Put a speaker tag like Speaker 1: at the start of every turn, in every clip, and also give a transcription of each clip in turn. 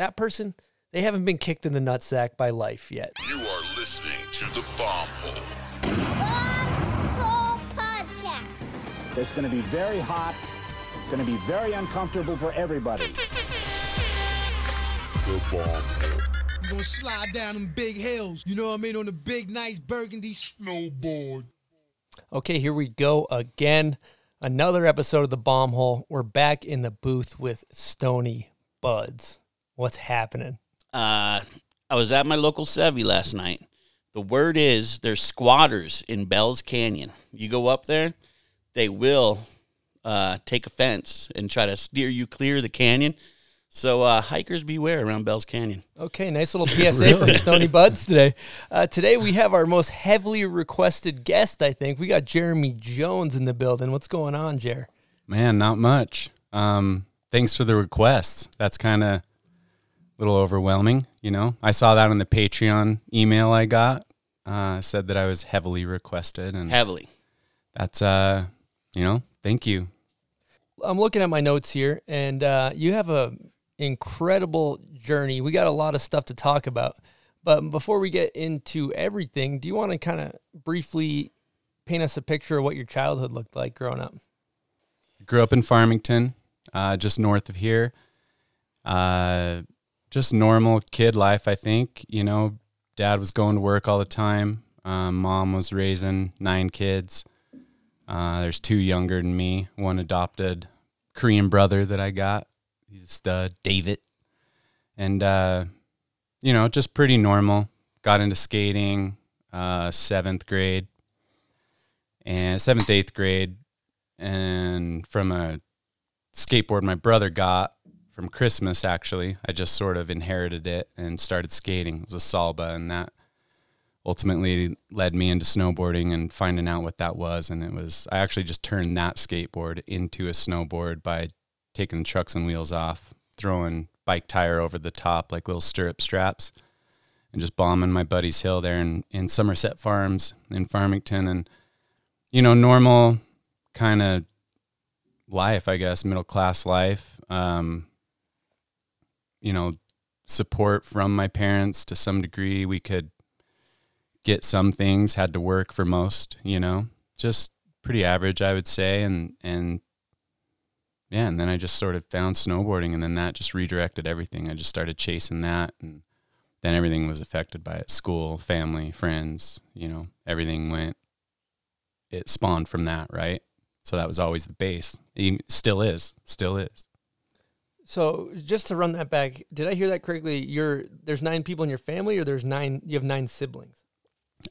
Speaker 1: that person, they haven't been kicked in the nutsack by life yet.
Speaker 2: You are listening to the Bomb Hole.
Speaker 3: Bomb Hole Podcast.
Speaker 4: It's going to be very hot. It's going to be very uncomfortable for everybody.
Speaker 2: The Bomb Hole.
Speaker 5: You gonna slide down them big hills, you know what I mean, on the big, nice burgundy snowboard.
Speaker 1: Okay, here we go again. Another episode of the Bomb Hole. We're back in the booth with Stony Buds. What's happening?
Speaker 6: Uh, I was at my local Sevy last night. The word is there's squatters in Bell's Canyon. You go up there, they will uh, take offense and try to steer you clear of the canyon. So uh, hikers beware around Bell's Canyon.
Speaker 1: Okay, nice little PSA from Stony Buds today. Uh, today we have our most heavily requested guest, I think. We got Jeremy Jones in the building. What's going on, Jer?
Speaker 7: Man, not much. Um, thanks for the request. That's kind of a little overwhelming, you know. I saw that on the Patreon email I got. Uh, said that I was heavily requested, and
Speaker 6: Heavily.
Speaker 7: that's uh, you know, thank you.
Speaker 1: I'm looking at my notes here, and uh, you have a incredible journey. We got a lot of stuff to talk about, but before we get into everything, do you want to kind of briefly paint us a picture of what your childhood looked like growing up?
Speaker 7: Grew up in Farmington, uh, just north of here. Uh, just normal kid life, I think. You know, dad was going to work all the time. Um, mom was raising nine kids. Uh, there's two younger than me. One adopted Korean brother that I got. He's a stud, David. And uh, you know, just pretty normal. Got into skating uh, seventh grade and seventh, eighth grade and from a skateboard my brother got from Christmas actually. I just sort of inherited it and started skating. It was a Salba and that ultimately led me into snowboarding and finding out what that was and it was I actually just turned that skateboard into a snowboard by taking the trucks and wheels off, throwing bike tire over the top like little stirrup straps and just bombing my buddy's hill there in, in Somerset Farms in Farmington and you know normal kind of life, I guess, middle class life. Um, you know, support from my parents to some degree. We could get some things, had to work for most, you know, just pretty average, I would say. And, and yeah, and then I just sort of found snowboarding and then that just redirected everything. I just started chasing that and then everything was affected by it. School, family, friends, you know, everything went, it spawned from that, right? So that was always the base. It still is. Still is.
Speaker 1: So just to run that back, did I hear that correctly? You're there's nine people in your family, or there's nine? You have nine siblings.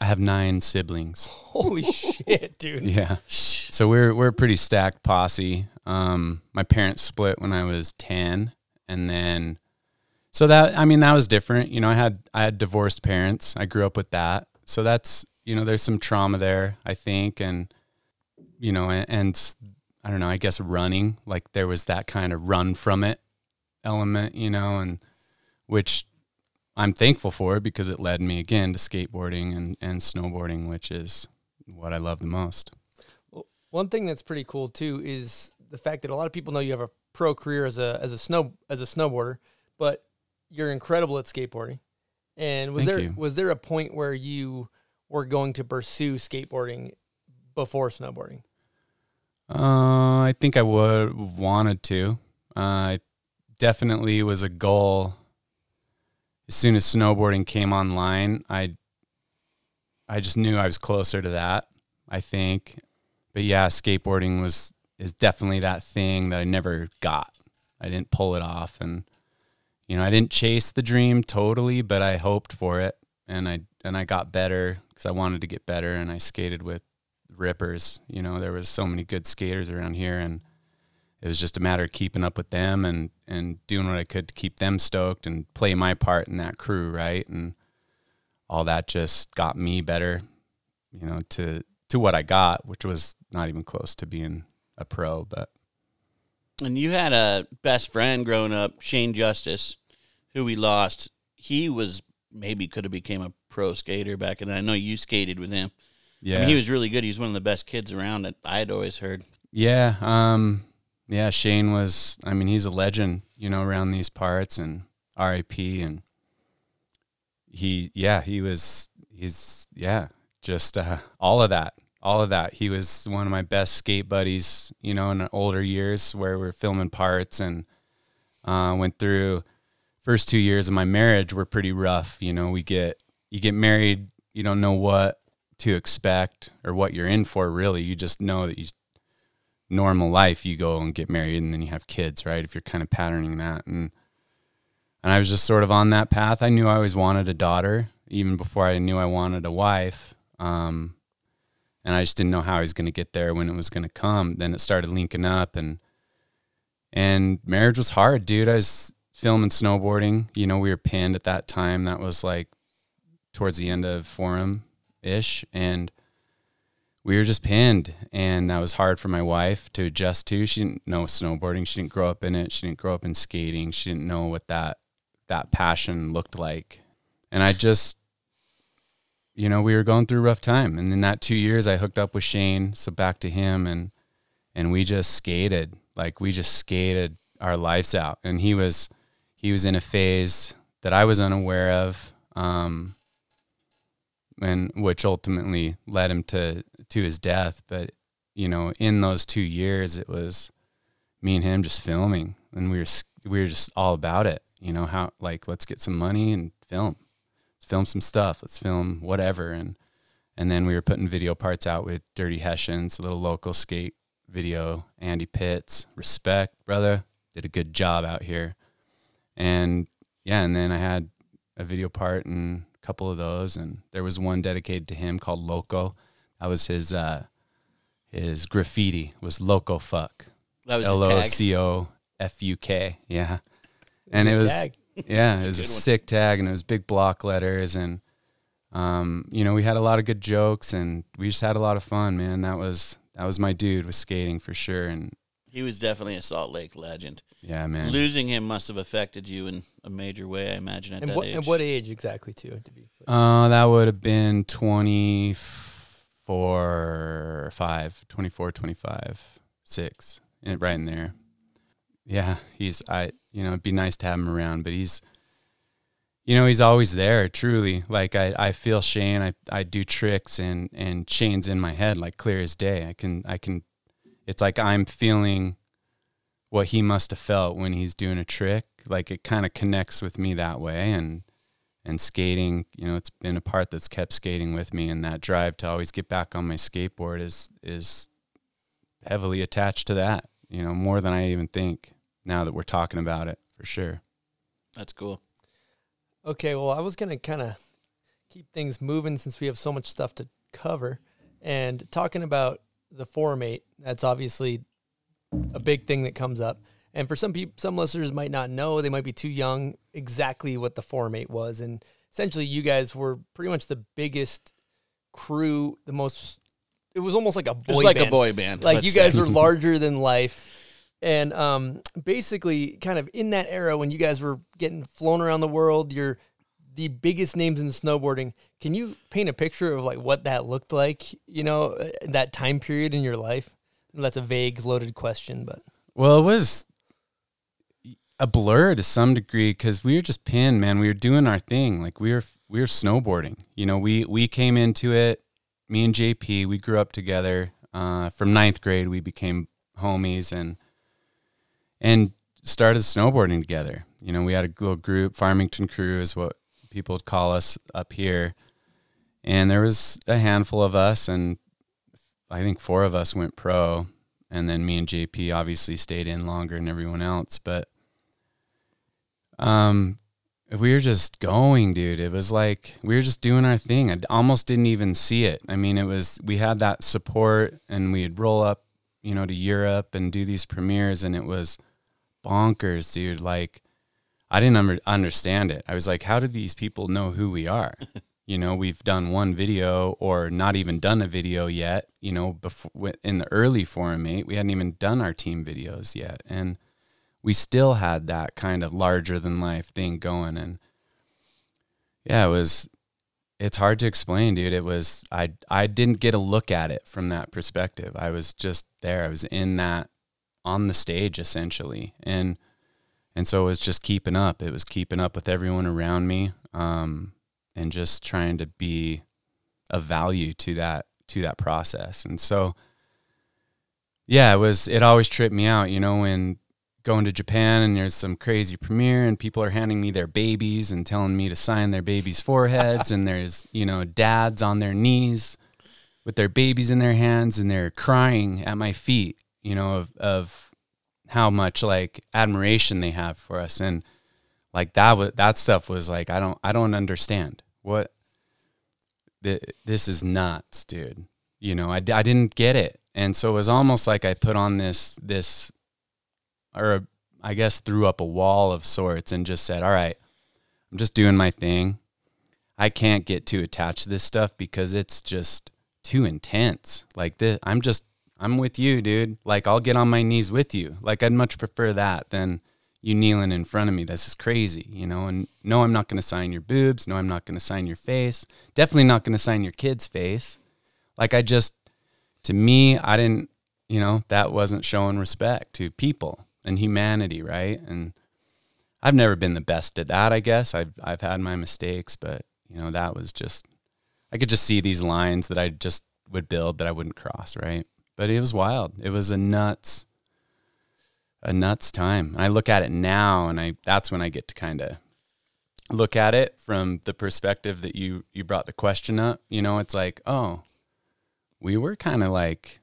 Speaker 7: I have nine siblings.
Speaker 1: Holy shit, dude!
Speaker 7: Yeah. So we're we're a pretty stacked posse. Um, my parents split when I was ten, and then so that I mean that was different. You know, I had I had divorced parents. I grew up with that, so that's you know there's some trauma there I think, and you know, and, and I don't know. I guess running like there was that kind of run from it element, you know, and which I'm thankful for because it led me again to skateboarding and, and snowboarding, which is what I love the most.
Speaker 1: Well, One thing that's pretty cool too is the fact that a lot of people know you have a pro career as a as a snow as a snowboarder, but you're incredible at skateboarding. And was
Speaker 7: Thank
Speaker 1: there
Speaker 7: you.
Speaker 1: was there a point where you were going to pursue skateboarding before snowboarding?
Speaker 7: Uh, I think I would have wanted to. Uh, it definitely was a goal. As soon as snowboarding came online, I I just knew I was closer to that. I think, but yeah, skateboarding was is definitely that thing that I never got. I didn't pull it off, and you know, I didn't chase the dream totally, but I hoped for it, and I and I got better because I wanted to get better, and I skated with rippers. You know, there was so many good skaters around here, and it was just a matter of keeping up with them and and doing what I could to keep them stoked and play my part in that crew, right? And all that just got me better, you know, to to what I got, which was not even close to being a pro, but
Speaker 6: And you had a best friend growing up, Shane Justice, who we lost. He was maybe could have became a pro skater back, and I know you skated with him.
Speaker 7: yeah,
Speaker 6: I mean, he was really good. He was one of the best kids around that I had always heard.
Speaker 7: Yeah, um, yeah. Shane was. I mean, he's a legend, you know, around these parts, and R.I.P. And he, yeah, he was, he's, yeah, just uh, all of that, all of that. He was one of my best skate buddies, you know, in older years where we are filming parts and uh, went through first two years of my marriage were pretty rough. You know, we get you get married, you don't know what to expect or what you're in for. Really, you just know that you normal life you go and get married and then you have kids, right? If you're kind of patterning that and and I was just sort of on that path. I knew I always wanted a daughter, even before I knew I wanted a wife. Um, and I just didn't know how I was going to get there when it was going to come. Then it started linking up, and and marriage was hard, dude. I was filming snowboarding. You know, we were pinned at that time. That was like towards the end of forum ish, and we were just pinned, and that was hard for my wife to adjust to. She didn't know snowboarding. She didn't grow up in it. She didn't grow up in skating. She didn't know what that that passion looked like. And I just, you know, we were going through a rough time. And in that two years, I hooked up with Shane. So back to him, and and we just skated like we just skated our lives out. And he was he was in a phase that I was unaware of. Um, and which ultimately led him to to his death. But you know, in those two years, it was me and him just filming, and we were we were just all about it. You know how like let's get some money and film, let's film some stuff, let's film whatever, and and then we were putting video parts out with Dirty Hessians, a little local skate video. Andy Pitts, respect, brother, did a good job out here, and yeah, and then I had a video part and couple of those, and there was one dedicated to him called Loco. That was his uh, his graffiti was Loco Fuck.
Speaker 6: That was
Speaker 7: L O. C O F U K. Yeah, and it was
Speaker 1: tag.
Speaker 7: yeah, it was a
Speaker 6: one.
Speaker 7: sick tag, and it was big block letters, and um, you know, we had a lot of good jokes, and we just had a lot of fun, man. That was that was my dude with skating for sure, and
Speaker 6: He was definitely a Salt Lake legend.
Speaker 7: Yeah, man.
Speaker 6: Losing him must have affected you in a major way, I imagine, at
Speaker 1: And
Speaker 6: that
Speaker 1: what
Speaker 6: age.
Speaker 1: and what age exactly too? To be clear?
Speaker 7: Uh, that would have been 24, 5, 24, 25, 6, eh, right in there. Yeah, he's, I, you know, it'd be nice to have him around, but he's, you know, he's always there, truly. Like, I, I feel Shane, I, I do tricks and, and Shane's in my head, like clear as day. I can, I can, it's like I'm feeling what he must have felt when he's doing a trick. Like, it kind of connects with me that way. And, and skating, you know, it's been a part that's kept skating with me and that drive to always get back on my skateboard is is heavily attached to that, you know, more than I even think now that we're talking about it for sure.
Speaker 6: That's cool.
Speaker 1: Okay, well, I was gonna kind of keep things moving since we have so much stuff to cover, and talking about the Forum Eight. That's obviously a big thing that comes up. And for some people, some listeners might not know; they might be too young exactly what the Forum Eight was. And essentially, you guys were pretty much the biggest crew, the most. It was almost like a boy
Speaker 6: It's like
Speaker 1: band
Speaker 6: a boy band.
Speaker 1: like you guys
Speaker 6: say.
Speaker 1: were larger than life and um basically kind of in that era when you guys were getting flown around the world you're the biggest names in snowboarding can you paint a picture of like what that looked like you know uh, that time period in your life that's a vague loaded question but
Speaker 7: Well, it was a blur to some degree because we were just pinned, man. We were doing our thing. Like we were, we were snowboarding. You know, we we came into it. Me and JP, we grew up together. Uh, from ninth grade, we became homies and and started snowboarding together. You know, we had a little group. Farmington Crew is what people would call us up here, and there was a handful of us, and I think four of us went pro and then me and JP obviously stayed in longer than everyone else. But um, we were just going, dude. It was like we were just doing our thing. I almost didn't even see it. I mean, it was we had that support, and we'd roll up, you know, to Europe and do these premieres, and it was bonkers, dude. Like I didn't under, understand it. I was like, how do these people know who we are? you know, we've done one video or not even done a video yet. You know, before in the early forum eight, we hadn't even done our team videos yet, and we still had that kind of larger than life thing going. And yeah, it was. It's hard to explain, dude. It was I I didn't get a look at it from that perspective. I was just there. I was in that on the stage essentially, and and so it was just keeping up. It was keeping up with everyone around me, um, and just trying to be of value to that to that process. And so, yeah, it was. It always tripped me out, you know, when going to Japan and there's some crazy premiere and people are handing me their babies and telling me to sign their babies' foreheads and there's you know dads on their knees with their babies in their hands and they're crying at my feet, you know, of of how much like admiration they have for us and like that was that stuff was like I don't I don't understand what th- this is nuts, dude. You know, I, I didn't get it. And so it was almost like I put on this this or I guess threw up a wall of sorts and just said, "All right, I'm just doing my thing. I can't get too attached to this stuff because it's just too intense. Like this, I'm just I'm with you, dude. Like I'll get on my knees with you. Like I'd much prefer that than you kneeling in front of me. This is crazy, you know. And no, I'm not going to sign your boobs. No, I'm not going to sign your face. Definitely not going to sign your kid's face. Like I just, to me, I didn't, you know, that wasn't showing respect to people and humanity, right? And I've never been the best at that. I guess I've I've had my mistakes, but you know that was just I could just see these lines that I just would build that I wouldn't cross, right? But it was wild. It was a nuts a nuts time. I look at it now and I that's when I get to kind of look at it from the perspective that you you brought the question up. You know, it's like, oh, we were kind of like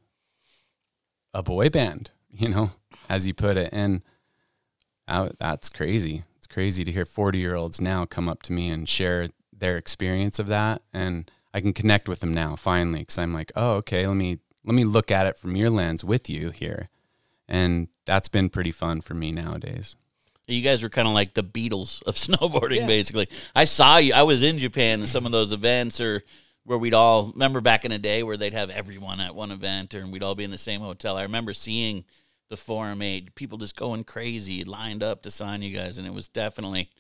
Speaker 7: a boy band, you know, as you put it. And I, that's crazy. It's crazy to hear 40 year olds now come up to me and share their experience of that. And I can connect with them now finally because I'm like, oh, okay, let me let me look at it from your lens with you here. And that's been pretty fun for me nowadays.
Speaker 6: You guys were kind of like the Beatles of snowboarding, basically. I saw you. I was in Japan in some of those events, or where we'd all remember back in the day where they'd have everyone at one event, or, and we'd all be in the same hotel. I remember seeing the Forum Eight, people just going crazy, lined up to sign you guys, and it was definitely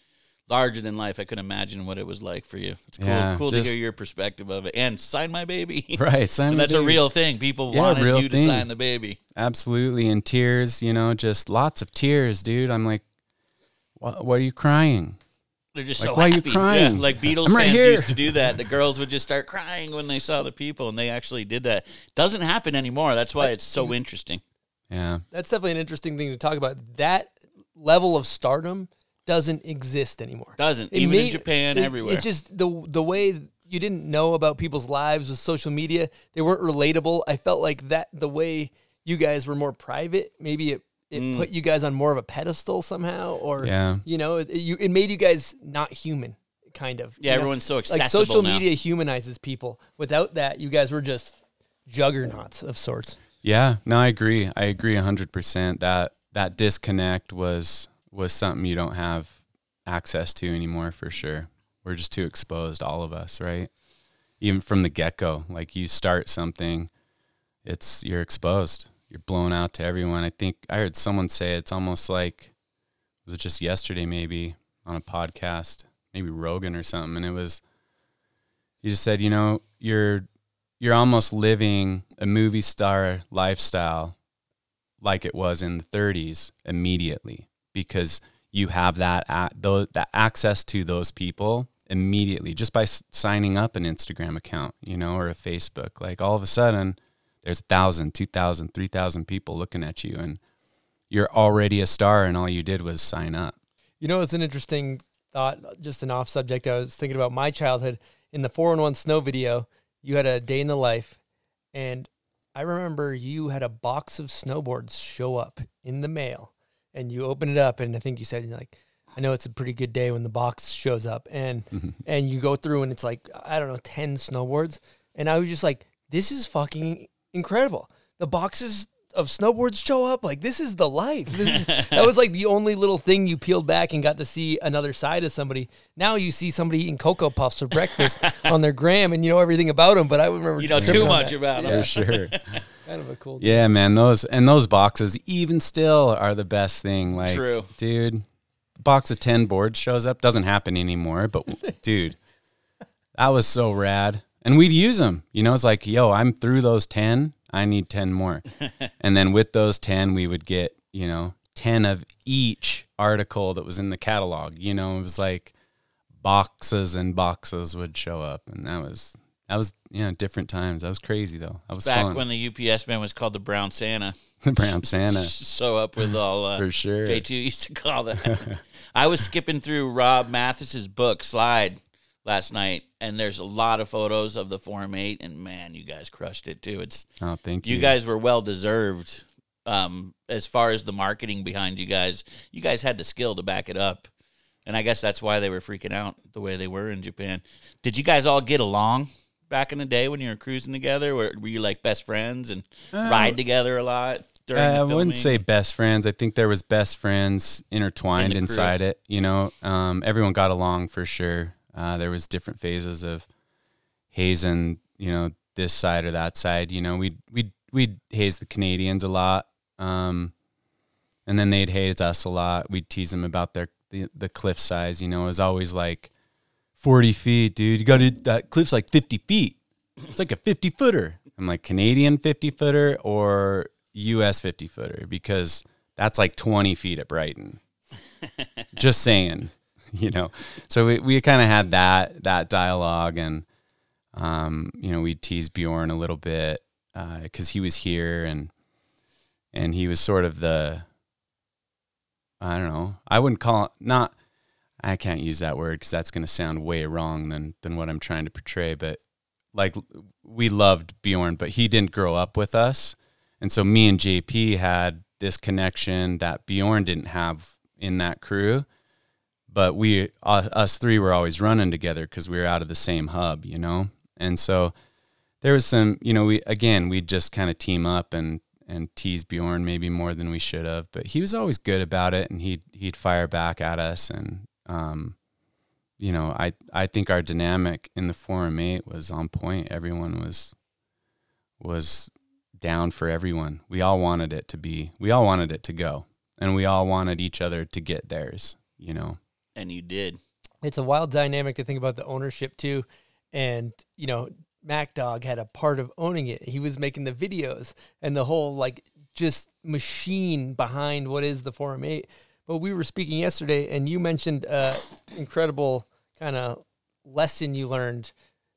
Speaker 6: larger than life. I could imagine what it was like for you. It's cool,
Speaker 7: Yeah,
Speaker 6: cool
Speaker 7: just-
Speaker 6: to hear your perspective of it. And sign my baby,
Speaker 7: Right, sign
Speaker 6: And
Speaker 7: my
Speaker 6: that's a real thing. People
Speaker 7: Yeah,
Speaker 6: wanted
Speaker 7: real
Speaker 6: you to
Speaker 7: thing.
Speaker 6: sign the baby.
Speaker 7: Absolutely. And tears, you know, just lots of tears, dude. I'm like, what, what are you crying?
Speaker 6: They're just
Speaker 7: Like,
Speaker 6: so
Speaker 7: why are you crying?
Speaker 6: Yeah, like Beatles
Speaker 7: right
Speaker 6: fans
Speaker 7: here.
Speaker 6: used to do that. The girls would just start crying when they saw the people, and they actually did that. Doesn't happen anymore. That's why it's so interesting.
Speaker 7: Yeah.
Speaker 1: That's definitely an interesting thing to talk about. That level of stardom doesn't exist anymore.
Speaker 6: Doesn't.
Speaker 1: It
Speaker 6: Even in Japan,
Speaker 1: it-
Speaker 6: everywhere.
Speaker 1: It's just the the way you didn't know about people's lives with social media. They weren't relatable. I felt like that the way you guys were more private. Maybe it it
Speaker 6: Mm.
Speaker 1: put you guys on more of a pedestal somehow, or
Speaker 7: Yeah.
Speaker 1: you know, it, you it made you guys not human, kind of.
Speaker 6: Yeah,
Speaker 1: you know?
Speaker 6: everyone's so
Speaker 1: Like social
Speaker 6: now.
Speaker 1: media humanizes people. Without that, you guys were just juggernauts of sorts.
Speaker 7: Yeah, no, I agree. I agree hundred percent. That that disconnect was was something you don't have access to anymore for sure. We're just too exposed, all of us, right? Even from the get go. Like you start something, it's you're exposed. You're blown out to everyone. I think I heard someone say it's almost like was it just yesterday maybe on a podcast, maybe Rogan or something, and it was he just said, you know, you're you're almost living a movie star lifestyle like it was in the 30s immediately because you have that tho- that access to those people immediately just by signing up an Instagram account, you know, or a Facebook. Like all of a sudden, there's a thousand, two thousand, three thousand people looking at you, and you're already a star, and all you did was sign up.
Speaker 1: You know, it's an interesting thought, just an off subject. I was thinking about my childhood. In the four and one snow video, you had a day in the life, and I remember you had a box of snowboards show up in the mail, and you open it up, and I think you said like, I know it's a pretty good day when the box shows up, and and you go through, and it's like I don't know, ten snowboards, and I was just like, this is fucking incredible. The boxes of snowboards show up like this is the life. This is, that was like the only little thing you peeled back and got to see another side of somebody. Now you see somebody eating cocoa puffs for breakfast on their gram, and you know everything about them. But I remember
Speaker 6: You know too much
Speaker 1: that.
Speaker 6: about
Speaker 1: Yeah,
Speaker 6: them.
Speaker 7: For sure.
Speaker 1: Kind of a cool.
Speaker 7: Yeah, man, those and those boxes even still are the best thing. Like,
Speaker 6: True.
Speaker 7: dude, box of ten boards shows up doesn't happen anymore. But dude, that was so rad, and we'd use them. You know, it's like, yo, I'm through those ten. I need ten more, and then with those ten, we would get you know 10 of each article that was in the catalog. You know, it was like boxes and boxes would show up. And that was, that was, you know, different times. That was crazy though. I was
Speaker 6: Back
Speaker 7: fun.
Speaker 6: when the UPS man was called the Brown Santa.
Speaker 7: the Brown Santa.
Speaker 6: So up with all uh,
Speaker 7: For sure.
Speaker 6: J2 used to call that. I was skipping through Rob Mathis's book Slide last night, and there's a lot of photos of the Forum 8, and man, you guys crushed it too. It's
Speaker 7: Oh, thank you.
Speaker 6: you guys were well deserved. Um, as far as the marketing behind you guys, you guys had the skill to back it up, and I guess that's why they were freaking out the way they were in Japan. Did you guys all get along back in the day when you were cruising together? Were, were you like best friends and ride together a lot during?
Speaker 7: Uh, I wouldn't say best friends. I think there was best friends intertwined
Speaker 6: In
Speaker 7: inside it. You know, um, everyone got along for sure. Uh, there was different phases of hazing. You know, this side or that side. You know, we we we'd haze the Canadians a lot, um, and then they'd haze us a lot. We'd tease them about their the, the cliff size. You know, it was always like forty feet, dude. You got to that cliff's like fifty feet. It's like a fifty footer. I'm like Canadian fifty footer or US 50 footer because that's like 20 feet at Brighton. Just saying, you know. So we, we kind of had that that dialogue, and um, you know, we teased Bjorn a little bit because he was here, and and he was sort of the I don't know. I wouldn't call it not. I can't use that word because that's going to sound way wrong than than what I'm trying to portray. But like we loved Bjorn, but he didn't grow up with us. And so me and JP had this connection that Bjorn didn't have in that crew. But we, uh, us three, were always running together because we were out of the same hub, you know. And so there was some, you know, we again we'd just kind of team up and and tease Bjorn maybe more than we should have. But he was always good about it, and he'd he'd fire back at us. And um, you know, I I think our dynamic in the Forum Eight was on point. Everyone was was down for everyone. We all wanted it to be. We all wanted it to go, and we all wanted each other to get theirs. You know.
Speaker 6: And you did.
Speaker 1: it's a wild dynamic to think about the ownership too. And, you know, Mack Dawg had a part of owning it. He was making the videos and the whole like just machine behind what is the Forum 8. But we were speaking yesterday and you mentioned uh incredible kind of lesson you learned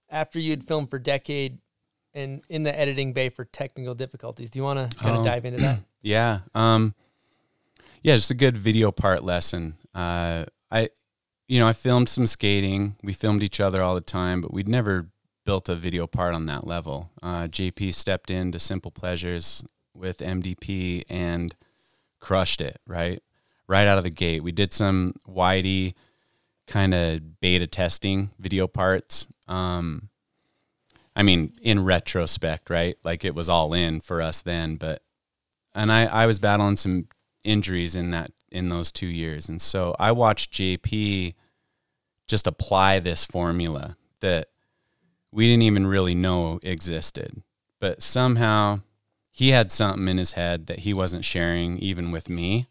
Speaker 1: after you had filmed for Decade and in the editing bay for technical difficulties. Do you want to kind of
Speaker 7: Oh.
Speaker 1: dive into that?
Speaker 7: Yeah. Um, yeah, just a good video part lesson. Uh, I, you know, I filmed some skating. We filmed each other all the time, but we'd never built a video part on that level. Uh, JP stepped into Simple Pleasures with MDP and crushed it, right? Right out of the gate. We did some Whitey kind of beta testing video parts. Um, I mean, in retrospect, right? Like it was all in for us then, but and I, I was battling some injuries in that in those two years. And so i watched jp just apply this formula that we didn't even really know existed. But somehow he had something in his head that he wasn't sharing even with me.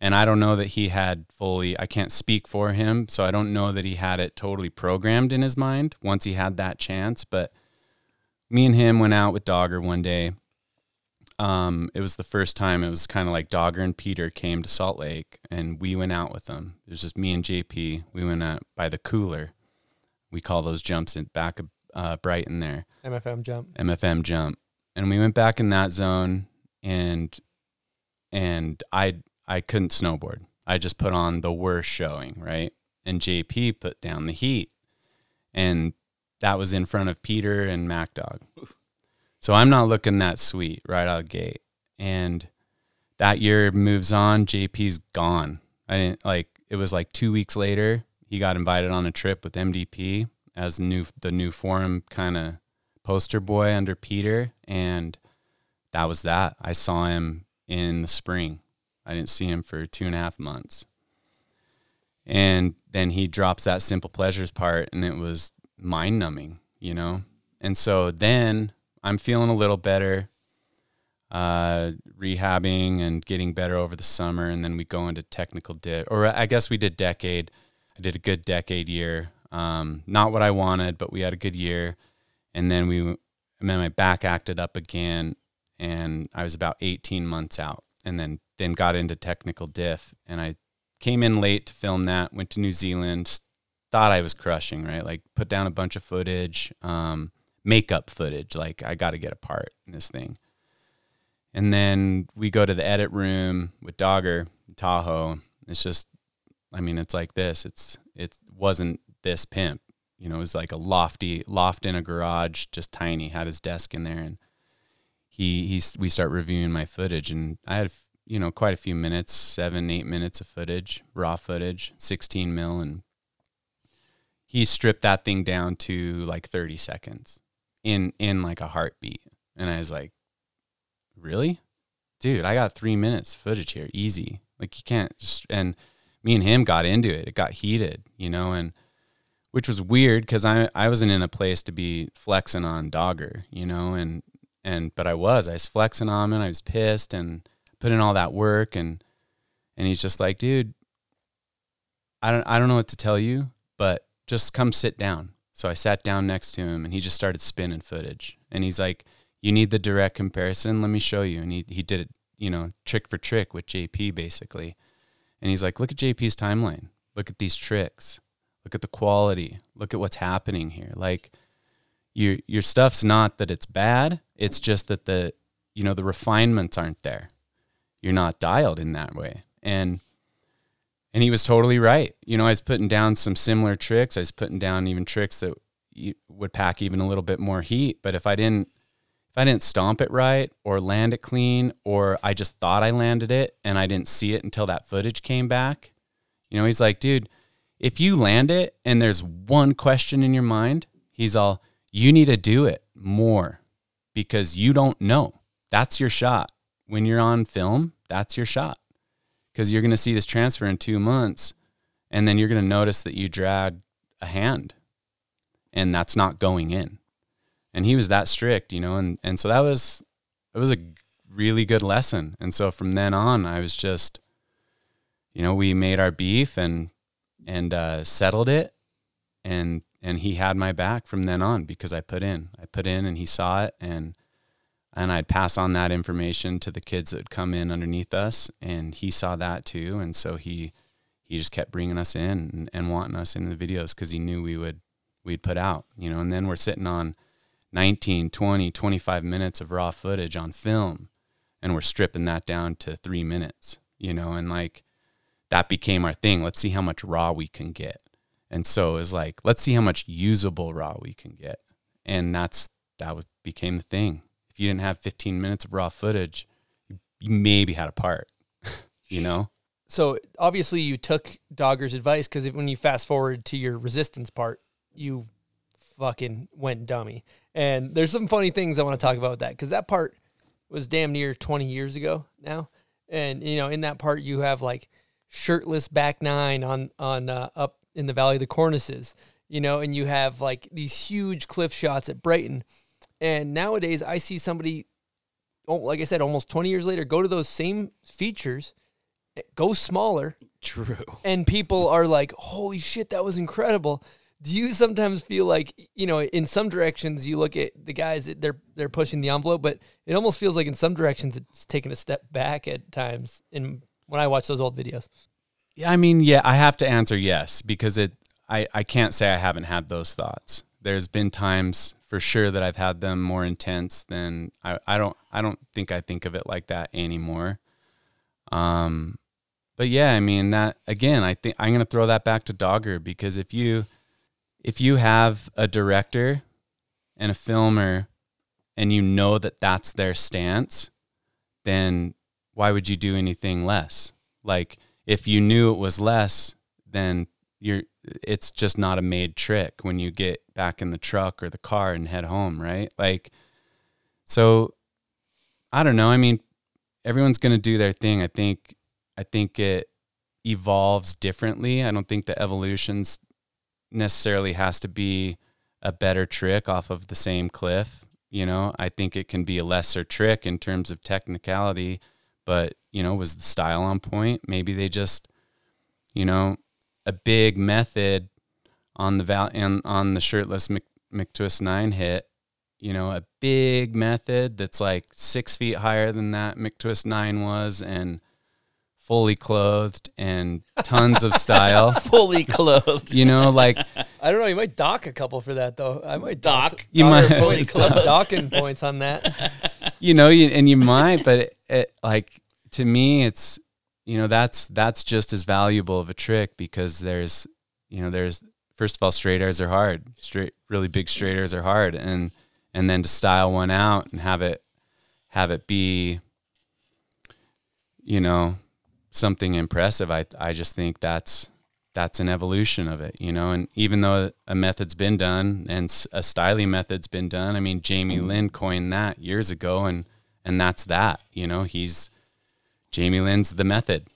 Speaker 7: And i don't know that he had fully i can't speak for him so i don't know that he had it totally programmed in his mind once he had that chance. But me and him went out with dogger one day um, it was the first time it was kind of like Dogger and Peter came to Salt Lake and we went out with them. It was just me and JP. We went out by the cooler. We call those jumps in back of uh, Brighton there,
Speaker 1: MFM jump.
Speaker 7: MFM jump. And we went back in that zone and and I I couldn't snowboard. I just put on the worst showing, right? And JP put down the heat. And that was in front of Peter and Mack Dawg. So I'm not looking that sweet right out of gate. And that year moves on, JP's gone. I didn't like it was like two weeks later, he got invited on a trip with MDP as new the new forum kind of poster boy under Peter. And that was that. I saw him in the spring. I didn't see him for two and a half months. And then he drops that simple pleasures part and it was mind numbing, you know? And so then I'm feeling a little better, uh, rehabbing and getting better over the summer. And then we go into technical dip, or I guess we did decade. I did a good decade year. Um, not what I wanted, but we had a good year. And then we, and then my back acted up again and I was about 18 months out. and then then got into technical diff and I came in late to film that, went to New Zealand, thought I was crushing, right? Like put down a bunch of footage, um, makeup footage, like I got to get a part in this thing. And then we go to the edit room with Dogger Tahoe. It's just, I mean, it's like this. It's it wasn't this pimp, you know. It was like a lofty loft in a garage, just tiny. Had his desk in there, and he he we start reviewing my footage, and I had you know quite a few minutes, seven eight minutes of footage, raw footage, sixteen mil, and he stripped that thing down to like thirty seconds in in like a heartbeat, and I was like, really, dude, I got three minutes footage here, easy. Like you can't just and me and him got into it. It got heated, you know, and which was weird because I I wasn't in a place to be flexing on Dogger, you know, and and but I was I was flexing on him and I was pissed and put in all that work and and he's just like, dude, I don't I don't know what to tell you, but just come sit down. So I sat down next to him and he just started spinning footage and he's like, you need the direct comparison. Let me show you. And he he did it, you know, trick for trick with JP basically. And he's like, look at JP's timeline. Look at these tricks. Look at the quality. Look at what's happening here. Like your your stuff's not that it's bad. It's just that the you know the refinements aren't there. You're not dialed in that way. And and he was totally right. You know, I was putting down some similar tricks. I was putting down even tricks that would pack even a little bit more heat. But if I didn't if I didn't stomp it right or land it clean or I just thought I landed it and I didn't see it until that footage came back, you know, he's like, dude, if you land it and there's one question in your mind, he's all, you need to do it more because you don't know. That's your shot. When you're on film, that's your shot because you're going to see this transfer in two months and then you're going to notice that you drag a hand and that's not going in and he was that strict, you know, and and so that was it was a really good lesson. And so from then on, I was just, you know, we made our beef and and uh, settled it, and and he had my back from then on because I put in, I put in, and he saw it, and and I'd pass on that information to the kids that would come in underneath us, and he saw that too, and so he he just kept bringing us in and, and wanting us in the videos because he knew we would we'd put out, you know, and then we're sitting on 19, 20, 25 minutes of raw footage on film and we're stripping that down to 3 minutes, you know, and like that became our thing. Let's see how much raw we can get. And so it was like, let's see how much usable raw we can get. And that's that became the thing. You didn't have 15 minutes of raw footage, you, you maybe had a part, you know?
Speaker 1: So obviously you took Dogger's advice because when you fast forward to your resistance part, you fucking went dummy. And there's some funny things I want to talk about with that because that part was damn near 20 years ago now. And you know, in that part, you have like shirtless back nine on on uh, up in the Valley of the Cornices, you know, and you have like these huge cliff shots at Brighton. And nowadays, I see somebody, oh, like I said, almost 20 years later, go to those same features, eh, go smaller,
Speaker 6: True.
Speaker 1: and people are like, "Holy shit, that was incredible." Do you sometimes feel like you know, in some directions, you look at the guys that they're they're pushing the envelope, but it almost feels like in some directions it's taking a step back at times. In when I watch those old videos,
Speaker 7: Yeah, I mean, yeah, I have to answer yes because it. I I can't say I haven't had those thoughts. There's been times for sure that I've had them more intense than I. I don't. I don't think I think of it like that anymore. Um, but yeah, I mean that again. I think I'm gonna throw that back to Dogger because if you if you have a director and a filmer and you know that that's their stance, then why would you do anything less? Like if you knew it was less, then you're it's just not a made trick when you get back in the truck or the car and head home, right? Like so I don't know. I mean, everyone's going to do their thing. I think I think it evolves differently. I don't think the evolutions necessarily has to be a better trick off of the same cliff. You know, I think it can be a lesser trick in terms of technicality, but you know, was the style on point? Maybe they just, you know, a big method on the val and on the shirtless Mc, McTwist nine hit you know, a big method that's like six feet higher than that McTwist 9 was and fully clothed and tons of style.
Speaker 6: Fully clothed.
Speaker 7: You know, like
Speaker 1: I don't know. You might dock a couple for that though. I might dock.
Speaker 6: Dock?
Speaker 7: You might-
Speaker 1: points-
Speaker 6: Fully clothed.
Speaker 1: docking points on that.
Speaker 7: you know, you, and you might, but it, it, like to me, it's you know that's that's just as valuable of a trick because there's you know there's first of all straight airs are hard, straight really big straight airs are hard, and and then to style one out and have it have it be you know something impressive. I I just think that's that's an evolution of it, you know. And even though a method's been done and a styling method's been done, I mean, Jamie mm-hmm. Lynn coined that years ago, and and that's that, you know. He's Jamie Lynn's the method.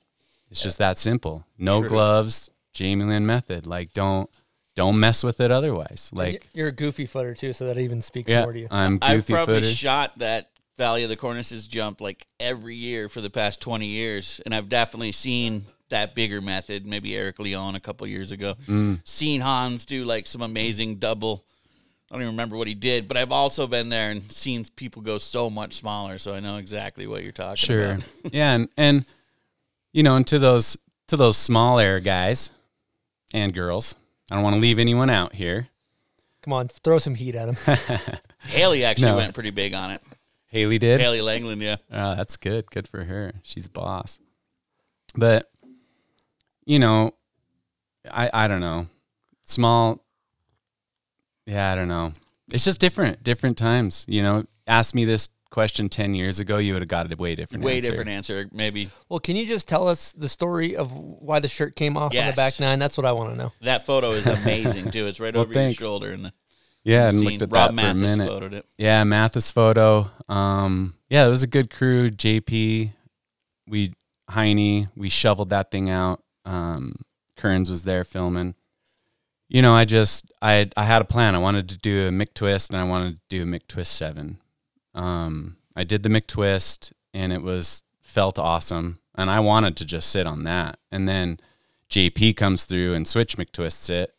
Speaker 7: It's just that simple. No
Speaker 6: Truth.
Speaker 7: gloves, Jamie Lynn method. Like don't don't mess with it otherwise. Like
Speaker 1: you're a goofy footer too, so that even speaks
Speaker 7: yeah,
Speaker 1: more to you.
Speaker 7: I'm goofy
Speaker 6: I've
Speaker 7: goofy
Speaker 6: probably
Speaker 7: footed.
Speaker 6: shot that Valley of the Cornices jump like every year for the past 20 years. And I've definitely seen that bigger method, maybe Eric Leon a couple years ago.
Speaker 7: Mm.
Speaker 6: Seen Hans do like some amazing double. I don't even remember what he did, but I've also been there and seen people go so much smaller. So I know exactly what you're talking
Speaker 7: Sure.
Speaker 6: about. Sure.
Speaker 7: yeah, and and you know, and to those to those small air guys and girls, I don't want to leave anyone out here.
Speaker 1: Come on, throw some heat at him.
Speaker 6: Hailey actually
Speaker 7: No.
Speaker 6: went pretty big on it.
Speaker 7: Hailey did.
Speaker 6: Hailey Langland, yeah.
Speaker 7: Oh, that's good. Good for her. She's a boss. But you know, I I don't know. Small Yeah, I don't know. It's just different, different times. You know, ask me this question 10 years ago, you would have got a way different
Speaker 6: Way
Speaker 7: answer.
Speaker 6: different answer, maybe.
Speaker 1: well, can you just tell us the story of why the shirt came off on the back nine? That's what I want to know.
Speaker 6: That photo is amazing too. It's right
Speaker 7: Well,
Speaker 6: over
Speaker 7: thanks.
Speaker 6: your shoulder in the
Speaker 7: Yeah, and
Speaker 6: scene.
Speaker 7: looked at
Speaker 6: Rob
Speaker 7: that for a
Speaker 6: Mathis
Speaker 7: minute.
Speaker 6: photoed it.
Speaker 7: Yeah, Mathis photo. Um, yeah, it was a good crew. JP, we Heine, we shoveled that thing out. Um, Kearns was there filming. You know, I just I I had a plan. I wanted to do a McTwist and I wanted to do a McTwist seven. Um, I did the McTwist and it was felt awesome, and I wanted to just sit on that. And then JP comes through and switch McTwists it,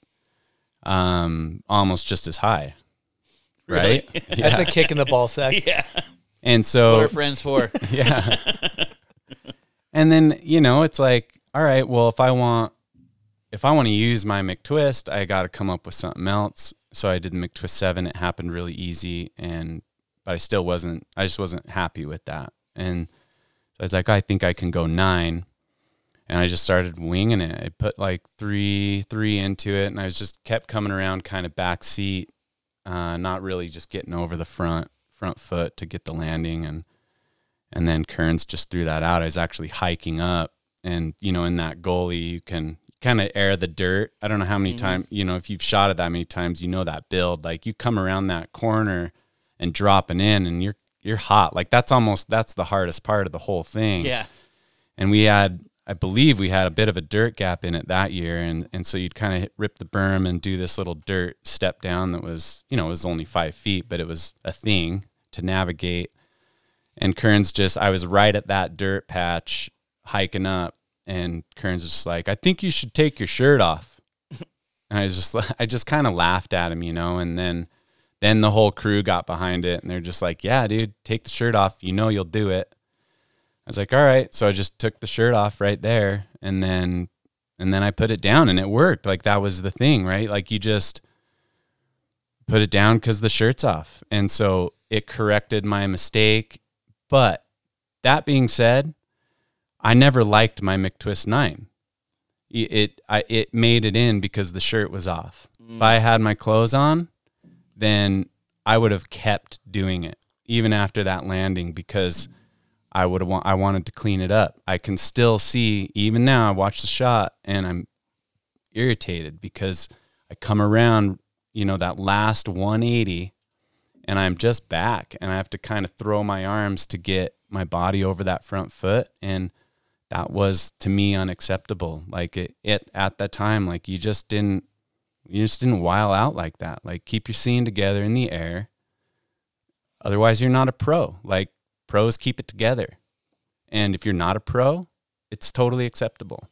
Speaker 7: um, almost just as high, right?
Speaker 1: That's a kick in the ball sack.
Speaker 6: Yeah.
Speaker 7: And
Speaker 6: What
Speaker 7: so
Speaker 6: are friends for?
Speaker 7: yeah. and then, you know, it's like, all right, well, if I want if I want to use my McTwist, I got to come up with something else. So I did the McTwist 7. It happened really easy and but I still wasn't I just wasn't happy with that. And so I was like, I think I can go 9. And I just started winging it. I put like 3 3 into it and I was just kept coming around kind of back seat uh, not really just getting over the front front foot to get the landing and and then Kearns just threw that out. I was actually hiking up, and you know, in that goalie, you can kind of air the dirt. I don't know how many mm-hmm. times, you know, if you've shot it that many times, you know that build. Like you come around that corner and dropping in, and you're you're hot. Like that's almost that's the hardest part of the whole thing.
Speaker 6: Yeah.
Speaker 7: And we had, I believe, we had a bit of a dirt gap in it that year, and and so you'd kind of rip the berm and do this little dirt step down that was, you know, it was only five feet, but it was a thing to navigate. And Kerns just, I was right at that dirt patch hiking up, and Kern's was just like, I think you should take your shirt off. and I was just, I just kind of laughed at him, you know, and then, then the whole crew got behind it, and they're just like, Yeah, dude, take the shirt off. You know you'll do it. I was like, All right. So I just took the shirt off right there, and then, and then I put it down, and it worked. Like that was the thing, right? Like you just put it down because the shirt's off. And so it corrected my mistake. But that being said, I never liked my McTwist 9. It, it, I, it made it in because the shirt was off. If I had my clothes on, then I would have kept doing it even after that landing because I would have wa- I wanted to clean it up. I can still see even now I watch the shot and I'm irritated because I come around, you know, that last 180 and I'm just back and I have to kind of throw my arms to get my body over that front foot and that was to me unacceptable. Like it, it at that time like you just didn't you just didn't while out like that. Like keep your scene together in the air. Otherwise you're not a pro. Like pros keep it together. And if you're not a pro, it's totally acceptable.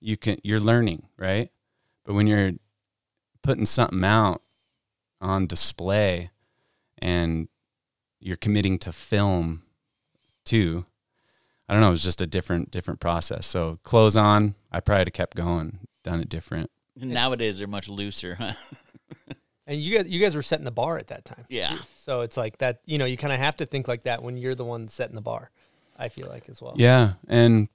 Speaker 7: You can you're learning, right? But when you're putting something out on display and you're committing to film too. I don't know. It was just a different different process. So clothes on, I probably would have kept going, done it different.
Speaker 6: Nowadays they're much looser, huh?
Speaker 1: And you guys, you guys were setting the bar at that time.
Speaker 6: Yeah.
Speaker 1: So it's like that. You know, you kind of have to think like that when you're the one setting the bar. I feel like as well.
Speaker 7: Yeah, and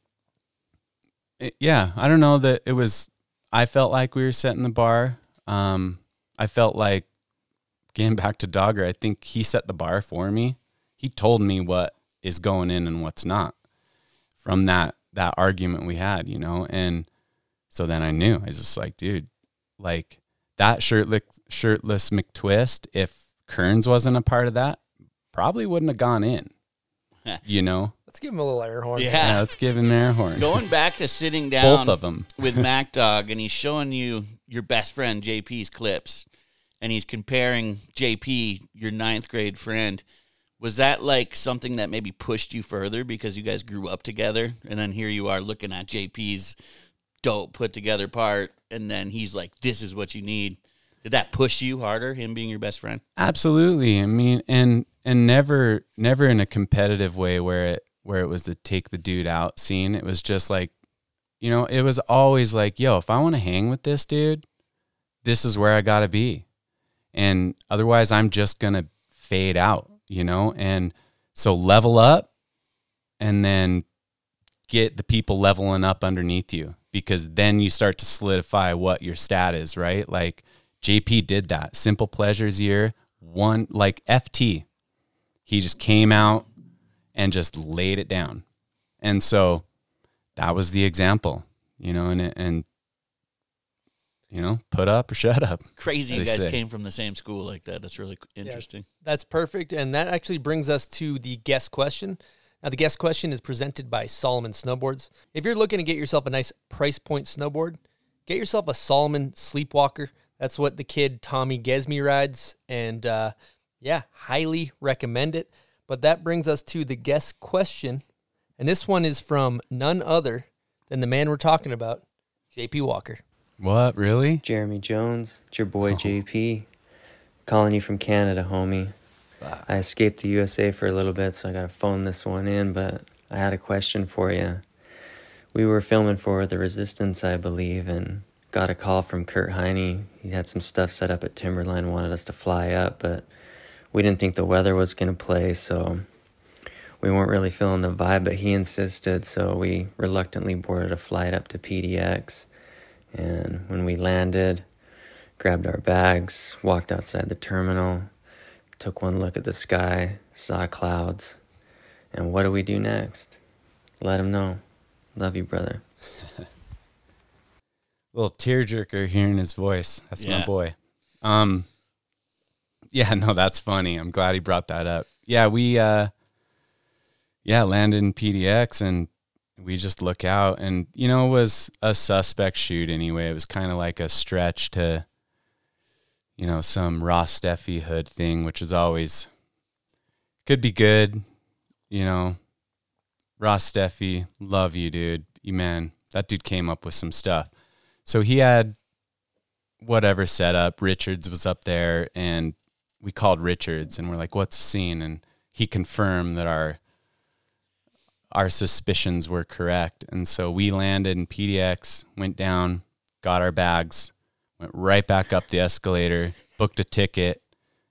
Speaker 7: it, yeah, I don't know that it was. I felt like we were setting the bar. Um, I felt like getting back to Dogger. I think he set the bar for me. He told me what is going in and what's not from that that argument we had, you know, and so then I knew. I was just like, dude, like that shirtless shirtless McTwist. If Kearns wasn't a part of that, probably wouldn't have gone in. you know,
Speaker 1: Let's give him a little air horn.
Speaker 6: Yeah.
Speaker 7: yeah. Let's give him an air horn.
Speaker 6: Going back to sitting down
Speaker 7: Both of them.
Speaker 6: with Mack Dawg and he's showing you your best friend JP's clips and he's comparing JP, your ninth grade friend. Was that like something that maybe pushed you further because you guys grew up together? And then here you are looking at JP's dope put together part, and then he's like, This is what you need. Did that push you harder, him being your best friend?
Speaker 7: Absolutely. I mean, and and never never in a competitive way where it where it was the take the dude out scene. It was just like, you know, it was always like, yo, if I want to hang with this dude, this is where I got to be. And otherwise I'm just to fade out, you know? And so level up and then get the people leveling up underneath you because then you start to solidify what your stat is, right? Like JP did that. Simple Pleasures year, one like FT. He just came out and just laid it down. And so that was the example, you know, and and you know, put up or shut up.
Speaker 6: Crazy you guys
Speaker 7: say.
Speaker 6: came from the same school like that. That's really interesting.
Speaker 1: That's perfect. And that actually brings us to the guest question. Now, the guest question is presented by Salomon Snowboards. If you're looking to get yourself a nice price point snowboard, get yourself a Salomon Sleepwalker. That's what the kid Tommy Gesme rides. And uh, yeah, highly recommend it. But that brings us to the guest question. And this one is from none other than the man we're talking about, JP Walker.
Speaker 7: What, really?
Speaker 8: Jeremy Jones, it's your boy oh. JP, calling you from Canada, homie. I escaped the USA for a little bit, so I got to phone this one in, but I had a question for you. We were filming for The Resistance, I believe, and got a call from Kurt Heine. He had some stuff set up at Timberline, wanted us to fly up, but we didn't think the weather was going to play, so we weren't really feeling the vibe, but he insisted, so we reluctantly boarded a flight up to PDX. And when we landed, grabbed our bags, walked outside the terminal, took one look at the sky, saw clouds. And what do we do next? Let him know. Love you, brother.
Speaker 7: little tearjerker hearing his voice. That's
Speaker 6: Yeah.
Speaker 7: my boy. Um, yeah, no, that's funny. I'm glad he brought that up. Yeah, we, uh, yeah, landed in PDX and we just look out and, you know, it was a suspect shoot anyway. It was kind of like a stretch to, you know, some Ross Steffi hood thing, which is always, could be good, you know. Ross Steffi, love you, dude. You man, that dude came up with some stuff. So he had whatever set up. Richards was up there, and we called Richards, and we're like, "What's the scene?" And he confirmed that our our suspicions were correct, and so we landed in PDX, went down, got our bags, went right back up the escalator, booked a ticket,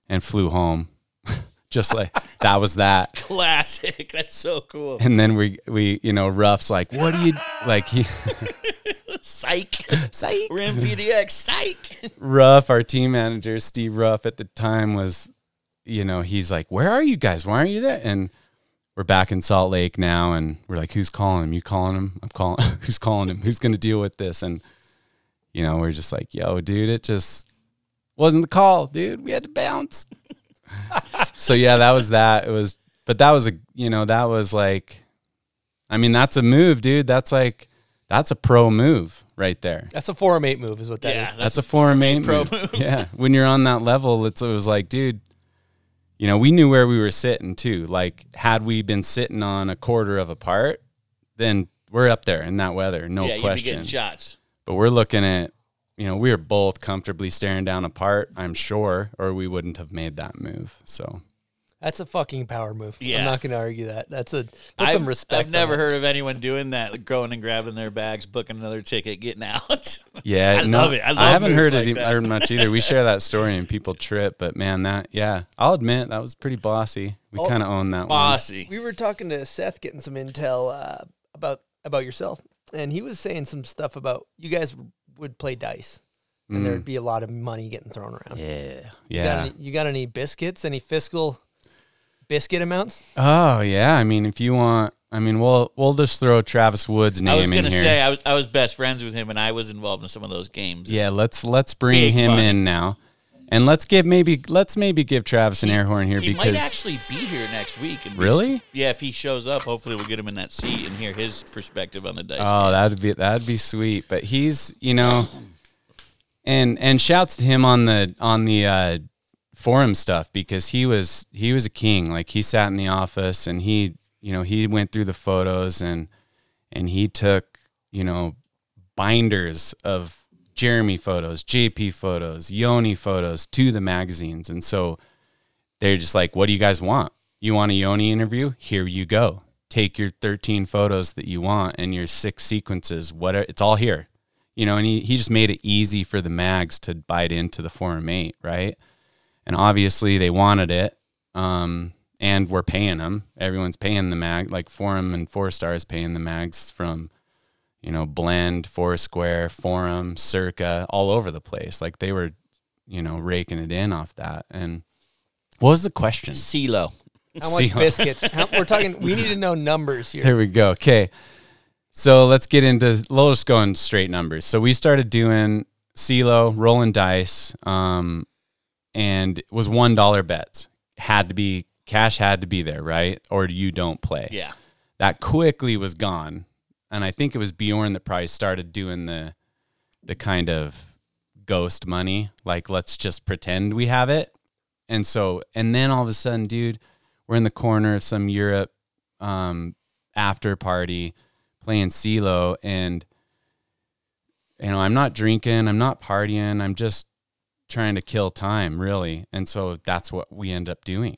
Speaker 7: and flew home. Just like that was that.
Speaker 6: Classic. That's so cool.
Speaker 7: And then we we you know Ruff's like, "What do you like?" He
Speaker 6: Psych.
Speaker 7: Psych.
Speaker 6: We're in PDX. Psych.
Speaker 7: Ruff, our team manager, Steve Ruff at the time was, you know, he's like, Where are you guys? Why aren't you there? And we're back in Salt Lake now and we're like, Who's calling him? You calling him? I'm calling who's calling him? Who's gonna deal with this? And you know, we're just like, yo, dude, it just wasn't the call, dude. We had to bounce. so yeah, that was that. It was but that was a you know, that was like I mean, that's a move, dude. That's like that's a pro move right there.
Speaker 1: That's a Forum 8 move, is what that is.
Speaker 6: Yeah,
Speaker 7: That's, a Forum 8
Speaker 6: pro
Speaker 7: move.
Speaker 6: move.
Speaker 7: Yeah, when you're on that level, it's, it was like, dude, you know, we knew where we were sitting too. Like, had we been sitting on a quarter of a part, then we're up there in that weather, no
Speaker 6: yeah,
Speaker 7: question.
Speaker 6: getting shots.
Speaker 7: But we're looking at, you know, we are both comfortably staring down apart, I'm sure, or we wouldn't have made that move. So
Speaker 1: That's a fucking power move.
Speaker 6: Yeah.
Speaker 1: I'm not going to argue that. That's a put
Speaker 9: I've,
Speaker 1: some respect.
Speaker 9: I've never
Speaker 1: that.
Speaker 9: heard of anyone doing that, like going and grabbing their bags, booking another ticket, getting out.
Speaker 7: Yeah,
Speaker 9: I
Speaker 7: no,
Speaker 9: love it. I love
Speaker 7: haven't heard
Speaker 9: like
Speaker 7: it
Speaker 9: that.
Speaker 7: heard much either. We share that story and people trip, but man, that yeah, I'll admit that was pretty bossy. We
Speaker 1: Oh,
Speaker 7: kind of own that one.
Speaker 9: Bossy.
Speaker 1: We were talking to Seth, getting some intel uh, about about yourself, and he was saying some stuff about you guys would play dice, and there'd be a lot of money getting thrown around.
Speaker 9: Yeah.
Speaker 1: You got,
Speaker 7: Yeah.
Speaker 1: any, you got any biscuits? Any fiscal biscuit amounts?
Speaker 7: Oh yeah. I mean, if you want, I mean, we'll we'll just throw Travis Wood's name
Speaker 9: I was gonna say I was I was best friends with him, and I was involved in some of those games.
Speaker 7: yeah, let's let's bring
Speaker 9: Big
Speaker 7: him
Speaker 9: money.
Speaker 7: in now, and let's give maybe let's maybe give Travis an air horn here
Speaker 9: he
Speaker 7: because
Speaker 9: might actually be here next week. And we-
Speaker 7: Really?
Speaker 9: yeah, if he shows up, hopefully we'll get him in that seat and hear his perspective on the dice.
Speaker 7: Oh,
Speaker 9: game.
Speaker 7: that'd be that'd be sweet. But he's you know, and and shouts to him on the on the uh, forum stuff because he was he was a king. Like he sat in the office and he you know he went through the photos and and he took you know binders of Jeremy photos, JP photos, Yoni photos to the magazines, and so they're just like, "What do you guys want? You want a Yoni interview? Here you go. Take your 13 photos that you want and your six sequences. What it's all here, you know." And he he just made it easy for the mags to bite into the Forum Eight, right? And obviously they wanted it, um, and we're paying them. Everyone's paying the mag, like Forum and Four Stars paying the mags from you know, Blend, Foursquare, Forum, Circa, all over the place. Like they were, you know, raking it in off that. And what was the question?
Speaker 9: CeeLo.
Speaker 1: How much
Speaker 7: See-
Speaker 1: biscuits? How, we're talking. We need to know numbers here.
Speaker 7: There we go. Okay. So let's get into, we'll just go in straight numbers. So we started doing CeeLo, rolling dice, um, and it was $1 bets. Had to be, cash had to be there, right? Or you don't play.
Speaker 9: Yeah.
Speaker 7: that quickly was gone. And I think it was Bjorn that probably started doing the the kind of ghost money, like let's just pretend we have it. And so and then all of a sudden, dude, we're in the corner of some Europe um after party playing CeeLo and you know, I'm not drinking, I'm not partying, I'm just trying to kill time, really. And so that's what we end up doing.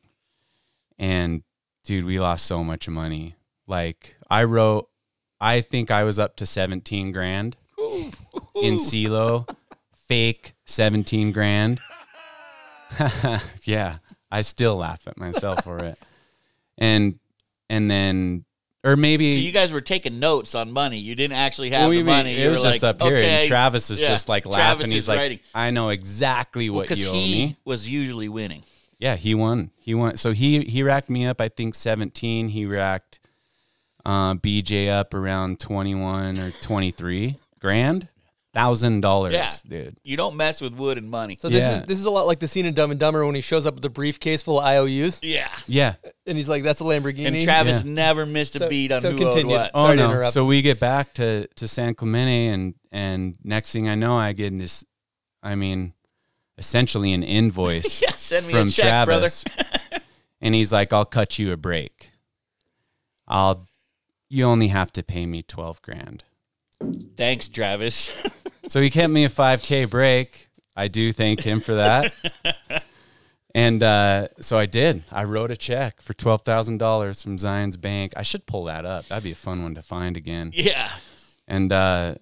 Speaker 7: And dude, we lost so much money. Like I wrote, I think I was up to 17 grand in silo, fake 17 grand. yeah, I still laugh at myself for it. And and then or maybe
Speaker 9: So you guys were taking notes on money. You didn't actually have
Speaker 7: Well,
Speaker 9: the
Speaker 7: we mean-
Speaker 9: money.
Speaker 7: It
Speaker 9: You
Speaker 7: was
Speaker 9: were
Speaker 7: just
Speaker 9: like,
Speaker 7: up here, and. Travis is
Speaker 9: Yeah.
Speaker 7: just like
Speaker 9: Travis
Speaker 7: laughing. He's
Speaker 9: is
Speaker 7: like, "I know exactly what
Speaker 9: because
Speaker 7: you owe
Speaker 9: he
Speaker 7: me."
Speaker 9: was usually winning.
Speaker 7: Yeah, he won. He won. So he he racked me up. I think seventeen. He racked uh, BJ up around twenty one or twenty three grand, thousand dollars,
Speaker 9: Yeah.
Speaker 7: dude.
Speaker 9: You don't mess with wood and money.
Speaker 1: So this
Speaker 7: Yeah.
Speaker 1: is this is a lot like the scene in Dumb and Dumber when he shows up with a briefcase full of IOUs,
Speaker 9: yeah.
Speaker 7: Yeah.
Speaker 1: and he's like, "That's a Lamborghini."
Speaker 9: And Travis
Speaker 7: Yeah.
Speaker 9: never missed a
Speaker 1: So-
Speaker 9: beat on
Speaker 1: so
Speaker 9: who
Speaker 1: continue.
Speaker 9: owed what.
Speaker 1: Oh, Sorry to
Speaker 7: oh no.
Speaker 1: interrupt.
Speaker 7: So we get back to to San Clemente, and and next thing I know, I get this. I mean, essentially an invoice
Speaker 9: Yeah, send me
Speaker 7: from
Speaker 9: a check, brother.
Speaker 7: Travis, and he's like, "I'll cut you a break. I'll. You only have to pay me twelve grand."
Speaker 9: Thanks, Travis.
Speaker 7: So he kept me a 5K break. I do thank him for that. and uh, so I did. I wrote a check for $12,000 from Zions Bank. I should pull that up. That'd be a fun one to find again.
Speaker 9: yeah.
Speaker 7: And uh,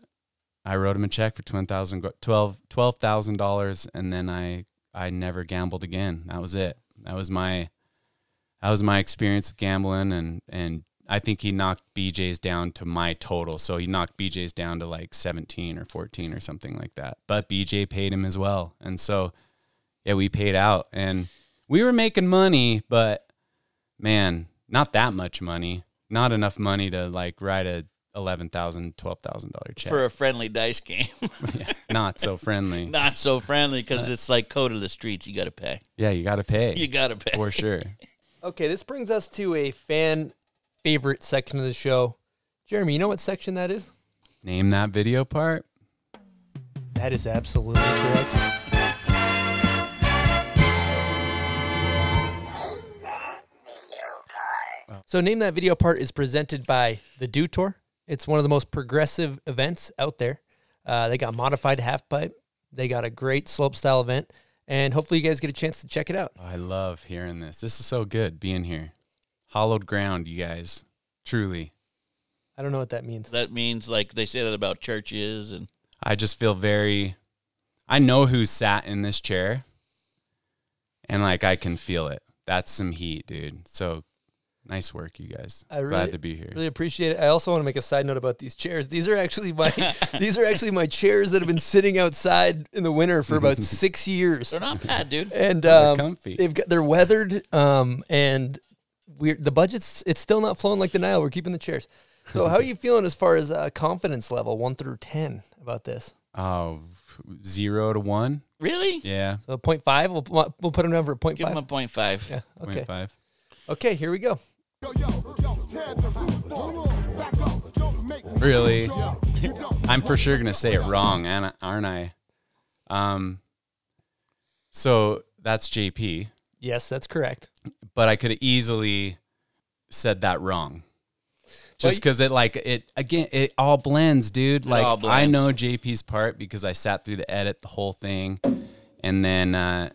Speaker 7: I wrote him a check for $12,000 12 $12,000 and then I I never gambled again. That was it. That was my that was my experience with gambling and and I think he knocked BJ's down to my total. So he knocked BJ's down to like 17 or 14 or something like that. But BJ paid him as well. And so yeah, we paid out and we were making money, but man, not that much money. Not enough money to like write a eleven thousand, twelve thousand dollar check.
Speaker 9: For a friendly dice game.
Speaker 7: yeah, not so friendly.
Speaker 9: Not so friendly because it's like code of the streets. You got to pay.
Speaker 7: Yeah, you got to pay
Speaker 9: You got to pay.
Speaker 7: for sure.
Speaker 1: Okay, this brings us to a fan favorite section of the show. Jeremy, you know what section that is?
Speaker 7: Name that video part.
Speaker 1: That is absolutely correct. So, Name That Video Part is presented by the Dew Tour. It's one of the most progressive events out there. Uh, they got modified half pipe, they got a great slope style event, and hopefully you guys get a chance to check it out.
Speaker 7: I love hearing this. This is so good being here. Hollowed ground, you guys. Truly.
Speaker 1: I don't know what that means.
Speaker 6: That means like they say that about churches and
Speaker 7: I just feel very I know who's sat in this chair and like I can feel it. That's some heat, dude. So nice work, you guys.
Speaker 1: I really,
Speaker 7: Glad to be here.
Speaker 1: Really appreciate it. I also want to make a side note about these chairs. These are actually my these are actually my chairs that have been sitting outside in the winter for about six years.
Speaker 6: they're not bad, dude.
Speaker 1: and
Speaker 7: They're
Speaker 1: um,
Speaker 7: comfy.
Speaker 1: they've got they're weathered um and we're the budget's it's still not flowing like the Nile. We're keeping the chairs. So how are you feeling as far as uh, confidence level one through ten about this?
Speaker 7: Oh, zero to one.
Speaker 6: Really?
Speaker 7: Yeah.
Speaker 1: So point five, we'll we'll put them down for a point
Speaker 6: Give
Speaker 1: five.
Speaker 6: them a point five.
Speaker 1: yeah.
Speaker 7: Point
Speaker 1: Okay.
Speaker 7: five.
Speaker 1: Okay. Here we go.
Speaker 7: Really? I'm for sure gonna say it wrong, Anna, aren't I? Um. So that's JP,
Speaker 1: Yes, that's correct.
Speaker 7: but I could have easily said that wrong. Just because it like it again, it all blends, dude. Like
Speaker 6: all
Speaker 7: I
Speaker 6: blends.
Speaker 7: know JP's part because I sat through the edit, the whole thing, and then, uh,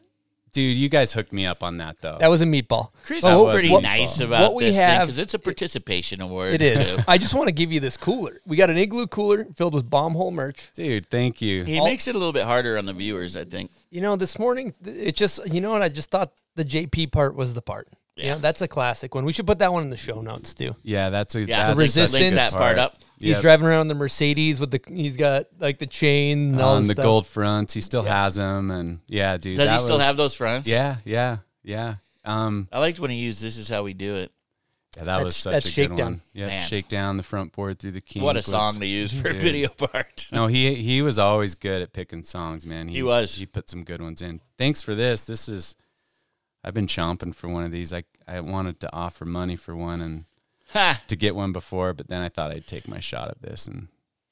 Speaker 7: dude, you guys hooked me up on that though.
Speaker 1: That was a meatball.
Speaker 6: Chris
Speaker 1: Well,
Speaker 6: is pretty
Speaker 1: what-
Speaker 6: nice
Speaker 1: what
Speaker 6: about
Speaker 1: we
Speaker 6: this thing
Speaker 1: have-
Speaker 6: because it's a participation award.
Speaker 1: It is. I just want to give you this cooler. We got an igloo cooler filled with bomb hole merch.
Speaker 7: dude, thank you.
Speaker 6: He makes it a little bit harder on the viewers, I think.
Speaker 1: You know, this morning it just you know what I just thought the JP part was the part. Yeah,
Speaker 6: Yeah.
Speaker 1: that's a classic one. We should put that one in the show notes too.
Speaker 7: Yeah, that's a
Speaker 6: Yeah,
Speaker 7: that's
Speaker 1: The
Speaker 7: such
Speaker 1: resistance-
Speaker 7: good
Speaker 6: that part up.
Speaker 1: He's
Speaker 7: Yep.
Speaker 1: driving around the Mercedes with the he's got like the chain and all
Speaker 7: on
Speaker 1: this
Speaker 7: the
Speaker 1: stuff.
Speaker 7: gold fronts. He still has them, and yeah, dude.
Speaker 6: Does
Speaker 7: that
Speaker 6: he still
Speaker 7: was-
Speaker 6: have those fronts?
Speaker 7: Yeah, yeah, yeah. Um,
Speaker 6: I liked when he used "This is how we do it."
Speaker 7: yeah, that was such
Speaker 1: that's
Speaker 7: a good one. Yeah,
Speaker 6: Man.
Speaker 7: shake down the front board through the kink.
Speaker 6: What a
Speaker 7: was-
Speaker 6: song to use for a video part.
Speaker 7: No, he he was always good at picking songs, man.
Speaker 6: He was.
Speaker 7: He put some good ones in. Thanks for this. This is. I've been chomping for one of these. I I wanted to offer money for one and
Speaker 6: Ha!
Speaker 7: to get one before, but then I thought I'd take my shot at this, and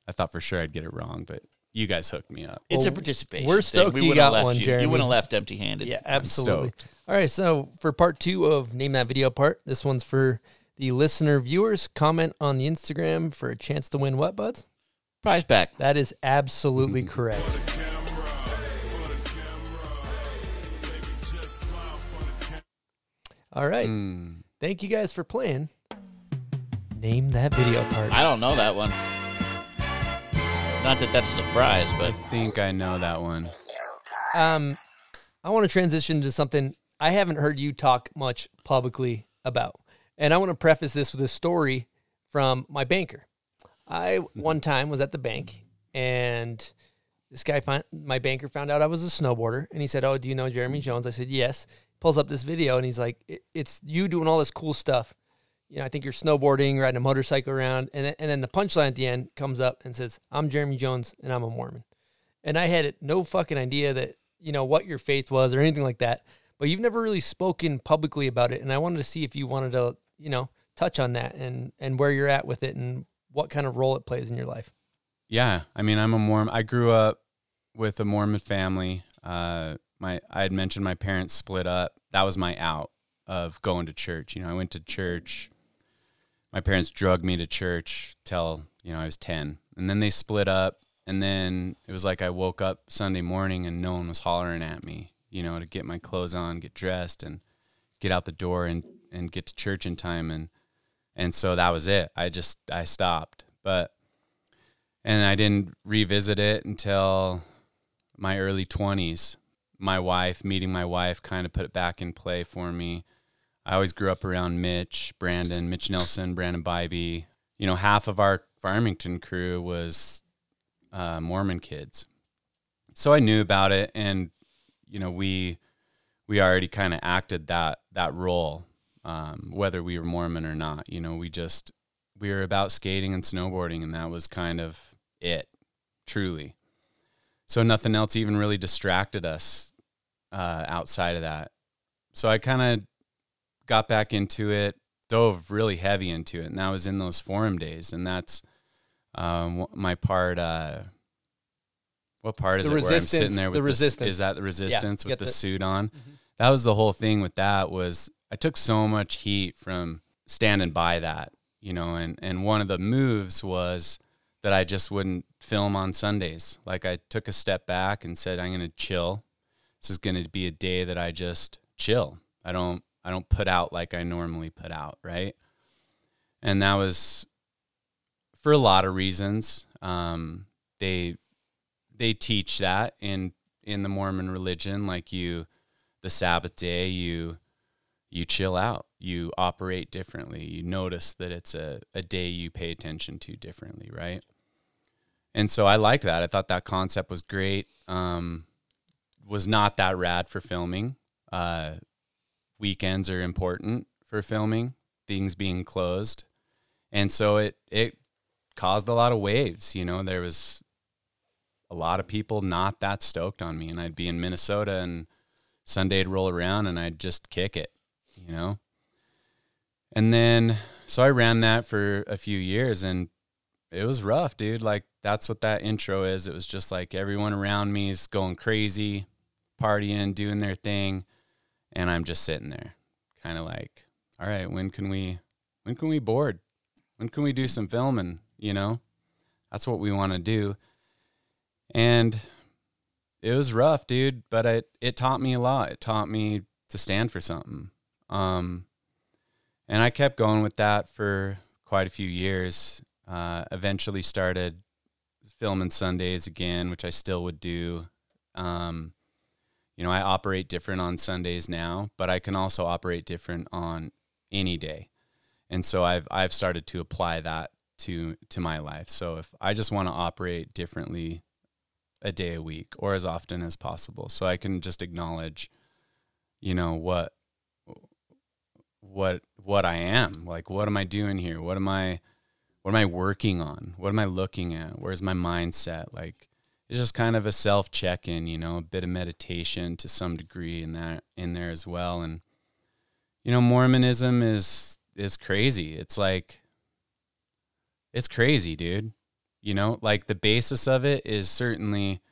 Speaker 7: I thought for sure I'd get it wrong, but you guys hooked me up.
Speaker 6: It's
Speaker 1: Well,
Speaker 6: a participation.
Speaker 1: we're
Speaker 6: thing.
Speaker 1: stoked
Speaker 6: We
Speaker 1: you got
Speaker 6: left
Speaker 1: one,
Speaker 6: you.
Speaker 1: Jeremy.
Speaker 6: You wouldn't have left empty-handed.
Speaker 1: Yeah, absolutely. All right, so for part two of name that video part, this one's for the listener viewers. Comment on the Instagram for a chance to win what, buds?
Speaker 6: Prize back.
Speaker 1: That is absolutely correct. All right.
Speaker 7: Mm.
Speaker 1: Thank you guys for playing. Name that video part.
Speaker 6: I don't know that one. Not that that's a surprise, but
Speaker 7: I think I know that one.
Speaker 1: Um, I want to transition to something I haven't heard you talk much publicly about, and I want to preface this with a story from my banker. I one time was at the bank, and this guy, find, my banker, found out I was a snowboarder, and he said, "Oh, do you know Jeremy Jones?" I said, "Yes." Pulls up this video, and he's like, "It- "It's you doing all this cool stuff." You know, I think you're snowboarding, riding a motorcycle around, and then, and then the punchline at the end comes up and says, "I'm Jeremy Jones, and I'm a Mormon." and I had no fucking idea that you know what your faith was or anything like that. But you've never really spoken publicly about it, and I wanted to see if you wanted to, you know, touch on that and and where you're at with it and what kind of role it plays in your life.
Speaker 7: Yeah, I mean, I'm a Mormon. I grew up with a Mormon family. Uh, my I had mentioned my parents split up. That was my out of going to church. You know, I went to church. My parents drugged me to church till you know I was ten, and then they split up. And then it was like I woke up Sunday morning and no one was hollering at me. You know, to get my clothes on, get dressed, and get out the door and and get to church in time. And and so that was it. I just I stopped, but and I didn't revisit it until my early 20s. My wife, meeting my wife, kind of put it back in play for me. I always grew up around Mitch, Brandon, Mitch Nelson, Brandon Bybee. You know, half of our Farmington crew was uh, Mormon kids, so I knew about it, and you know, we we already kind of acted that that role, um, whether we were Mormon or not. You know, we just we were about skating and snowboarding, and that was kind of it, truly. So nothing else even really distracted us uh, outside of that. So I kind of got back into it, dove really heavy into it, and that was in those forum days, and that's um, my part. Uh, what part is
Speaker 1: The
Speaker 7: it where I'm sitting there with
Speaker 1: the
Speaker 7: the
Speaker 1: resistance.
Speaker 7: Is that the resistance
Speaker 1: get
Speaker 7: with the,
Speaker 1: the-
Speaker 7: suit on? That was the whole thing with that was I took so much heat from standing by that, you know, and and one of the moves was that I just wouldn't film on Sundays. Like I took a step back and said I'm going to chill this is going to be a day that I just chill. I don't I don't put out like I normally put out, right? And that was for a lot of reasons. Um, they they teach that in in the Mormon religion, like you, the Sabbath day, you you chill out, you operate differently, you notice that it's a, a day you pay attention to differently, right? And so I liked that. I thought that concept was great. Um, was not that rad for filming. Uh, weekends are important for filming, things being closed. And so it it caused a lot of waves, you know, there was a lot of people not that stoked on me and I'd be in Minnesota and Sunday'd roll around and I'd just kick it, you know. And then so I ran that for a few years and it was rough, dude. Like that's what that intro is. It was just like everyone around me is going crazy, partying, doing their thing, and I'm just sitting there, kind of like, all right, when can we, when can we board? When can we do some filming? You know, that's what we want to do. And it was rough, dude, but it it taught me a lot. It taught me to stand for something. Um, and I kept going with that for quite a few years. Uh, eventually started filming Sundays again, which I still would do. Um, you know, I operate different on Sundays now, but I can also operate different on any day. And so I've I've started to apply that to to my life. So if I just want to operate differently a day a week or as often as possible so I can just acknowledge you know what what what I am. Like what am I doing here? What am I what am I working on? What am I looking at? Where's my mindset? Like it's just kind of a self check-in you know a bit of meditation to some degree in that in there as well and you know Mormonism is is crazy it's like it's crazy dude you know, like the basis of it is certainly,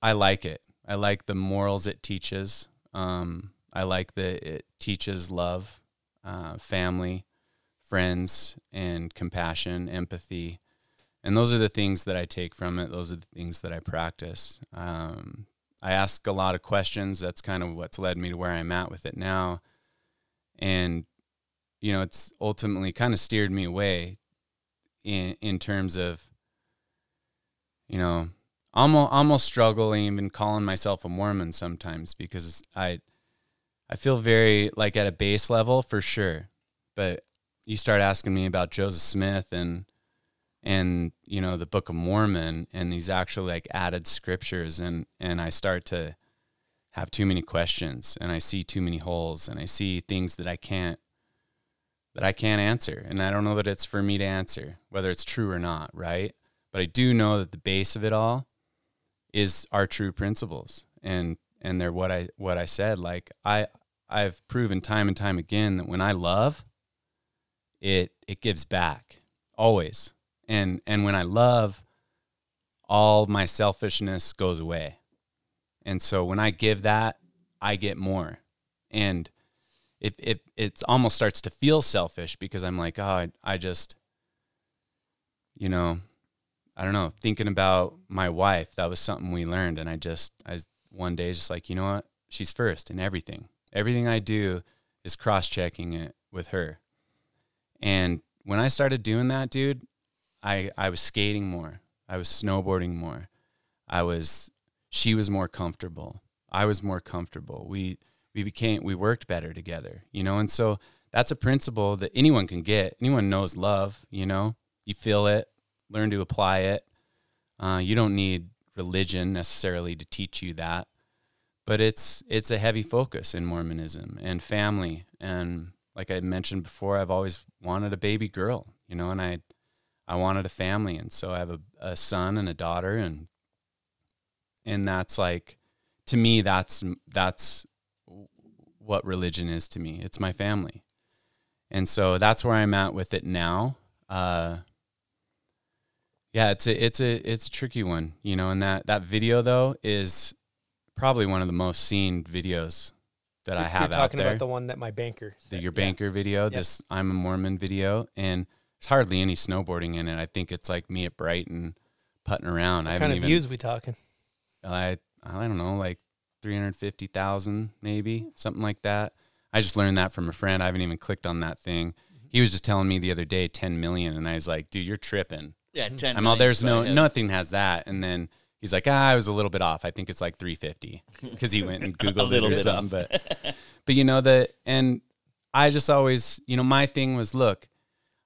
Speaker 7: I like it. I like the morals it teaches. Um, I like that it teaches love, uh, family, friends, and compassion, empathy. And those are the things that I take from it. Those are the things that I practice. Um, I ask a lot of questions. That's kind of what's led me to where I'm at with it now. And, you know, it's ultimately kind of steered me away in in terms of you know almost almost struggling even calling myself a Mormon sometimes because I I feel very like at a base level for sure, but you start asking me about Joseph Smith and and you know the Book of Mormon and these actual like added scriptures and and I start to have too many questions and I see too many holes and I see things that I can't that I can't answer. And I don't know that it's for me to answer, whether it's true or not, right? But I do know that the base of it all is our true principles. And and they're what I what I said. Like I I've proven time and time again that when I love, it it gives back. Always. And and when I love, all my selfishness goes away. And so when I give that, I get more. And it it it almost starts to feel selfish because I'm like, oh, I, I just, you know, I don't know, thinking about my wife. That was something we learned, and I just, I one day just like, you know what, she's first in everything. Everything I do is cross checking it with her. And when I started doing that, dude, I I was skating more. I was snowboarding more. I was she was more comfortable. I was more comfortable. We we became we worked better together you know and so that's a principle that anyone can get anyone knows love you know you feel it learn to apply it uh, you don't need religion necessarily to teach you that but it's it's a heavy focus in mormonism and family and like i mentioned before i've always wanted a baby girl you know and i i wanted a family and so i have a, a son and a daughter and and that's like to me that's that's what religion is to me. It's my family. And so that's where I'm at with it now. Uh, yeah, it's a it's a it's a tricky one, you know. And that that video though is probably one of the most seen videos that I have
Speaker 1: You're talking
Speaker 7: out there.
Speaker 1: about the one that my banker.
Speaker 7: the
Speaker 1: said,
Speaker 7: your
Speaker 1: yeah.
Speaker 7: banker video, this I'm a Mormon video, and there's hardly any snowboarding in it. I think it's like me at Brighton putting around. I
Speaker 1: What
Speaker 7: haven't
Speaker 1: kind of
Speaker 7: even
Speaker 1: views we talking?
Speaker 7: I I don't know, like 350,000 maybe, something like that. I just learned that from a friend. I haven't even clicked on that thing. He was just telling me the other day 10 million and I was like, "Dude, you're tripping."
Speaker 6: Yeah, 10
Speaker 7: I'm all there's no
Speaker 6: ahead.
Speaker 7: nothing has that and then he's like, "Ah, I was a little bit off. I think it's like 350." Cuz he went and googled it
Speaker 6: little
Speaker 7: or
Speaker 6: bit
Speaker 7: something, but but you know the and I just always, you know, my thing was look,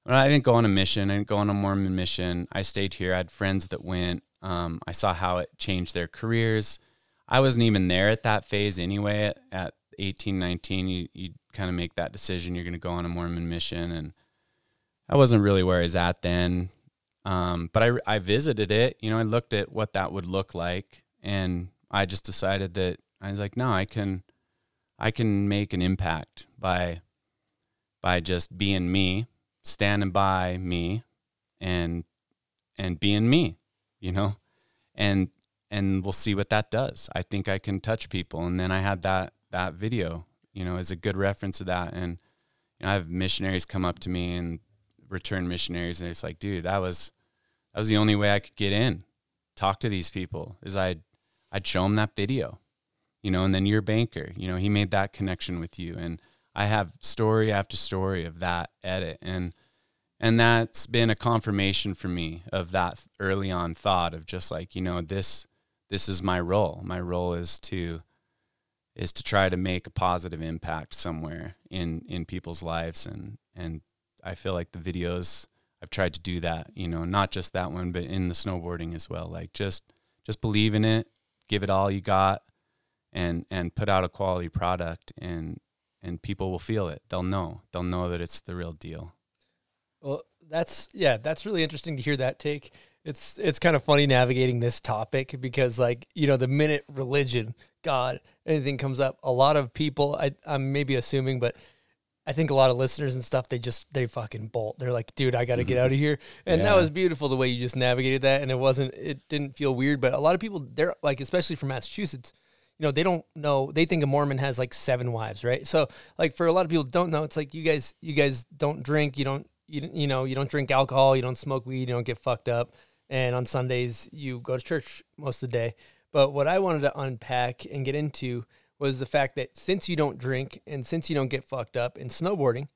Speaker 7: I didn't go on a mission. I didn't go on a Mormon mission. I stayed here. I had friends that went. Um, I saw how it changed their careers. I wasn't even there at that phase anyway. At, at 18, 19, you, you kind of make that decision. You're going to go on a Mormon mission. And I wasn't really where I was at then. Um, but I, I visited it. You know, I looked at what that would look like. And I just decided that I was like, no, I can, I can make an impact by, by just being me standing by me and and being me you know? And and we'll see what that does. I think i can touch people. And then i had that that video you know as a good reference to that. And you know, i have missionaries come up to me and return missionaries. And it's like dude that was that was the only way i could get in talk to these people is i'd i'd show them that video you know? And then your banker you know? He made that connection with you. And I have story after story of that edit and and that's been a confirmation for me of that early on thought of just like you know this this is my role. My role is to is to try to make a positive impact somewhere in in people's lives and and I feel like the videos I've tried to do that you know not just that one but in the snowboarding as well. Like just just believe in it give it all you got and and put out a quality product and and people will feel it. They'll know. They'll know that it's the real deal.
Speaker 1: Well, that's yeah, that's really interesting to hear that take. It's it's kind of funny navigating this topic because like, you know, the minute religion, God, anything comes up, a lot of people I I'm maybe assuming, but I think a lot of listeners and stuff, they just they fucking bolt. They're like, dude, I got to get out of here. And that was beautiful the way you just navigated that, and it wasn't, it didn't feel weird. But a lot of people, they're like, especially from Massachusetts, know, they don't know. They think a Mormon has like seven wives, right? So, like, for a lot of people, don't know. It's like you guys, you guys don't drink. You don't, you you know, you don't drink alcohol. You don't smoke weed. You don't get fucked up. And on Sundays, you go to church most of the day. But what I wanted to unpack and get into was the fact that since you don't drink and since you don't get fucked up in snowboarding,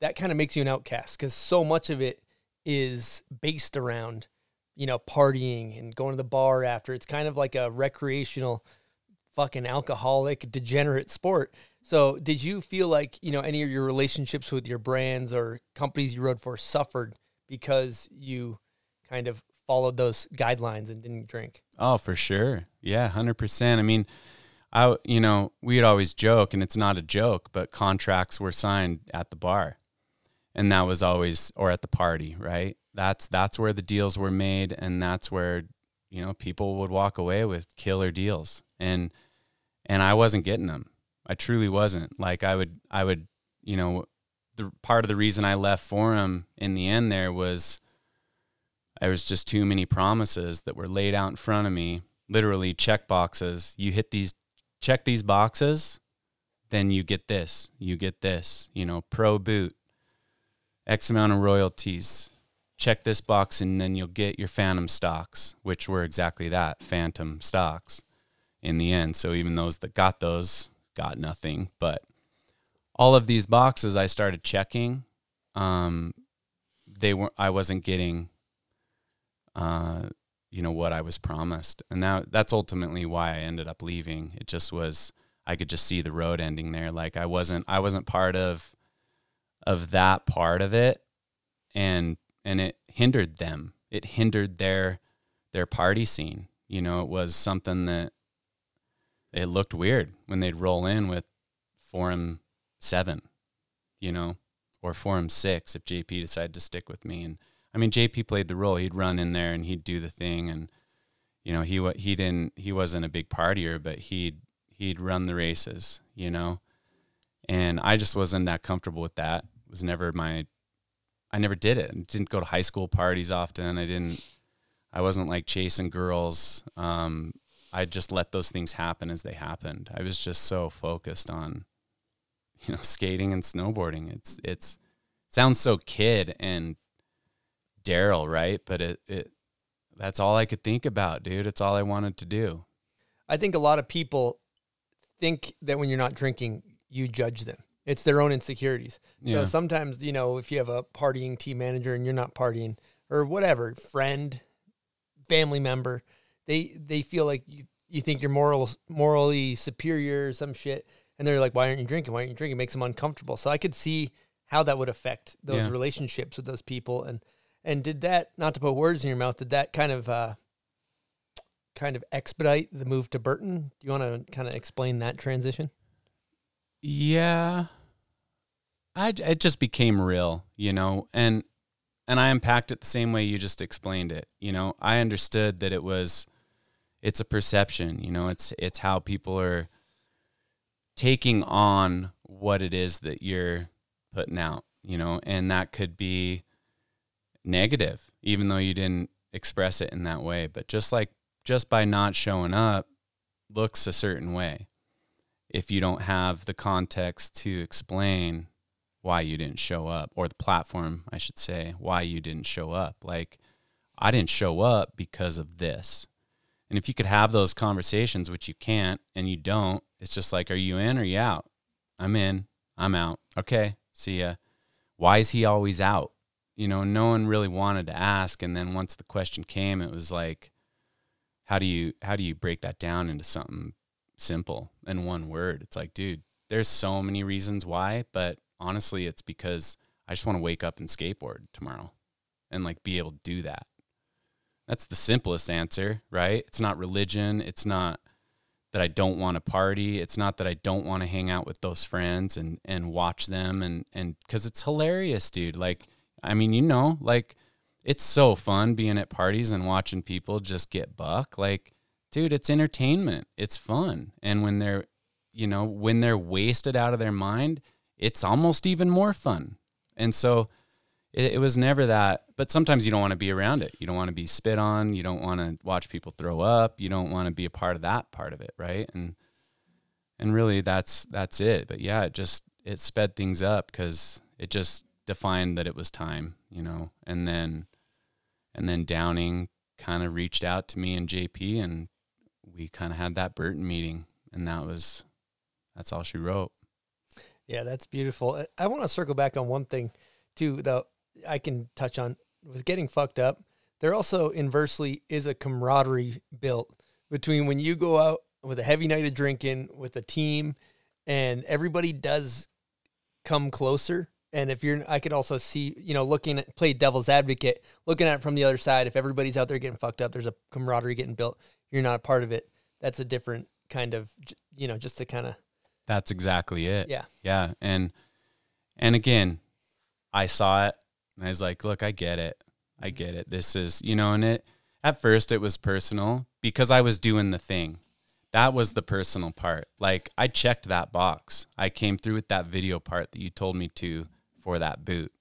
Speaker 1: that kind of makes you an outcast because so much of it is based around, you know, partying and going to the bar after. It's kind of like a recreational, fucking alcoholic, degenerate sport. So, did you feel like, you know, any of your relationships with your brands or companies you rode for suffered because you kind of followed those guidelines and didn't drink?
Speaker 7: Oh, for sure. Yeah, 100%. I mean, I you know, we'd always joke and it's not a joke, but contracts were signed at the bar. And that was always or at the party, right? That's that's where the deals were made and that's where, you know, people would walk away with killer deals. And and I wasn't getting them. I truly wasn't. Like I would I would, you know, the part of the reason I left Forum in the end there was there was just too many promises that were laid out in front of me, literally check boxes. You hit these, check these boxes, then you get this, you get this, you know, pro boot, X amount of royalties. Check this box and then you'll get your phantom stocks, which were exactly that phantom stocks in the end. So even those that got those got nothing. But all of these boxes I started checking, um, they were I wasn't getting uh, you know what I was promised, and that that's ultimately why I ended up leaving. It just was I could just see the road ending there. Like I wasn't I wasn't part of of that part of it, and and it hindered them. It hindered their their party scene. You know, it was something that it looked weird when they'd roll in with Forum Seven, you know, or Forum Six if JP decided to stick with me and. I mean, JP played the role. He'd run in there and he'd do the thing, and you know, he he didn't he wasn't a big partier, but he'd he'd run the races, you know, and I just wasn't that comfortable with that. It was never my, I never did it. I didn't go to high school parties often. I didn't, I wasn't like chasing girls. Um, I just let those things happen as they happened. I was just so focused on, you know, skating and snowboarding. It's it's sounds so kid and Daryl, right? But it, it that's all I could think about, dude. It's all I wanted to do.
Speaker 1: I think a lot of people think that when you're not drinking, you judge them. It's their own insecurities.
Speaker 7: Yeah.
Speaker 1: So sometimes, you know, if you have a partying team manager and you're not partying or whatever, friend, family member, they they feel like you, you think you're moral morally superior or some shit. And they're like, Why aren't you drinking? Why aren't you drinking? It makes them uncomfortable. So I could see how that would affect those
Speaker 7: Yeah.
Speaker 1: relationships with those people. And and did that not to put words in your mouth, did that kind of uh kind of expedite the move to Burton? Do you want to kind of explain that transition?
Speaker 7: Yeah. I it just became real, you know, and and I unpacked it the same way you just explained it. You know, I understood that it was it's a perception, you know, it's it's how people are taking on what it is that you're putting out, you know, and that could be negative even though you didn't express it in that way, but just like just by not showing up looks a certain way. If you don't have the context to explain why you didn't show up or the platform I should say why you didn't show up. Like I didn't show up because of this and if you could have those conversations which you can't and you don't it's just like are you in or are you out? I'm in I'm out. Okay see ya. Why is he always out? You know no one really wanted to ask. And then once the question came it was like how do you how do you break that down into something simple in one word. It's like, dude, there's so many reasons why, but honestly, it's because I just want to wake up and skateboard tomorrow and like be able to do that. That's the simplest answer, right? It's not religion. It's not that I don't want to party. It's not that I don't want to hang out with those friends and and watch them and and cuz it's hilarious, dude. Like I mean, you know, like it's so fun being at parties and watching people just get buck. Like dude, it's entertainment. It's fun. And when they're, you know, when they're wasted out of their mind, it's almost even more fun. And so it, it was never that, but sometimes you don't want to be around it. You don't want to be spit on. You don't want to watch people throw up. You don't want to be a part of that part of it. Right. And, and really that's, that's it. But yeah, it just, it sped things up because it just defined that it was time, you know, and then, and then Downing kind of reached out to me and JP and we kind of had that Burton meeting, and that was that's all she wrote.
Speaker 1: Yeah, that's beautiful. I- want to circle back on one thing too, though I can touch on with getting fucked up. There also inversely is a camaraderie built between when you go out with a heavy night of drinking with a team, and everybody does come closer. And if you're, I could also see, you know, looking at play devil's advocate, looking at it from the other side. If everybody's out there getting fucked up, there's a camaraderie getting built. You're not a part of it. That's a different kind of, you know, just to kind of,
Speaker 7: That's exactly it.
Speaker 1: yeah,
Speaker 7: Yeah, and and again, I saw it, and I was like, "Look, I get it. I mm-hmm. get it. This is, you know." And it at first it was personal because I was doing the thing. That was the personal part. Like I checked that box. I came through with that video part that you told me to for that boot.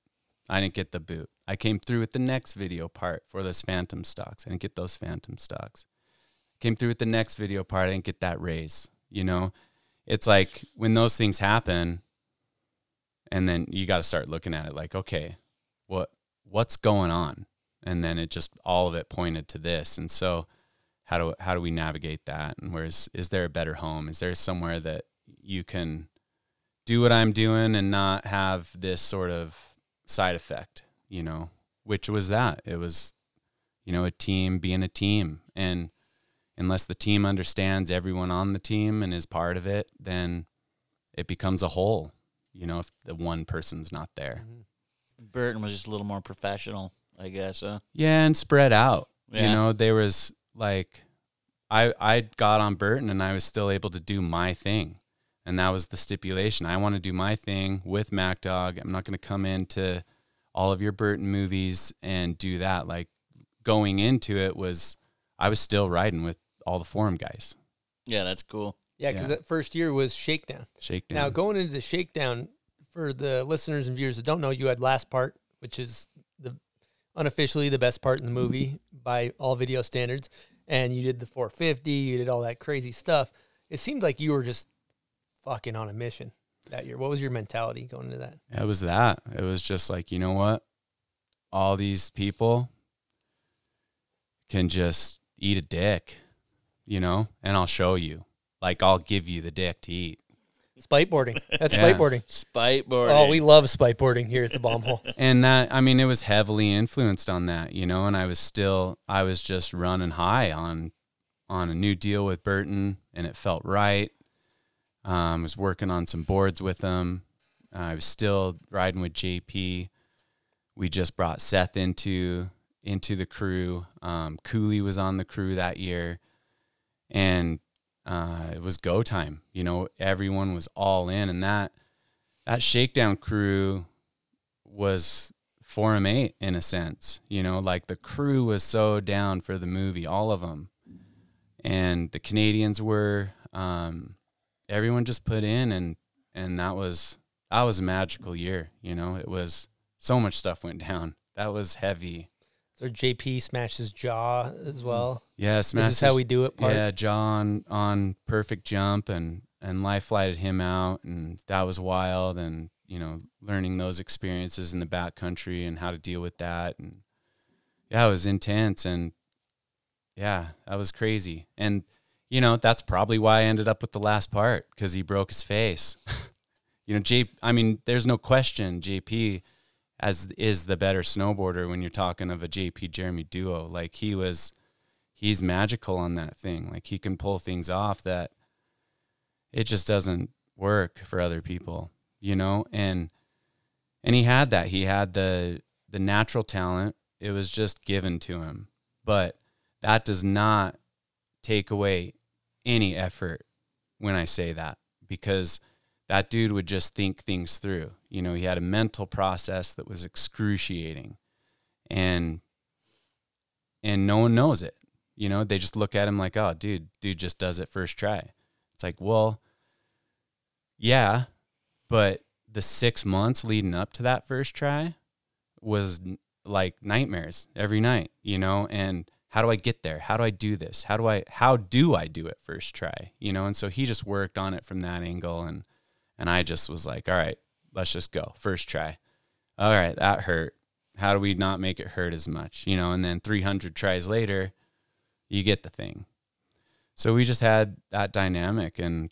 Speaker 7: I didn't get the boot. I came through with the next video part for those phantom stocks. I didn't get those phantom stocks. Came through with the next video part. I didn't get that raise. You know, it's like when those things happen, and then you got to start looking at it like, okay, what what's going on? And then it just all of it pointed to this. And so, how do how do we navigate that? And where's is there a better home? Is there somewhere that you can do what I'm doing and not have this sort of side effect? You know, which was that it was, you know, a team being a team, and unless the team understands everyone on the team and is part of it, then it becomes a whole. You know, if the one person's not there. Mm-hmm.
Speaker 9: Burton was just a little more professional, I guess. Huh?
Speaker 7: Yeah, and spread out. You know, there was like I I got on Burton and I was still able to do my thing. And that was the stipulation. I want to do my thing with Mack Dawg. I'm not going to come into all of your Burton movies and do that. Like going into it was I was still riding with all the forum guys.
Speaker 9: Yeah, that's cool.
Speaker 1: yeah, because
Speaker 7: Yeah.
Speaker 1: that first year was Shakedown.
Speaker 7: Shakedown.
Speaker 1: Now going into the shakedown for the listeners and viewers that don't know, you had last part, which is the unofficially the best part in the movie by all video standards, and you did the 450, you did all that crazy stuff. It seemed like you were just fucking on a mission that year. What was your mentality going into that?
Speaker 7: It was that. It was just like, you know what? All these people can just eat a dick you know, and I'll show you. Like I'll give you the dick to eat.
Speaker 1: Spite boarding. That's
Speaker 7: Yeah.
Speaker 1: spite boarding.
Speaker 9: Spite boarding.
Speaker 1: Oh, we love spiteboarding here at the bomb hole.
Speaker 7: and that i mean it was heavily influenced on that you know and i was still i was just running high on on a new deal with burton and it felt right um, was working on some boards with them i was still riding with jp we just brought seth into into the crew um, cooley was on the crew that year and uh, it was go time you know everyone was all in and that that shakedown crew was Forum 8 in a sense. You know, like the crew was so down for the movie, all of them. And the Canadians were, um, everyone just put in and, and that was, that was a magical year. You know, it was so much stuff went down. That was heavy.
Speaker 1: So JP smashed his jaw as mm. well.
Speaker 7: Yeah,
Speaker 1: This is how we do it. Part.
Speaker 7: Yeah, John on perfect jump and and life flighted him out, and that was wild. And you know, learning those experiences in the backcountry and how to deal with that, and yeah, it was intense. And yeah, that was crazy. And you know, that's probably why I ended up with the last part because he broke his face. you know, J. I mean, there's no question, JP as is the better snowboarder when you're talking of a JP Jeremy duo. Like he was he's magical on that thing. Like he can pull things off that it just doesn't work for other people, you know? And and he had that. He had the the natural talent. It was just given to him. But that does not take away any effort when I say that because that dude would just think things through. You know, he had a mental process that was excruciating. And and no one knows it. You know, they just look at him like, "Oh, dude, dude just does it first try." It's like, "Well, yeah, but the 6 months leading up to that first try was like nightmares every night, you know, and how do I get there? How do I do this? How do I how do I do it first try? You know, and so he just worked on it from that angle and and I just was like, all right, let's just go. First try. All right, that hurt. How do we not make it hurt as much? You know, and then 300 tries later, you get the thing. So we just had that dynamic and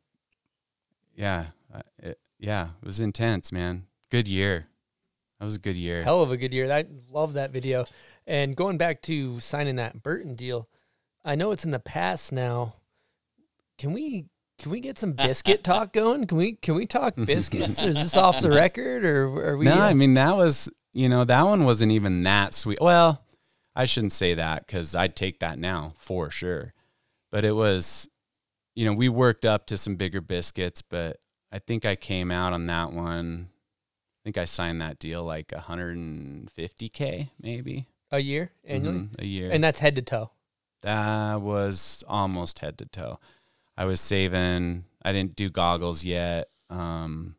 Speaker 7: yeah, uh, it, yeah, it was intense, man. Good year. That was a good year.
Speaker 1: Hell of a good year. I love that video. And going back to signing that Burton deal, I know it's in the past now. Can we can we get some biscuit talk going? Can we can we talk biscuits? is this off the record or are we?
Speaker 7: no,
Speaker 1: uh,
Speaker 7: I mean that was you know that one wasn't even that sweet. Well, I shouldn't say that because I'd take that now for sure. But it was, you know, we worked up to some bigger biscuits, but I think I came out on that one. I think I signed that deal like 150k maybe
Speaker 1: a year annually,
Speaker 7: Mhm, a year,
Speaker 1: and that's head to toe.
Speaker 7: that was almost head to toe. I was saving. I didn't do goggles yet. Um,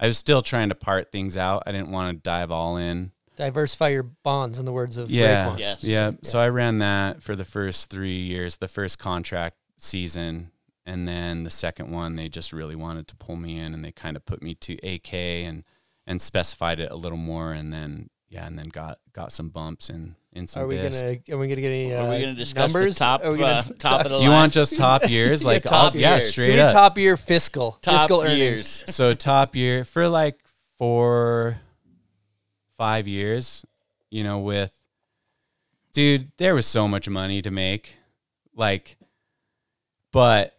Speaker 7: I was still trying to part things out. I didn't want to dive all in.
Speaker 1: Diversify your bonds, in the words of
Speaker 7: Yeah.
Speaker 1: Raekwon.
Speaker 9: Yes.
Speaker 7: Yeah. So I ran that for the first three years, the first contract season. And then the second one, they just really wanted to pull me in and they kind of put me to AK and, and specified it a little more. And then, yeah, and then got, got some bumps in, in some
Speaker 1: Are we
Speaker 7: bisc.
Speaker 1: gonna are we gonna get any? Uh,
Speaker 9: Are we going to discuss
Speaker 1: numbers?
Speaker 9: the top
Speaker 1: Are we gonna
Speaker 9: uh, top of the
Speaker 7: You
Speaker 9: line?
Speaker 7: want just top years?
Speaker 1: Yeah,
Speaker 7: Like,
Speaker 1: top
Speaker 7: I'll- yeah, straight up.
Speaker 1: top year fiscal
Speaker 9: top
Speaker 1: fiscal earnings.
Speaker 9: years?
Speaker 7: so top year for like four, five years, you know, with dude, there was so much money to make. Like, but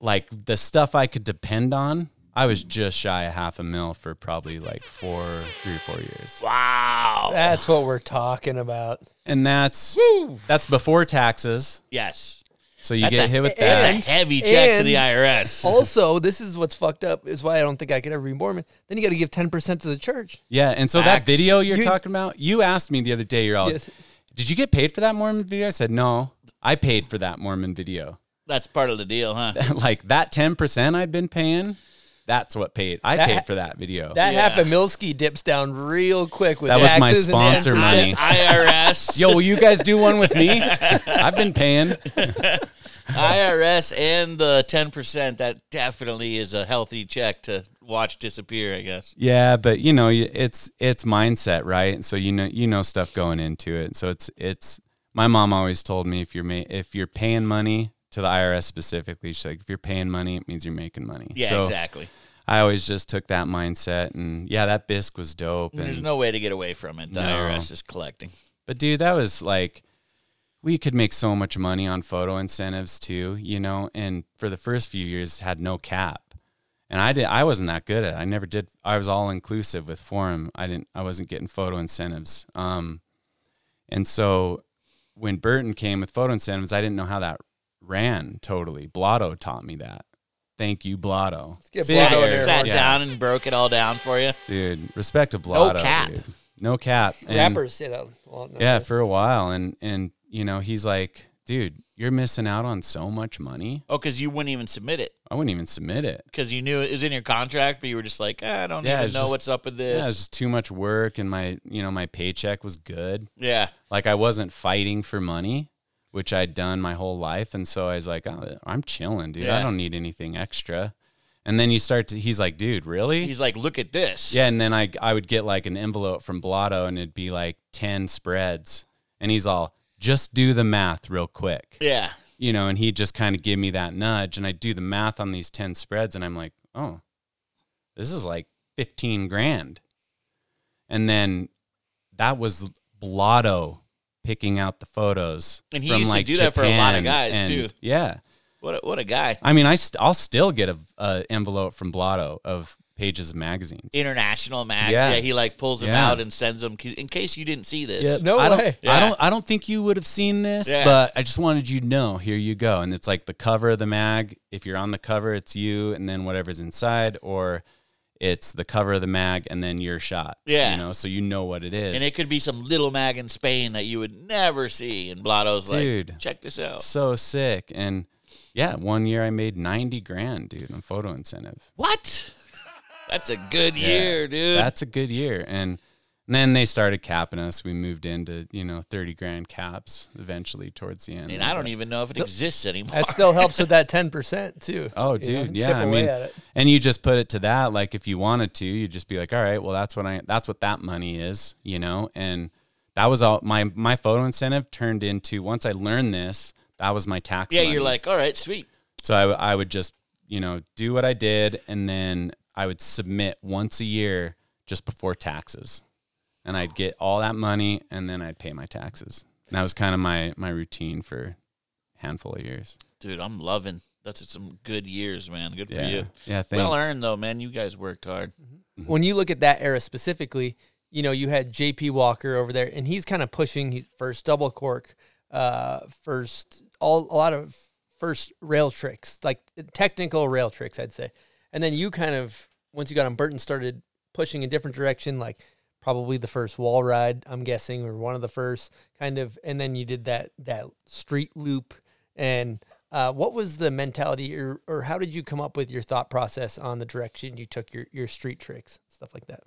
Speaker 7: like the stuff I could depend on, I was just shy of half a mil for probably like four, three or four years.
Speaker 9: Wow.
Speaker 1: That's what we're talking about.
Speaker 7: And that's that's before taxes.
Speaker 9: Yes.
Speaker 7: So you
Speaker 9: That's
Speaker 7: get
Speaker 9: a,
Speaker 7: hit with that.
Speaker 1: And-
Speaker 9: a heavy check to the IRS.
Speaker 1: Also, this is what's fucked up. Is why I don't think I could ever be Mormon. Then you got to give ten percent to the church.
Speaker 7: Yeah, and so that video you're
Speaker 1: You-
Speaker 7: talking about, you asked me the other day, you're all,
Speaker 1: Yes.
Speaker 7: did you get paid for that Mormon video? I said, no, I paid for that Mormon video.
Speaker 9: That's part of the deal, huh?
Speaker 7: like that 10% I'd been paying, that's what paid. I
Speaker 1: That-
Speaker 7: paid for that video.
Speaker 1: That
Speaker 9: Yeah.
Speaker 1: half a Milski dips down real quick with
Speaker 7: That was my
Speaker 1: taxes and
Speaker 7: sponsor money.
Speaker 9: IRS.
Speaker 7: Yo, will you guys do one with me? I've been paying.
Speaker 9: IRS and the 10%, that definitely is a healthy check to watch disappear, I guess.
Speaker 7: Yeah, but you know, it's it's mindset, right? So you know you know stuff going into it. So it's it's my mom always told me if you're ma- if you're paying money to the IRS specifically. She's like, if you're paying money, it means you're making money.
Speaker 6: Yeah,
Speaker 7: so
Speaker 6: exactly.
Speaker 7: I always just took that mindset, and yeah, that bisque was dope.
Speaker 6: And
Speaker 7: And
Speaker 6: there's no way to get away from it. The
Speaker 7: No.
Speaker 6: IRS is collecting.
Speaker 7: But dude, that was like we could make so much money on photo incentives too, you know, and for the first few years had no cap. And I did I wasn't that good at it. I never did I was all inclusive with forum. I didn't I wasn't getting photo incentives. Um and so when Burton came with photo incentives, I didn't know how that ran totally. Blotto taught me that. Thank you, Blotto.
Speaker 1: Let's get Blotto in
Speaker 7: air.
Speaker 6: Sat
Speaker 7: Yeah.
Speaker 6: down and broke it all down for you.
Speaker 7: Dude, respect to Blotto.
Speaker 6: No cap.
Speaker 7: dude. No cap. And-
Speaker 1: Rappers say that. a lot
Speaker 7: yeah
Speaker 1: nowadays.
Speaker 7: for a while and and you know he's like dude you're missing out on so much money
Speaker 6: Oh, because you wouldn't even submit it
Speaker 7: i wouldn't even submit it
Speaker 6: because you knew it was in your contract, but you were just like, "Ah, I don't
Speaker 7: Yeah,
Speaker 6: even know
Speaker 7: just-
Speaker 6: what's up with this.
Speaker 7: yeah it was just too much work and my you know my paycheck was good
Speaker 6: Yeah,
Speaker 7: like i wasn't fighting for money which i'd done my whole life. And so i was like oh, i'm chilling dude. I don't need anything extra. And then you start to he's like dude really?
Speaker 6: He's like, look at this.
Speaker 7: yeah and then i i would get like an envelope from blotto and it'd be like 10 spreads. And he's all just do the math real quick.
Speaker 6: Yeah.
Speaker 7: you know, and he'd just kind of give me that nudge, and I do the math on these ten spreads, and I'm like, oh, this is like fifteen grand, and then that was Blotto picking out the photos,
Speaker 6: And he
Speaker 7: from
Speaker 6: used to
Speaker 7: like
Speaker 6: do that for a lot of guys,
Speaker 7: and-
Speaker 6: too.
Speaker 7: Yeah,
Speaker 6: What a, what a guy.
Speaker 7: I mean, I st- I'll still get a, a envelope from Blotto of pages of magazines.
Speaker 6: International max. Yeah.
Speaker 7: Yeah.
Speaker 6: he like pulls them
Speaker 7: Yeah.
Speaker 6: out and sends them in case you didn't see this.
Speaker 7: Yeah,
Speaker 1: No
Speaker 7: I
Speaker 1: way.
Speaker 7: Don't, I
Speaker 6: Yeah.
Speaker 7: don't. I don't think you would have seen this,
Speaker 6: Yeah.
Speaker 7: but I just wanted you to know. Here you go, and it's like the cover of the mag. If you're on the cover, it's you, and then whatever's inside, or it's the cover of the mag, and then your shot.
Speaker 6: Yeah.
Speaker 7: you know, so you know what it is.
Speaker 6: And it could be some little mag in Spain that you would never see. And Blotto's
Speaker 7: Dude.
Speaker 6: like, check this out.
Speaker 7: so sick, and yeah, one year I made ninety grand, dude, on photo incentive.
Speaker 6: What? That's a good
Speaker 7: Yeah.
Speaker 6: year, dude.
Speaker 7: That's a good year, and. And then they started capping us. We moved into, you know, 30 grand caps eventually towards the end.
Speaker 6: and I don't even know if it exists anymore.
Speaker 1: That still helps with that ten percent too.
Speaker 7: Oh,
Speaker 1: You know,
Speaker 7: dude, yeah.
Speaker 1: chip
Speaker 7: I mean, and you just put it to that. Like, if you wanted to, you'd just be like, all right, well, that's what I, that's what that money is, you know. And that was all my my photo incentive turned into. Once I learned this, that was my tax.
Speaker 6: yeah,
Speaker 7: money.
Speaker 6: you're like, all right, sweet.
Speaker 7: so I, I would just, you know, do what I did, and then I would submit once a year just before taxes, and I'd get all that money, and then I'd pay my taxes. And that was kind of my my routine for a handful of years.
Speaker 6: Dude, I'm loving. That's some good years, man. Good for
Speaker 7: Yeah,
Speaker 6: you.
Speaker 7: yeah. Thanks.
Speaker 6: Well earned though, man. You guys worked hard.
Speaker 1: when you look at that era specifically, you know, you had JP Walker over there, and he's kind of pushing his first double cork, uh, first all a lot of first rail tricks, like technical rail tricks, I'd say. And then you kind of once you got on Burton started pushing a different direction, like probably the first wall ride, I'm guessing, or one of the first kind of, and then you did that that street loop. And uh, what was the mentality, or or how did you come up with your thought process on the direction you took your your street tricks, stuff like that?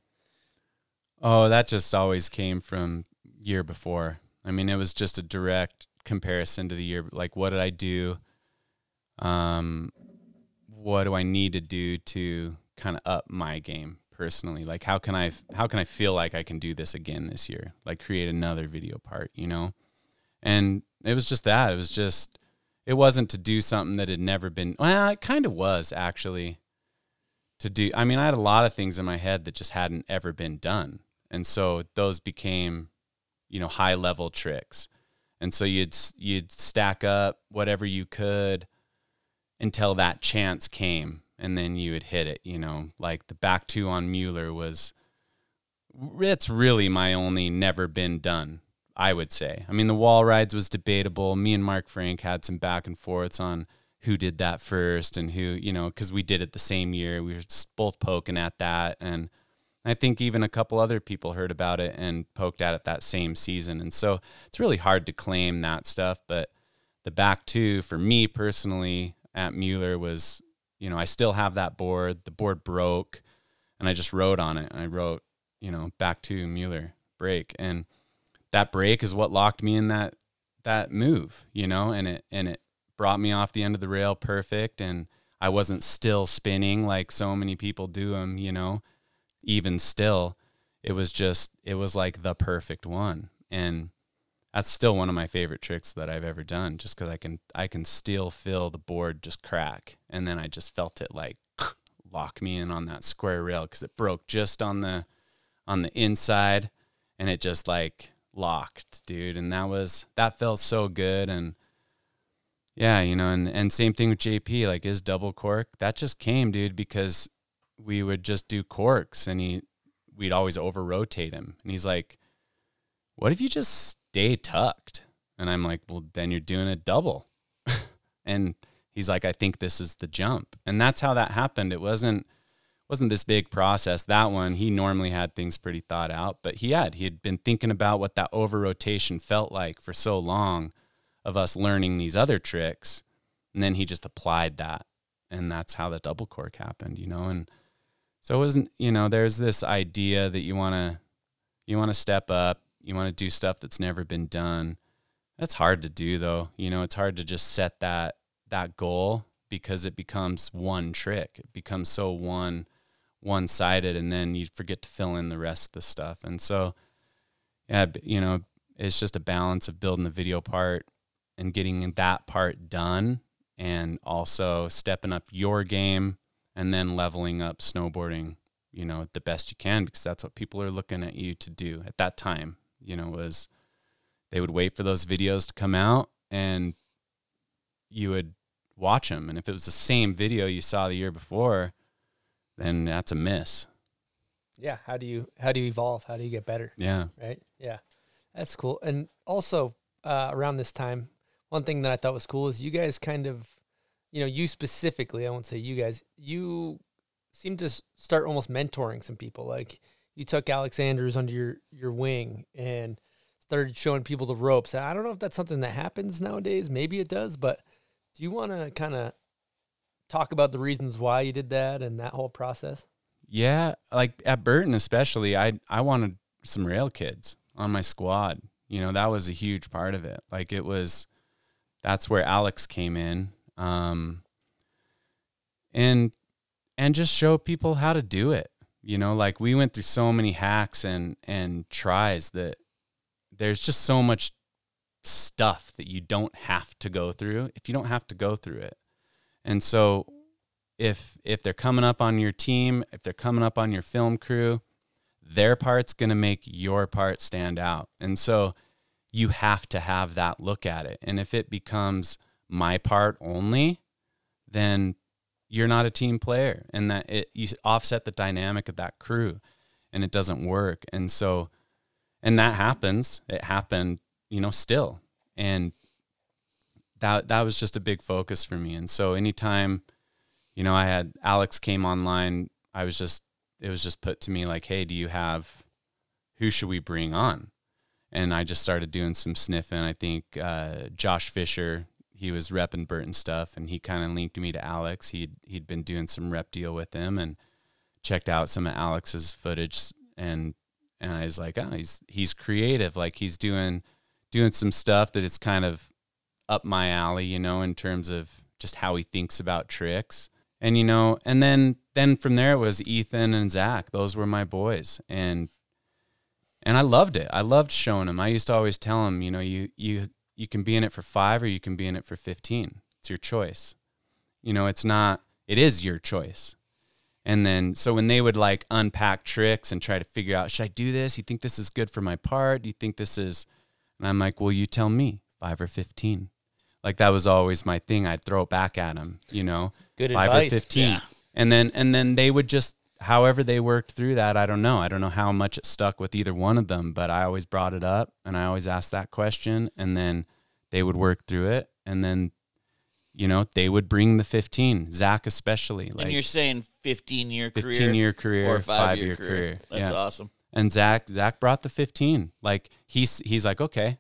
Speaker 7: Oh, that just always came from year before. I mean, it was just a direct comparison to the year. Like, what did I do? Um, what do I need to do to kind of up my game personally? Like, how can I how can I feel like I can do this again this year? Like, create another video part, you know? And it was just that. It was just it wasn't to do something that had never been. Well, it kind of was actually to do i mean i had a lot of things in my head that just hadn't ever been done and so those became you know high level tricks and so you'd you'd stack up whatever you could until that chance came and then you would hit it you know? Like the back two on Mueller was it's really my only never been done I would say. I mean the wall rides was debatable. Me and Mark Frank had some back and forths on who did that first and who you know because we did it the same year. We were both poking at that and i think even a couple other people heard about it and poked at it that same season and so it's really hard to claim that stuff but the back two for me personally at mueller was you know i still have that board the board broke and i just wrote on it i wrote you know back to mueller break and that break is what locked me in that that move you know and it and it brought me off the end of the rail perfect and I wasn't still spinning like so many people do them, you know. Even still, it was just it was like the perfect one. And that's still one of my favorite tricks that I've ever done. Just because I can I can still feel the board just crack, and then I just felt it like lock me in on that square rail because it broke just on the on the inside, and it just like locked, dude. And that was that felt so good and. Yeah, you know, and, and same thing with JP, like his double cork, that just came, dude, because we would just do corks and he we'd always over rotate him. And he's like, What if you just stay tucked? And I'm like, Well, then you're doing a double. and he's like, I think this is the jump. And that's how that happened. It wasn't wasn't this big process. That one, he normally had things pretty thought out, but he had. He had been thinking about what that over rotation felt like for so long of us learning these other tricks. And then he just applied that. And that's how the double cork happened, you know? And so it wasn't, you know, there's this idea that you want to, you want to step up, you want to do stuff that's never been done. That's hard to do though. You know, it's hard to just set that, that goal because it becomes one trick. It becomes so one, one sided and then you forget to fill in the rest of the stuff. And so, yeah, you know, it's just a balance of building the video part and getting that part done and also stepping up your game and then leveling up snowboarding you know the best you can because that's what people are looking at you to do at that time you know was they would wait for those videos to come out and you would watch them and if it was the same video you saw the year before then that's a miss.
Speaker 1: Yeah how do you how do you evolve? How do you get better?
Speaker 7: Yeah.
Speaker 1: Right? Yeah. That's cool. And also uh, around this time one thing that I thought was cool is you guys kind of, you know, you specifically, I won't say you guys, you seem to start almost mentoring some people. Like you took Alex Andrews under your, your wing and started showing people the ropes. I don't know if that's something that happens nowadays. Maybe it does, but do you want to kind of talk about the reasons why you did that and that whole process?
Speaker 7: Yeah, like at Burton especially, I I wanted some rail kids on my squad. You know, that was a huge part of it. Like it was that's where Alex came in. Um, and and just show people how to do it. You know, like we went through so many hacks and and tries that there's just so much stuff that you don't have to go through if you don't have to go through it. And so if if they're coming up on your team, if they're coming up on your film crew, their part's going to make your part stand out. And so you have to have that look at it. And if it becomes my part only, then you're not a team player and that it you offset the dynamic of that crew and it doesn't work. And so and that happens. It happened, you know, still. And that that was just a big focus for me. And so anytime, you know, I had Alex came online, I was just it was just put to me like, "Hey, do you have who should we bring on?" and I just started doing some sniffing. I think uh, Josh Fisher, he was repping Burton stuff, and he kind of linked me to Alex. He'd he'd been doing some rep deal with him, and checked out some of Alex's footage, and and I was like, oh, he's he's creative. Like he's doing doing some stuff that it's kind of up my alley, you know, in terms of just how he thinks about tricks. And you know, and then then from there it was Ethan and Zach. Those were my boys, and and I loved it. I loved showing them. I used to always tell them, you know, you you you can be in it for five or you can be in it for fifteen. It's your choice. You know, it's not. It is your choice. And then, so when they would like unpack tricks and try to figure out, should I do this? You think this is good for my part? Do you think this is? And I'm like, well, you tell me, five or fifteen. Like that was always my thing. I'd throw it back at them, you know,
Speaker 1: Good
Speaker 7: five
Speaker 1: advice.
Speaker 7: or fifteen.
Speaker 6: Yeah.
Speaker 7: And then and then they would just however they worked through that, I don't know. I don't know how much it stuck with either one of them, but I always brought it up and I always asked that question and then they would work through it and then you know, they would bring the 15, Zach especially. Like
Speaker 6: and you're saying 15 year career,
Speaker 7: 15 year career,
Speaker 6: or
Speaker 7: five,
Speaker 6: 5
Speaker 7: year,
Speaker 6: year
Speaker 7: career.
Speaker 6: That's
Speaker 7: yeah.
Speaker 6: awesome.
Speaker 7: And Zach, Zach brought the 15. Like he's he's like, okay,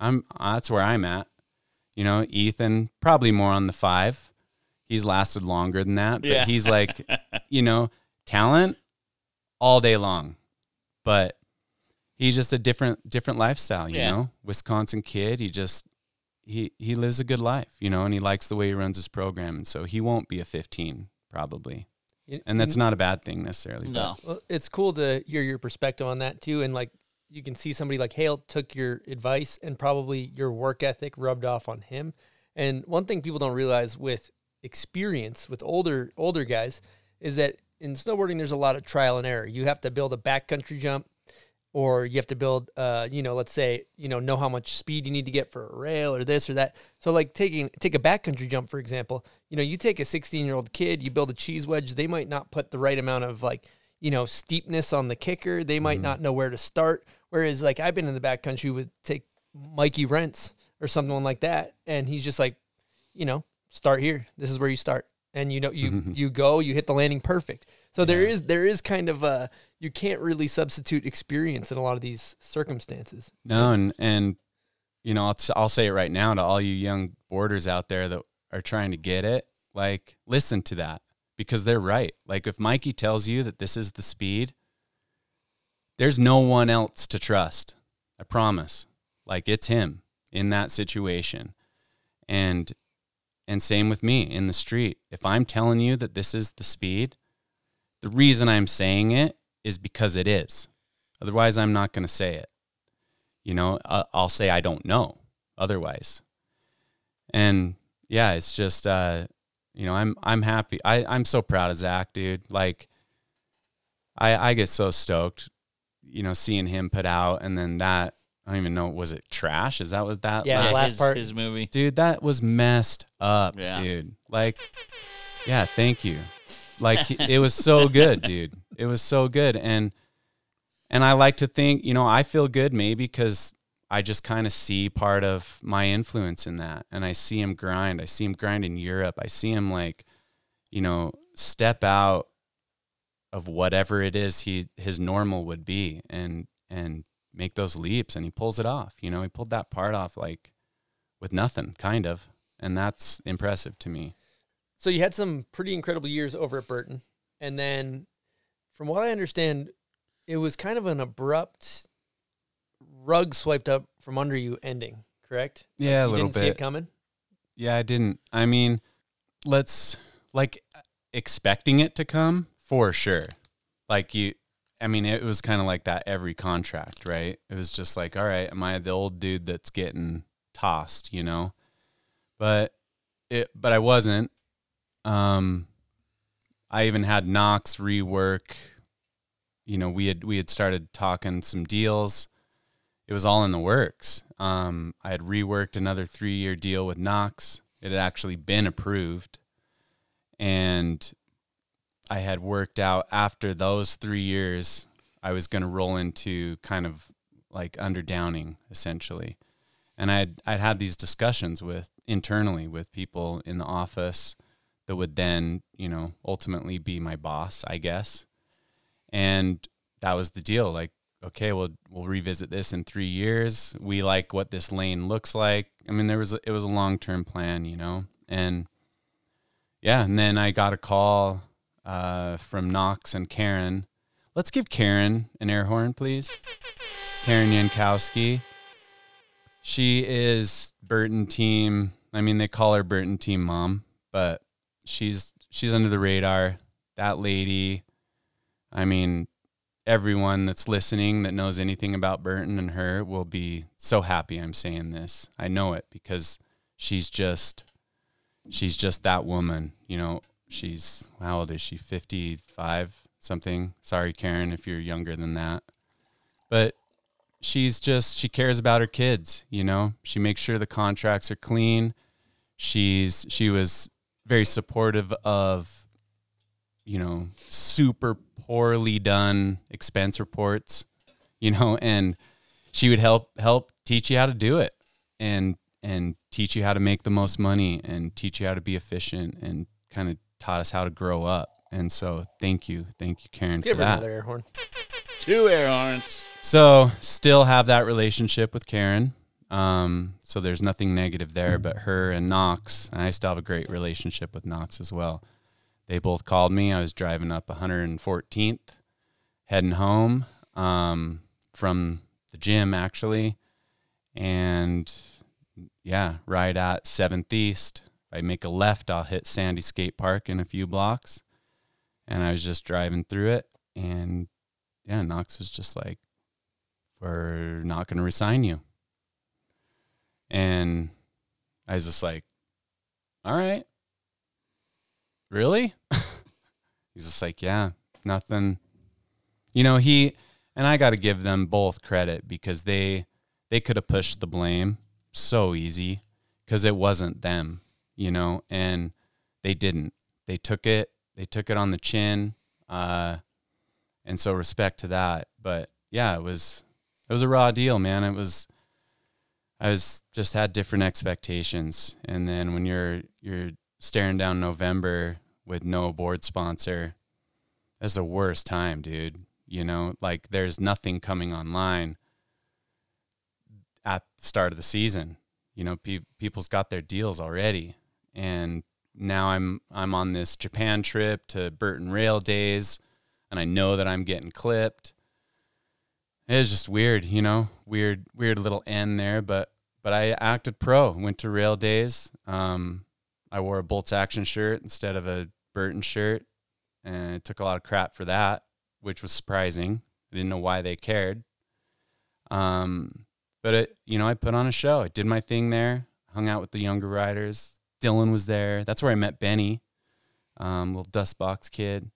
Speaker 7: I'm that's where I'm at. You know, Ethan probably more on the five. He's lasted longer than that, but
Speaker 6: Yeah.
Speaker 7: he's like, you know, talent all day long, but he's just a different different lifestyle. You
Speaker 6: Yeah.
Speaker 7: know, Wisconsin kid. He just he he lives a good life. You know, and he likes the way he runs his program, and so he won't be a 15 probably.
Speaker 1: You-
Speaker 7: And that's not a bad thing necessarily.
Speaker 6: No.
Speaker 1: Well, it's cool to hear your perspective on that too, and like you can see somebody like Hale took your advice and probably your work ethic rubbed off on him. And one thing people don't realize with experience with older older guys is that in snowboarding there's a lot of trial and error. You have to build a backcountry jump or you have to build uh, you know, let's say, you know, know how much speed you need to get for a rail or this or that. So like taking take a backcountry jump for example, you know, you take a 16-year-old kid, you build a cheese wedge, they might not put the right amount of like you know, steepness on the kicker. They might not know where to start. Whereas, like, I've been in the backcountry with take Mikey Rencz or something like that, and he's just like, you know, start here. This is where you start, and you know, you you go, you hit the landing perfect. So there is there is kind of a you can't really substitute experience in a lot of these circumstances.
Speaker 7: No, and and you know, I'll, I'll say it right now to all you young boarders out there that are trying to get it. Like, listen to that because they're right. Like, if Mikey tells you that this is the speed, there's no one else to trust. I promise. Like, it's him in that situation, and and same with me in the street. If I'm telling you that this is the speed, the reason I'm saying it is because it is. Otherwise, I'm not going to say it. You know, I'll say I don't know otherwise. And yeah, it's just, uh, you know, I'm, I'm happy. I, I'm so proud of Zach, dude. Like, I, I get so stoked, you know, seeing him put out and then that, I don't even know, was it trash? Is that what that
Speaker 1: Yeah,
Speaker 7: last,
Speaker 1: last
Speaker 6: his,
Speaker 1: part.
Speaker 6: his movie.
Speaker 7: dude that was messed up
Speaker 6: Yeah.
Speaker 7: dude like yeah thank you like it was so good dude it was so good and and i like to think you know i feel good maybe because i just kind of see part of my influence in that and i see him grind i see him grind in europe i see him like you know step out of whatever it is he his normal would be and and make those leaps and he pulls it off you know he pulled that part off like with nothing, kind of. And that's impressive to me.
Speaker 1: So you had some pretty incredible years over at Burton, and then, from what I understand, it was kind of an abrupt rug swiped up from under you ending. Correct?
Speaker 7: Yeah, a
Speaker 1: you
Speaker 7: little
Speaker 1: didn't see it
Speaker 7: bit.
Speaker 1: coming.
Speaker 7: Yeah, I didn't. I mean, let's like expecting it to come for sure. Like you, I mean, it was kind of like that every contract, right? It was just like, all right, am I the old dude that's getting tossed, you know? But it, but I wasn't. Um, I even had Knox rework. You know, we had we had started talking some deals. It was all in the works. Um, I had reworked another three year deal with Knox. It had actually been approved, and I had worked out after those three years. I was going to roll into kind of like under downing essentially, and I'd I'd had these discussions with internally with people in the office that would then you know ultimately be my boss, I guess, and that was the deal. Like, okay, we'll we'll revisit this in three years. We like what this lane looks like. I mean, there was it was a long term plan, you know, and yeah, and then I got a call uh, from Knox and Karen. Let's give Karen an air horn, please. Karen Yankowski. She is Burton team. I mean, they call her Burton team mom, but she's she's under the radar. That lady. I mean, everyone that's listening that knows anything about Burton and her will be so happy I'm saying this. I know it because she's just she's just that woman, you know. She's how old is she? 55 something. Sorry Karen if you're younger than that. But she's just she cares about her kids, you know. She makes sure the contracts are clean. She's she was very supportive of you know, super poorly done expense reports, you know, and she would help help teach you how to do it and and teach you how to make the most money and teach you how to be efficient and kind of taught us how to grow up. And so thank you. Thank you, Karen,
Speaker 1: Give
Speaker 7: for
Speaker 1: her
Speaker 7: that.
Speaker 1: another air horn.
Speaker 6: Two air horns.
Speaker 7: So still have that relationship with Karen. Um, so there's nothing negative there, but her and Knox, and I still have a great relationship with Knox as well. They both called me. I was driving up 114th, heading home um, from the gym actually, and yeah, right at Seventh East. I make a left, I'll hit Sandy Skate Park in a few blocks, and I was just driving through it, and yeah, Knox was just like, we're not going to resign you. And I was just like, all right, really? He's just like, yeah, nothing. You know, he and I got to give them both credit because they they could have pushed the blame so easy because it wasn't them, you know, and they didn't. They took it. They took it on the chin, uh, and so respect to that. But yeah, it was it was a raw deal, man. It was I was just had different expectations, and then when you're you're staring down November with no board sponsor, that's the worst time, dude. You know, like there's nothing coming online at the start of the season. You know, pe- people's got their deals already, and now I'm I'm on this Japan trip to Burton Rail Days, and I know that I'm getting clipped. It was just weird, you know, weird weird little end there, but but I acted pro. Went to Rail Days. Um, I wore a Bolts Action shirt instead of a Burton shirt, and it took a lot of crap for that, which was surprising. I didn't know why they cared. Um, but it, you know, I put on a show. I did my thing there. Hung out with the younger riders. Dylan was there. That's where I met Benny, um, little dust box kid.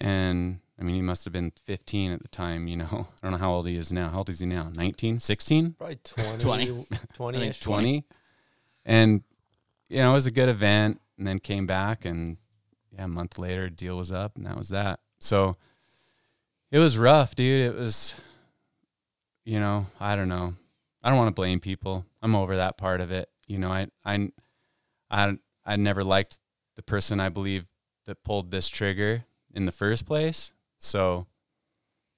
Speaker 7: And I mean, he must have been 15 at the time, you know. I don't know how old he is now. How old is he now? 19, 16?
Speaker 1: Probably 20,
Speaker 6: 20.
Speaker 1: 20 ish.
Speaker 7: 20. And, you know, it was a good event and then came back and, yeah, a month later, deal was up and that was that. So it was rough, dude. It was, you know, I don't know. I don't want to blame people. I'm over that part of it. You know, I, I, I, I never liked the person I believe that pulled this trigger in the first place. So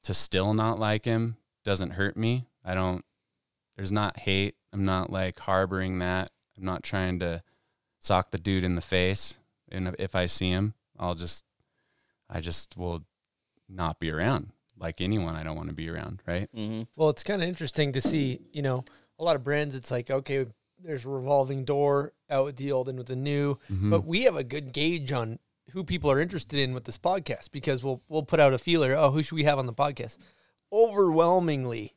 Speaker 7: to still not like him doesn't hurt me. I don't, there's not hate. I'm not like harboring that. I'm not trying to sock the dude in the face. And if I see him, I'll just, I just will not be around like anyone I don't want to be around. Right.
Speaker 6: Mm-hmm.
Speaker 1: Well, it's kind of interesting to see, you know, a lot of brands, it's like, okay, there's a revolving door out with the old and with the new,
Speaker 7: Mhm.
Speaker 1: but we have a good gauge on who people are interested in with this podcast because we'll we'll put out a feeler. Oh, who should we have on the podcast? Overwhelmingly,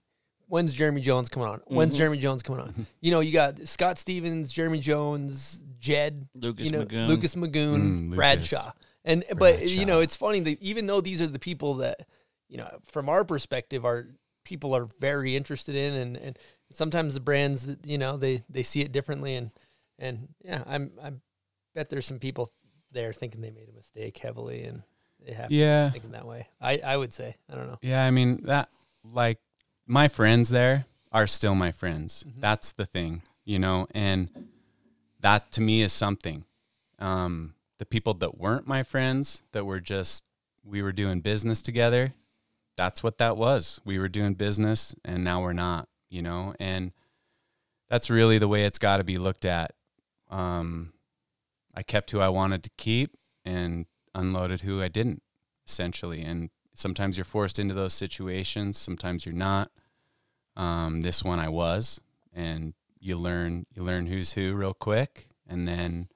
Speaker 1: when's Jeremy Jones coming on? When's
Speaker 6: Mhm.
Speaker 1: Jeremy Jones coming on? you know, you got Scott Stevens, Jeremy Jones, Jed,
Speaker 6: Lucas
Speaker 1: you know,
Speaker 6: Magoon.
Speaker 1: Lucas Magoon,
Speaker 7: Mm, Lucas.
Speaker 1: Bradshaw, and but you know, it's funny that even though these are the people that you know, from our perspective, are people are very interested in, and and sometimes the brands, that, you know, they they see it differently, and and yeah, I'm I bet there's some people there thinking they made a mistake heavily, and they have
Speaker 7: Yeah.
Speaker 1: thinking that way. I I would say I don't know.
Speaker 7: Yeah, I mean that like my friends there are still my friends. That's the thing, you know, and that to me is something. Um the people that weren't my friends that were just we were doing business together, that's what that was. We were doing business and now we're not, you know, and that's really the way it's got to be looked at. Um I kept who I wanted to keep and unloaded who I didn't essentially. And sometimes you're forced into those situations sometimes you're not. Um, this one i was. And you learn you learn who's who real quick. And then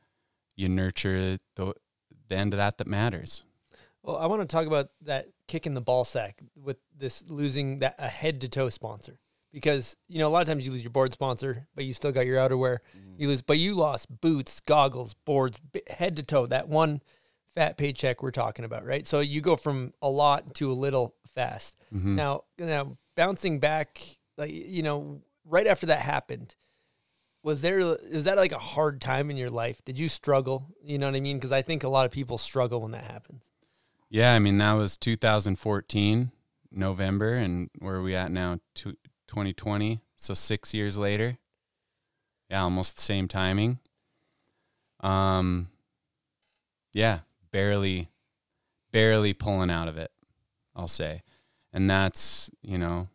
Speaker 7: you nurture the the end of that that matters.
Speaker 1: Well, I want to talk about that kick in the ball sack with this losing that a head to toe sponsor because you know a lot of times you lose your board sponsor, but you still got your outerwear. You lose, but you lost boots, goggles, boards, head to toe. That one fat paycheck we're talking about, right? So you go from a lot to a little fast.
Speaker 7: Mhm.
Speaker 1: Now, now bouncing back, like you know, right after that happened, was there is that like a hard time in your life? Did you struggle? You know what I mean? Because I think a lot of people struggle when that happens.
Speaker 7: yeah i mean that was 2014 november and where are we at now Two- 2020 so six years later. Yeah almost the same timing. Um yeah barely barely pulling out of it i'll say. And that's you know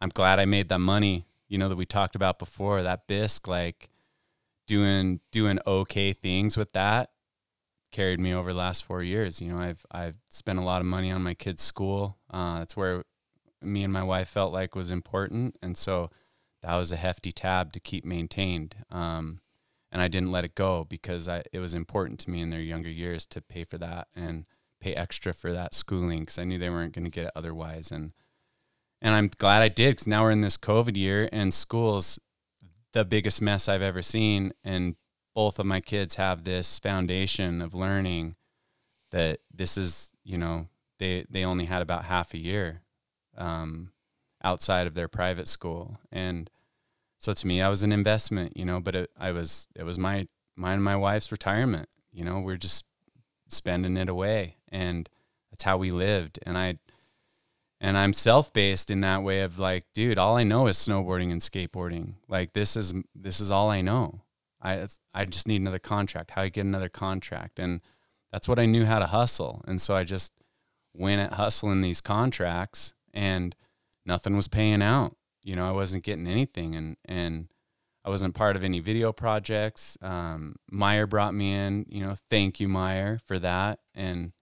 Speaker 7: i'm glad i made that money you know that we talked about before that bisque like doing doing okay things with that carried me over the last four years. You know i've i've spent a lot of money on my kids school. Uh, that's where me and my wife felt like was important and so that was a hefty tab to keep maintained um, and I didn't let it go because I, it was important to me in their younger years to pay for that and pay extra for that schooling because I knew they weren't going to get it otherwise. And and I'm glad I did because now we're in this COVID year and school's the biggest mess I've ever seen. And both of my kids have this foundation of learning that this is, you know, they, they only had about half a year um, outside of their private school. And so to me, I was an investment, you know, but it, I was, it was my, mine and my wife's retirement, you know, we're just spending it away and that's how we lived. And I, and I'm self-based in that way of like, dude, all I know is snowboarding and skateboarding. Like this is this is all I know. I I just need another contract. How I get another contract, and that's what I knew how to hustle. And so I just went at hustling these contracts, and nothing was paying out. You know, I wasn't getting anything, and and I wasn't part of any video projects. Um, Meyer brought me in. You know, thank you, Meyer, for that, and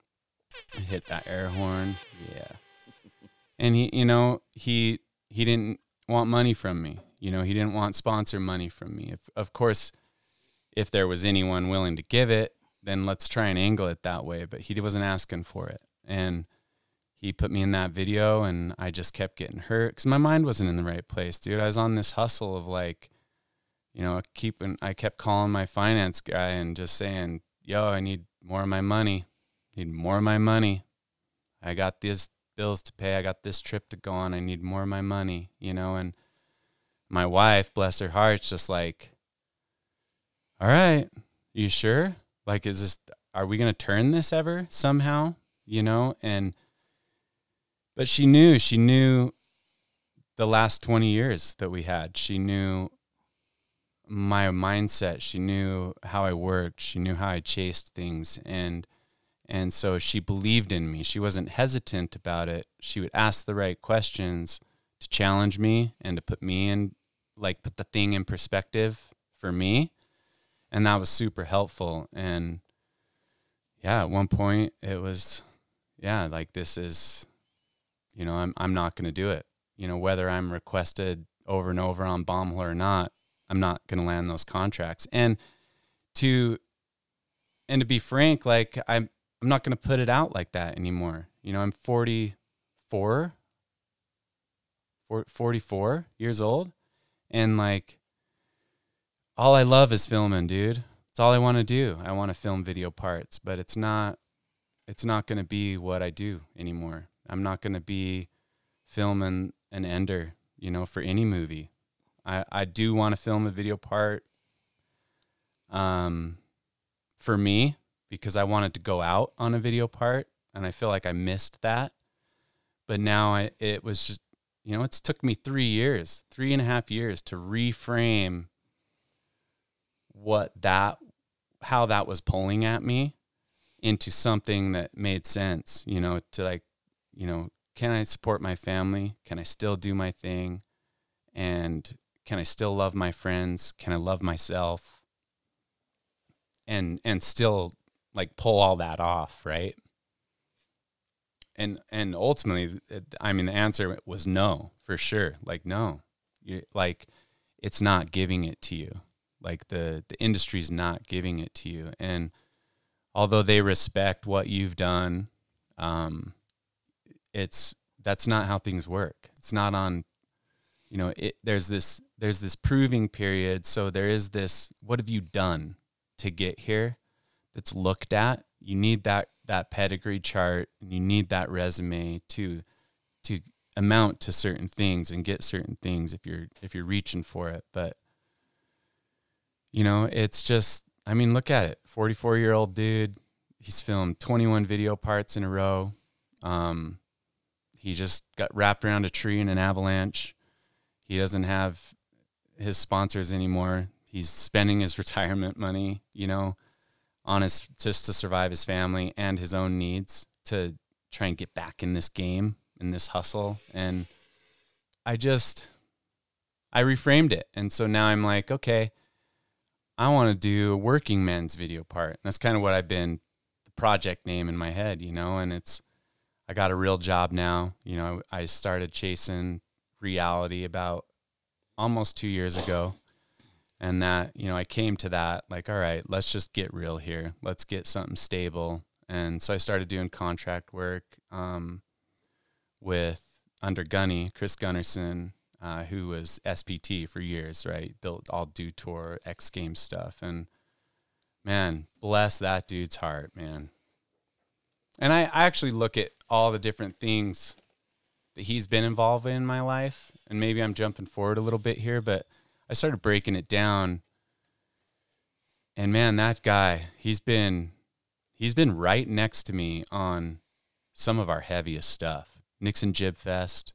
Speaker 7: I hit that air horn. Yeah and he you know he he didn't want money from me you know he didn't want sponsor money from me if, of course if there was anyone willing to give it then let's try and angle it that way but he wasn't asking for it and he put me in that video and i just kept getting hurt because my mind wasn't in the right place dude i was on this hustle of like you know keeping i kept calling my finance guy and just saying yo i need more of my money need more of my money i got these bills to pay. I got this trip to go on. I need more of my money, you know? And my wife, bless her heart, just like, all right, you sure? Like, is this, are we going to turn this ever somehow, you know? And, but she knew, she knew the last 20 years that we had. She knew my mindset. She knew how I worked. She knew how I chased things. And, and so she believed in me. She wasn't hesitant about it. She would ask the right questions to challenge me and to put me in, like, put the thing in perspective for me. And that was super helpful. And yeah, at one point it was, yeah, like, this is, you know, I'm, I'm not going to do it. You know, whether I'm requested over and over on Bombhole or not, I'm not going to land those contracts. And to, and to be frank, like I'm, I'm not going to put it out like that anymore. You know, I'm 44, 44 years old. And like, all I love is filming, dude. It's all I want to do. I want to film video parts, but it's not, it's not going to be what I do anymore. I'm not going to be filming an ender, you know, for any movie. I, I do want to film a video part um, for me because I wanted to go out on a video part and I feel like I missed that. But now I, it was just, you know, it's took me three years, three and a half years to reframe what that, how that was pulling at me into something that made sense, you know, to like, you know, can I support my family? Can I still do my thing? And can I still love my friends? Can I love myself? And and still like pull all that off, right? And and ultimately, I mean, the answer was no for sure. Like no, you like it's not giving it to you. Like the the industry's not giving it to you. And although they respect what you've done, um, it's that's not how things work. It's not on, you know, it, there's this there's this proving period. So there is this. What have you done to get here? that's looked at. You need that that pedigree chart and you need that resume to to amount to certain things and get certain things if you're if you're reaching for it. But you know, it's just I mean, look at it. 44 year old dude. He's filmed 21 video parts in a row. Um, he just got wrapped around a tree in an avalanche. He doesn't have his sponsors anymore. He's spending his retirement money, you know on his just to survive his family and his own needs to try and get back in this game in this hustle and i just i reframed it and so now i'm like okay i want to do a working men's video part and that's kind of what i've been the project name in my head you know and it's i got a real job now. You know i started chasing reality about almost two years ago. And that you know i came to that like all right let's just get real here. Let's get something stable. And so i started doing contract work um, with under Gunny, Chris Gunnarson, uh, who was SPT for years, right? Built all Dew Tour X Games stuff, and man, bless that dude's heart, man. And I, I actually look at all the different things that he's been involved in, in my life, and maybe I'm jumping forward a little bit here, but I started breaking it down. And man, that guy, he's been he's been right next to me on some of our heaviest stuff. Nixon Jib Fest.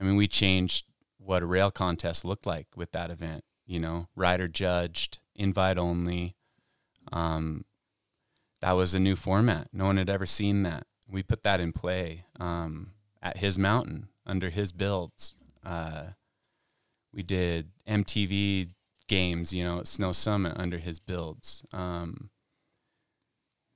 Speaker 7: I mean, we changed what a rail contest looked like with that event. You know, rider judged, invite only. Um, that was a new format. No one had ever seen that. We put that in play um, at his mountain under his builds. Uh, we did MTV games, you know, at Snow Summit under his builds. Um,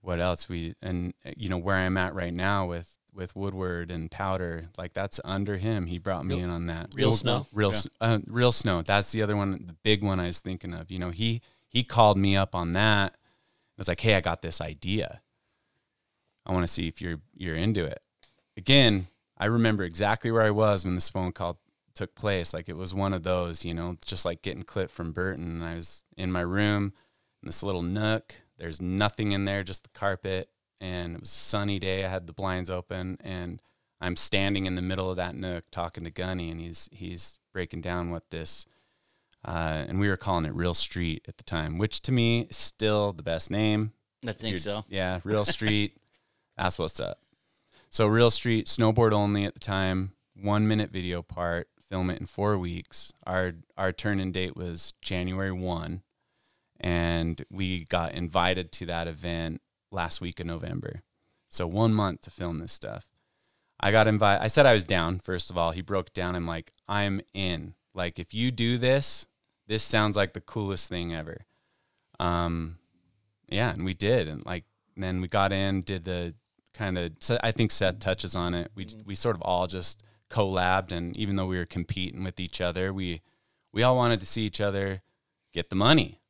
Speaker 7: what else we and you know where I'm at right now with with Woodward and POWDR, like that's under him. He brought me
Speaker 6: Real-
Speaker 7: in on that.
Speaker 6: Real Snow?
Speaker 7: real,
Speaker 6: Yeah.
Speaker 7: uh, real snow. That's the other one, the big one I was thinking of. You know, he he called me up on that. I was like, hey, I got this idea. I want to see if you're you're into it. Again, I remember exactly where I was when this phone call took place. Like it was one of those, you know, just like getting clipped from Burton. I was in my room in this little nook. There's nothing in there, just the carpet. And it was a sunny day. I had the blinds open and I'm standing in the middle of that nook talking to Gunny and he's he's breaking down what this uh, and we were calling it Real Street at the time, which to me is still the best name.
Speaker 6: I think
Speaker 7: You're-
Speaker 6: so.
Speaker 7: Yeah, Real Street. That's what's up. So Real Street, snowboard only at the time, one minute video part, film it in four weeks. Our our turn in date was January one, and we got invited to that event last week of November. So one month to film this stuff. I got invited. I said I was down. First of all, he broke down. I'm like, I'm in. Like, if you do this, this sounds like the coolest thing ever. Um, yeah, and we did, and like, and then we got in, did the kind of. I think Seth touches on it. We we sort of all just collabed, and even though we were competing with each other, we we all wanted to see each other get the money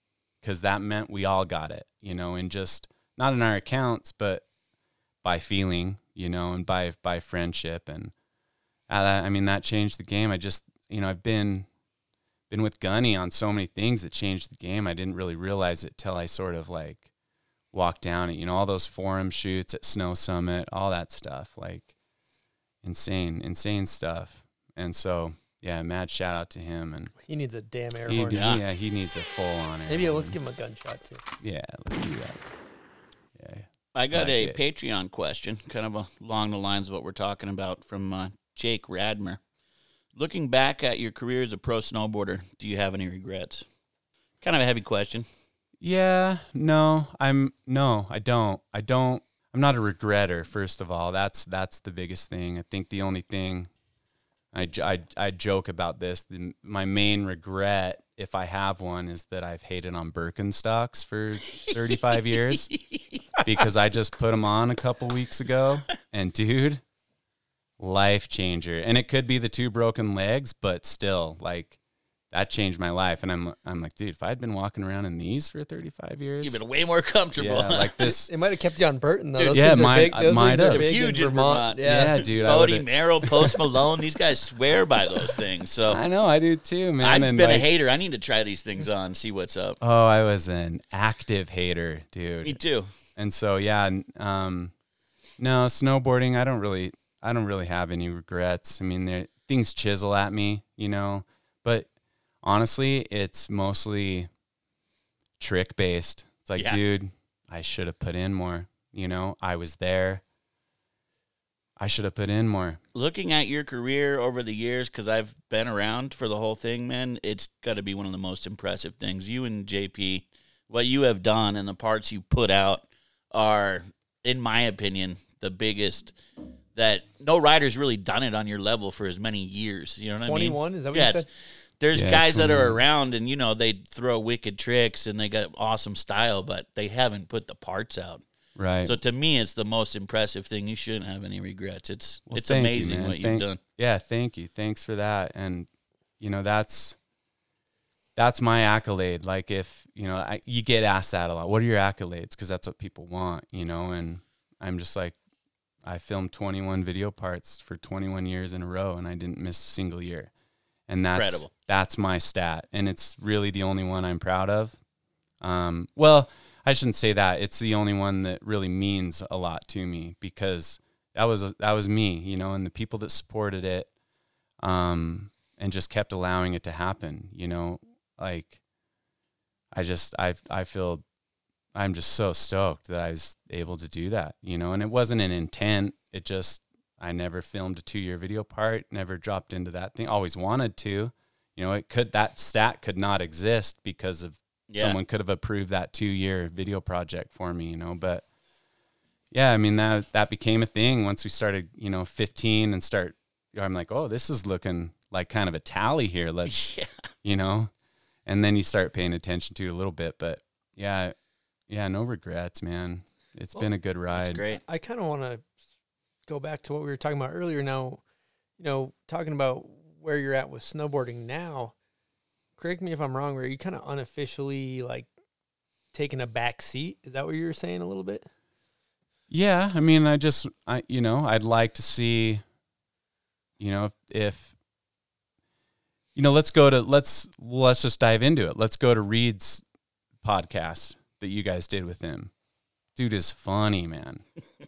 Speaker 7: because that meant we all got it, you know, and just not in our accounts, but by feeling, you know, and by by friendship, and uh, that- I mean that changed the game. I just, you know, I've been been with Gunny on so many things that changed the game. I didn't really realize it till I sort of like walked down it. You know, all those forum shoots at Snow Summit, all that stuff, like insane, insane stuff. And so, yeah, mad shout out to him. And
Speaker 1: He needs a damn air
Speaker 7: he,
Speaker 1: horn.
Speaker 7: do- yeah. he needs a full on air.
Speaker 1: Maybe let's give him a gunshot too.
Speaker 7: Yeah, let's do that. Yeah.
Speaker 6: I got
Speaker 7: Like
Speaker 6: a
Speaker 7: it.
Speaker 6: Patreon question, kind of along the lines of what we're talking about from uh, Jake Radmer. Looking back at your career as a pro snowboarder, do you have any regrets? Kind of a heavy question.
Speaker 7: Yeah, no, I'm no, I don't. I don't. I'm not a regretter. First of all, that's that's the biggest thing. I think the only thing I, I, I joke about this. The, my main regret, if I have one, is that I've hated on Birkenstocks for 35 years because I just put them on a couple weeks ago, and dude, life changer. And it could be the two broken legs, but still, like that changed my life. And I'm I'm like, dude, if I'd been walking around in these for 35 years,
Speaker 6: You've been way more comfortable.
Speaker 7: yeah, like this.
Speaker 1: It might have kept you on Burton though.
Speaker 6: Dude,
Speaker 1: Those
Speaker 7: yeah,
Speaker 1: things are
Speaker 7: might-
Speaker 1: big. Those
Speaker 7: might
Speaker 1: things are
Speaker 7: have.
Speaker 1: big
Speaker 6: Huge
Speaker 1: in
Speaker 6: in
Speaker 1: Vermont.
Speaker 6: Vermont.
Speaker 1: Yeah.
Speaker 7: Yeah, dude. I
Speaker 6: Bode
Speaker 7: would've-
Speaker 6: Merrill, Post Malone, these guys swear by those things. So
Speaker 7: I know, I do too, man.
Speaker 6: I've
Speaker 7: and
Speaker 6: been a hater. I need to try these things on, see what's up.
Speaker 7: Oh, I was an active hater, dude.
Speaker 6: Me too.
Speaker 7: and so yeah um no snowboarding i don't really i don't really have any regrets i mean there things chisel at me you know but honestly it's mostly trick based it's like
Speaker 6: Yeah.
Speaker 7: dude i should have put in more you know i was there i should have put in more
Speaker 6: Looking at your career over the years, because I've been around for the whole thing, man, it's got to be one of the most impressive things. You and JP, what you have done and the parts you put out are, in my opinion, the biggest that no rider's really done it on your level for as many years. You know what I mean?
Speaker 1: 21? Is that what
Speaker 6: yeah,
Speaker 1: you said?
Speaker 6: There's
Speaker 7: Yeah,
Speaker 6: guys that are around and, you know, they throw wicked tricks and they got awesome style, but they haven't put the parts out.
Speaker 7: right
Speaker 6: So to me, it's the most impressive thing. You shouldn't have any regrets. It's
Speaker 7: Well,
Speaker 6: it's
Speaker 7: thank you,
Speaker 6: amazing
Speaker 7: man.
Speaker 6: what you've done.
Speaker 7: Yeah, thank you. Thanks for that. And you know, that's that's my accolade. Like if, you know, I, you get asked that a lot. What are your accolades? Cuz that's what people want, you know, and I'm just like I filmed 21 video parts for 21 years in a row, and I didn't miss a single year. And that's
Speaker 6: Incredible.
Speaker 7: that's my stat, and it's really the only one I'm proud of. Um, well, I shouldn't say that. It's the only one that really means a lot to me because that was that was me, you know, and the people that supported it, um, and just kept allowing it to happen. You know, like I just I I feel I'm just so stoked that I was able to do that. You know, and it wasn't an intent. It just I never filmed a two year video part, never dropped into that thing. Always wanted to. You know, it could that stat could not exist because of
Speaker 6: Yeah.
Speaker 7: someone could have approved that two year video project for me, you know. But yeah, I mean that that became a thing once we started, you know, 15 and start. I'm like, oh, this is looking like kind of a tally here. Let's,
Speaker 6: Yeah.
Speaker 7: you know, and then you start paying attention to it a little bit. But yeah, yeah, no regrets, man. It's been a good ride.
Speaker 6: Great.
Speaker 1: I kind of want to go back to what we were talking about earlier. Now, you know, talking about where you're at with snowboarding now. Correct me if I'm wrong. Where you kind of unofficially like taking a back seat? Is that what you were saying a little bit?
Speaker 7: Yeah, I mean, I just, I, you know, I'd like to see, you know, if, if, you know, let's go to let's let's just dive into it. Let's go to Reed's podcast that you guys did with him. Dude is funny, man,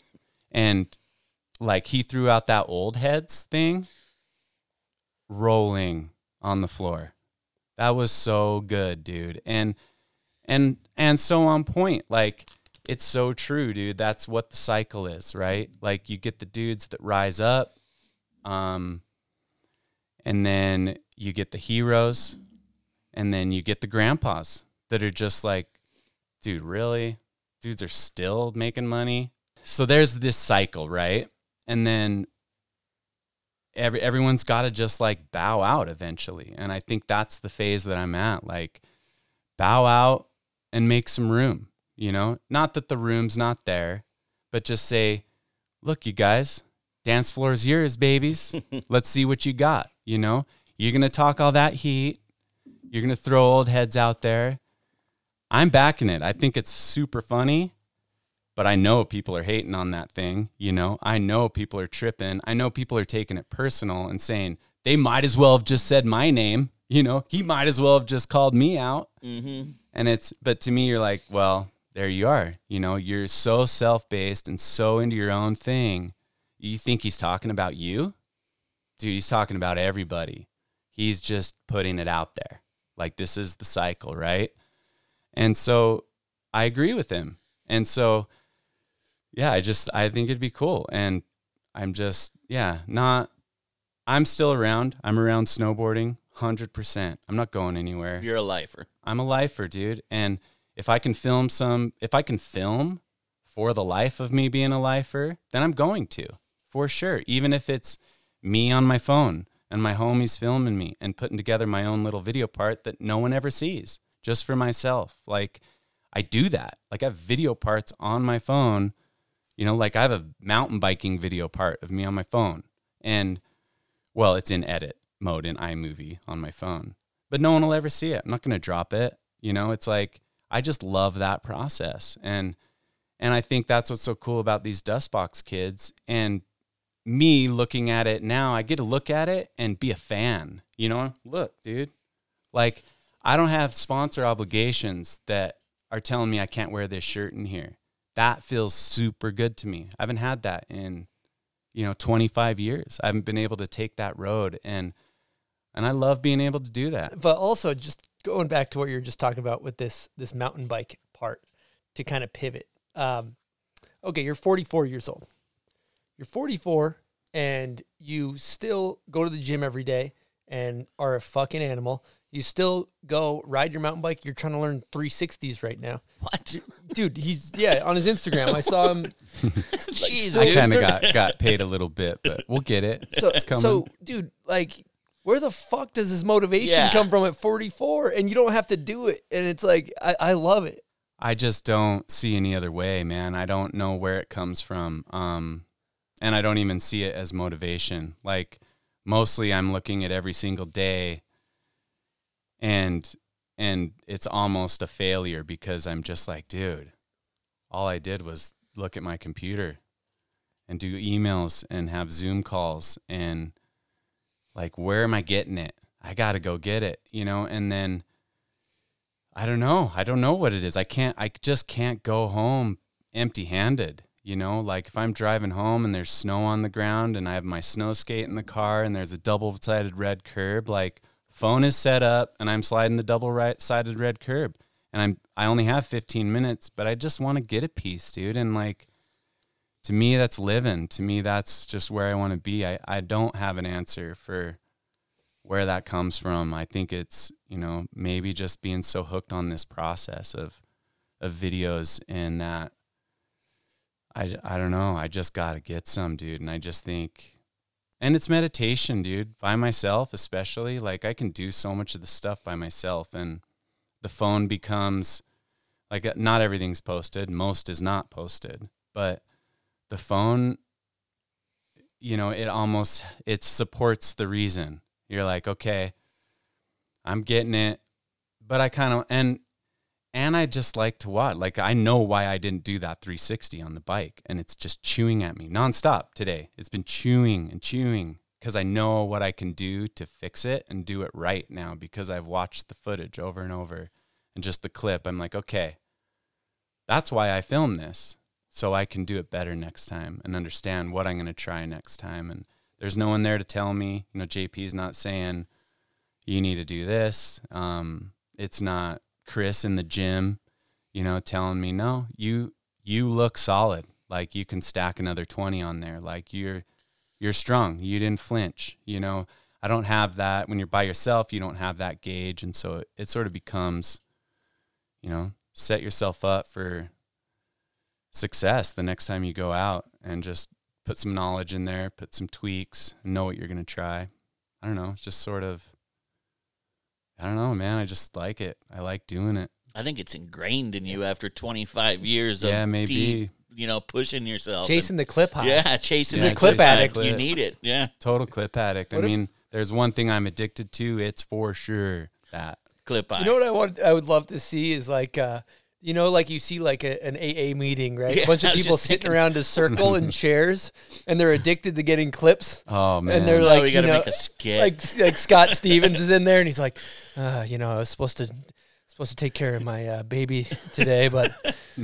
Speaker 7: and like he threw out that old heads thing, rolling on the floor. That was so good, dude, and and and so on point, like it's so true, dude. That's what the cycle is, right? Like you get the dudes that rise up, um, and then you get the heroes, and then you get the grandpas that are just like, dude, really? Dudes are still making money. So there's this cycle, right? And then every everyone's got to just like bow out eventually. And I think that's the phase that I'm at. Like bow out and make some room, you know? Not that the room's not there, but just say, "Look, you guys, dance floor is yours, babies. Let's see what you got." You know, you're gonna talk all that heat. You're gonna throw old heads out there. I'm backing it. I think it's super funny, but I know people are hating on that thing. You know, I know people are tripping. I know people are taking it personal and saying they might as well have just said my name. You know, he might as well have just called me out.
Speaker 6: Mm-hmm.
Speaker 7: And it's, but to me, you're like, well, there you are. You know, you're so self based and so into your own thing. You think he's talking about you? Dude, he's talking about everybody. He's just putting it out there. Like, this is the cycle, right? And so I agree with him. And so, yeah, I just, I think it'd be cool. And I'm just, yeah, not, I'm still around. I'm around snowboarding 100%. I'm not going anywhere.
Speaker 6: You're a lifer.
Speaker 7: I'm a lifer, dude. And if I can film some, if I can film for the life of me being a lifer, then I'm going to, for sure. Even if it's me on my phone and my homies filming me and putting together my own little video part that no one ever sees, just for myself. Like I do that. Like I have video parts on my phone. You know, like I have a mountain biking video part of me on my phone. And well, it's in edit mode in iMovie on my phone. But no one will ever see it. I'm not going to drop it. You know, it's like I just love that process. And and I think that's what's so cool about these Dustbox kids and me looking at it now, I get to look at it and be a fan. You know, look, dude. Like I don't have sponsor obligations that are telling me I can't wear this shirt in here. That feels super good to me. I haven't had that in you know 25 years. I haven't been able to take that road and and I love being able to do that.
Speaker 1: But also just going back to what you were just talking about with this this mountain bike part to kind of pivot. Um, okay, you're 44 years old. You're 44 and you still go to the gym every day and are a fucking animal. You still go ride your mountain bike. You're trying to learn 360s right now.
Speaker 6: What?
Speaker 1: Dude, he's yeah, on his Instagram. I saw him
Speaker 6: Jeez,
Speaker 7: I kind of got got paid a little bit, but we'll get it.
Speaker 1: So,
Speaker 7: it's coming.
Speaker 1: so, dude, like, where the fuck does this motivation
Speaker 6: Yeah.
Speaker 1: come from at 44? And you don't have to do it. And it's like, I, I love it.
Speaker 7: I just don't see any other way, man. I don't know where it comes from. Um, and I don't even see it as motivation. Like mostly I'm looking at every single day and and it's almost a failure because I'm just like, dude, all I did was look at my computer and do emails and have Zoom calls and like where am I getting it? I got to go get it, you know, and then I don't know. I don't know what it is. I can't I just can't go home empty-handed, you know? Like if I'm driving home and there's snow on the ground and I have my snow skate in the car and there's a double-sided red curb, like phone is set up and I'm sliding the double right sided red curb and I'm I only have 15 minutes, but I just want to get a piece, dude. And like to me that's living. To me that's just where I want to be. I, I don't have an answer for where that comes from. I think it's, you know, maybe just being so hooked on this process of of videos and that I, I don't know. I just got to get some, dude. And I just think and it's meditation, dude, by myself, especially. Like, I can do so much of the stuff by myself, and the phone becomes like uh, not everything's posted, most is not posted, but the phone, you know, it almost it supports the reason. You're like, okay, I'm getting it, but I kind of and and I just like to watch. Like I know why I didn't do that 360 on the bike, and it's just chewing at me nonstop today. It's been chewing and chewing because I know what I can do to fix it and do it right now because I've watched the footage over and over and just the clip. I'm like, okay, that's why I filmed this, so I can do it better next time and understand what I'm going to try next time. And there's no one there to tell me. You know, JP's not saying you need to do this. Um, it's not Chris in the gym, you know, telling me, "No, you you look solid. Like you can stack another 20 on there. Like you're you're strong. You didn't flinch." You know, I don't have that when you're by yourself, you don't have that gauge and so it, it sort of becomes you know, set yourself up for success the next time you go out and just put some knowledge in there, put some tweaks, know what you're going to try. I don't know, just sort of I don't know, man. I just like it. I like doing it.
Speaker 6: I think it's ingrained in you after 25 years of
Speaker 7: Yeah, maybe.
Speaker 6: deep, you know, pushing yourself.
Speaker 1: Chasing the clip high.
Speaker 6: yeah, chasing
Speaker 7: Yeah,
Speaker 6: the
Speaker 1: clip
Speaker 6: clip
Speaker 1: addict.
Speaker 6: You need it. Yeah,
Speaker 7: Total clip addict. I
Speaker 1: What if-
Speaker 7: mean, there's one thing I'm addicted to. It's for sure that.
Speaker 6: clip eye.
Speaker 1: You know what I want? I would love to see is like, uh, you know, like you see like a, an AA meeting, right?
Speaker 6: Yeah,
Speaker 1: a bunch of people sitting
Speaker 6: thinking-
Speaker 1: around a circle in chairs, and they're addicted to getting clips.
Speaker 7: Oh man.
Speaker 1: And they're
Speaker 6: Oh,
Speaker 1: like, you know,
Speaker 6: make a skit.
Speaker 1: like like Scott Stevens is in there, and he's like, uh, you know, I was supposed to supposed to take care of my uh, baby today, but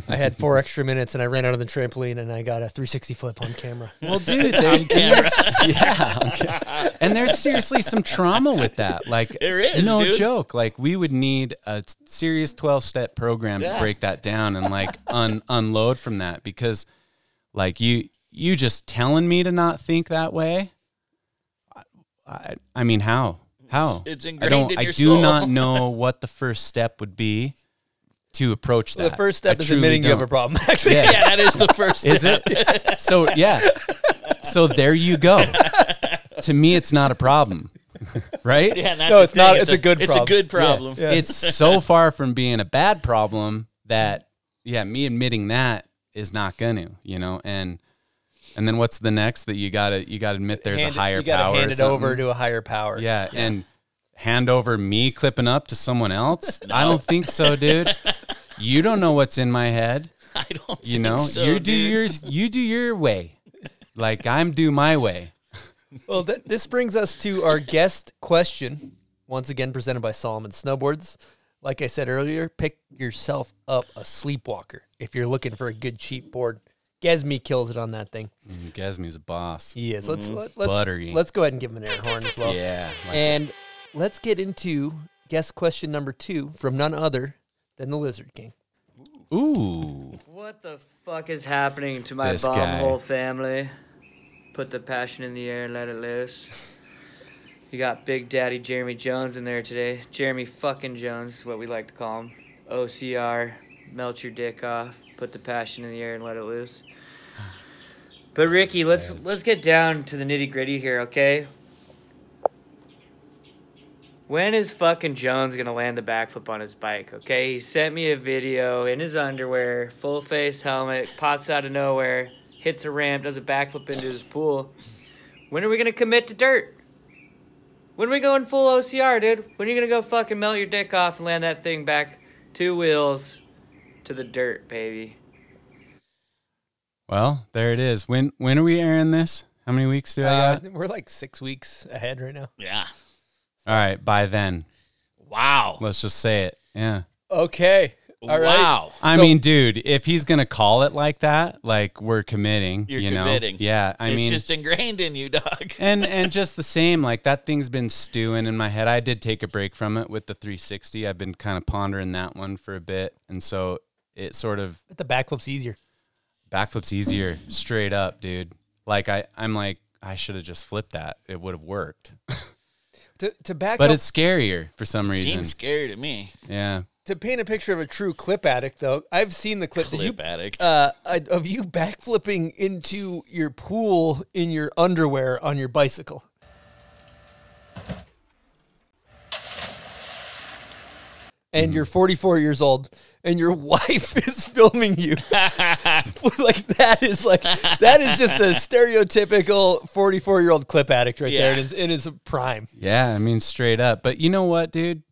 Speaker 1: I had four extra minutes, and I ran out of the trampoline, and I got a 360 flip on camera.
Speaker 7: well, dude, there, and there's, yeah, okay. and there's seriously some trauma with that. Like,
Speaker 6: There is,
Speaker 7: no
Speaker 6: dude.
Speaker 7: joke. Like, we would need a serious 12 step program
Speaker 6: Yeah.
Speaker 7: to break that down and like un- unload from that because, like, you you just telling me to not think that way. I, I, I mean, how? How?
Speaker 6: it's
Speaker 7: I
Speaker 6: ingrained
Speaker 7: don't.
Speaker 6: in
Speaker 7: I
Speaker 6: your
Speaker 7: do
Speaker 6: soul.
Speaker 7: not know what the first step would be to approach that.
Speaker 1: the first step
Speaker 7: I
Speaker 1: is
Speaker 7: truly
Speaker 1: admitting you have a problem. Actually,
Speaker 7: Yeah.
Speaker 6: yeah, that is the first.
Speaker 7: Is
Speaker 6: step.
Speaker 7: it? So yeah. So there you go. to me, it's not a problem, right?
Speaker 6: Yeah, that's
Speaker 1: No,
Speaker 6: the
Speaker 1: it's not.
Speaker 6: thing.
Speaker 1: It's a good problem.
Speaker 6: It's
Speaker 1: problem.
Speaker 6: a good problem.
Speaker 1: Yeah.
Speaker 7: It's so far from being a bad problem that yeah, me admitting that is not gonna, you know, and and then what's the next that you gotta you gotta admit there's
Speaker 1: Hand
Speaker 7: a
Speaker 1: it-
Speaker 7: higher
Speaker 1: you gotta
Speaker 7: power.
Speaker 1: hand it over to a higher power.
Speaker 7: yeah, and hand over me clipping up to someone else. I don't think so, dude. You don't know what's in my head.
Speaker 6: I don't.
Speaker 7: You
Speaker 6: think
Speaker 7: know,
Speaker 6: so,
Speaker 7: you do
Speaker 6: dude.
Speaker 7: yours. You do your way, like I'm do my way.
Speaker 1: Well, th- this brings us to our guest question, once again presented by Salomon Snowboards. Like I said earlier, pick yourself up a sleepwalker if you're looking for a good cheap board. Gesme kills it on that thing.
Speaker 7: Mm, Gesme's a boss.
Speaker 1: He is. Let's let, let's
Speaker 7: Buttery.
Speaker 1: let's go ahead and give him an air horn as well.
Speaker 7: Yeah. like-
Speaker 1: And let's get into guest question number two from none other than the Lizard King.
Speaker 7: ooh.
Speaker 10: What the fuck is happening to my
Speaker 7: This
Speaker 10: bomb
Speaker 7: guy.
Speaker 10: hole family? Put the passion in the air and let it loose. You got Big Daddy Jeremy Jones in there today. Jeremy fucking Jones is what we like to call him. OCR, melt your dick off, put the passion in the air and let it loose. But Ricky, let's let's get down to the nitty gritty here, okay? When is fucking Jones gonna land the backflip on his bike? Okay, he sent me a video in his underwear, full face helmet, pops out of nowhere, hits a ramp, does a backflip into his pool. When are we gonna commit to dirt? When are we going full OCR, dude? When are you gonna go fucking melt your dick off and land that thing back two wheels to the dirt, baby?
Speaker 7: Well, there it is. When when are we airing this? How many weeks do I
Speaker 1: Uh,
Speaker 7: got?
Speaker 1: we're like six weeks ahead right now.
Speaker 6: Yeah.
Speaker 7: All right, by then.
Speaker 6: Wow.
Speaker 7: Let's just say it. Yeah.
Speaker 1: Okay. All right.
Speaker 6: wow.
Speaker 7: I
Speaker 1: So-
Speaker 7: mean, dude, if he's gonna call it like that, like we're committing.
Speaker 6: You're
Speaker 7: you know?
Speaker 6: committing.
Speaker 7: Yeah. I
Speaker 6: it's
Speaker 7: mean, it's
Speaker 6: just ingrained in you, dog.
Speaker 7: and and just the same, like that thing's been stewing in my head. I did take a break from it with the 360. I've been kind of pondering that one for a bit, and so it sort of
Speaker 1: But the backflip's easier.
Speaker 7: backflips easier, straight up, dude. Like I, I'm like, I should have just flipped that. It would have worked.
Speaker 1: To to back
Speaker 7: But
Speaker 1: up
Speaker 7: it's scarier for some reason.
Speaker 6: Seems scary to me.
Speaker 7: yeah.
Speaker 1: to paint a picture of a true clip addict though. I've seen the clip, that you
Speaker 6: Clip addict.
Speaker 1: uh, uh, of you backflipping into your pool in your underwear on your bicycle. And you're 44 years old, and your wife is filming you. like that is like that is just a stereotypical 44 year old clip addict right there in
Speaker 6: Yeah.
Speaker 1: his, in his prime.
Speaker 7: Yeah, I mean straight up. But you know what, dude?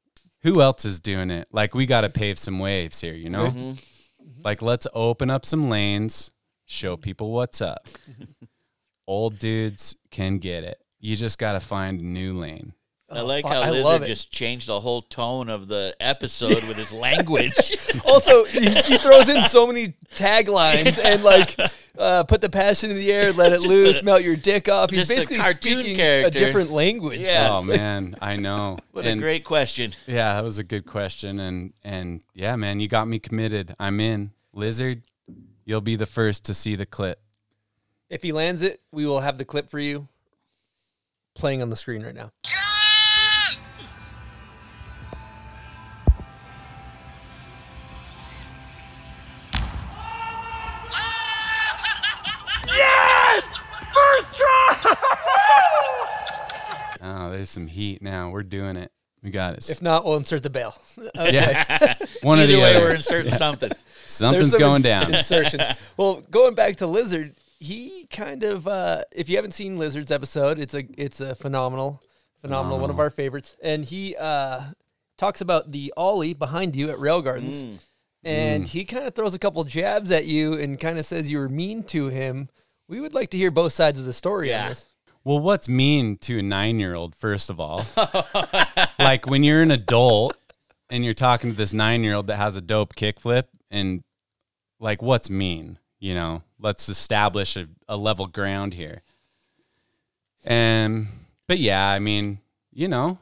Speaker 7: Who else is doing it? Like we got to pave some waves here, you know?
Speaker 6: Mm-hmm.
Speaker 7: Like let's open up some lanes, show people what's up. Old dudes can get it. You just got to find a new lane.
Speaker 6: I like how
Speaker 1: I
Speaker 6: Lizard just changed the whole tone of the episode with his language.
Speaker 1: Also, he, he throws in so many taglines and like uh, put the passion in the air, let it loose,
Speaker 6: a-
Speaker 1: melt your dick off. He's
Speaker 6: just a
Speaker 1: basically speaking
Speaker 6: character.
Speaker 1: a different language.
Speaker 6: Yeah.
Speaker 7: Oh man, I know.
Speaker 6: What
Speaker 7: and
Speaker 6: a great question.
Speaker 7: yeah, that was a good question and and yeah, man, you got me committed. I'm in. Lizard, you'll be the first to see the clip.
Speaker 1: If he lands it, we will have the clip for you playing on the screen right now.
Speaker 7: Oh, there's some heat now. We're doing it. We got it.
Speaker 1: If not, we'll insert the bail. Okay.
Speaker 7: yeah. One or
Speaker 6: Either
Speaker 7: the
Speaker 6: way,
Speaker 7: other.
Speaker 6: we're inserting something.
Speaker 7: Something's
Speaker 1: some
Speaker 7: going down.
Speaker 1: Insertions. well, going back to Lizard, he kind of uh, if you haven't seen Lizard's episode, it's a it's a phenomenal, phenomenal, one of our favorites. And he uh, talks about the ollie behind you at Rail Gardens.
Speaker 6: Mm.
Speaker 1: And he kind of throws a couple jabs at you and kind of says you were mean to him. We would like to hear both sides of the story on this.
Speaker 7: Well, what's mean to a nine year old, first of all? like when you're an adult and you're talking to this nine year old that has a dope kickflip, and like, what's mean? You know, let's establish a, a level ground here. And, but yeah, I mean, you know,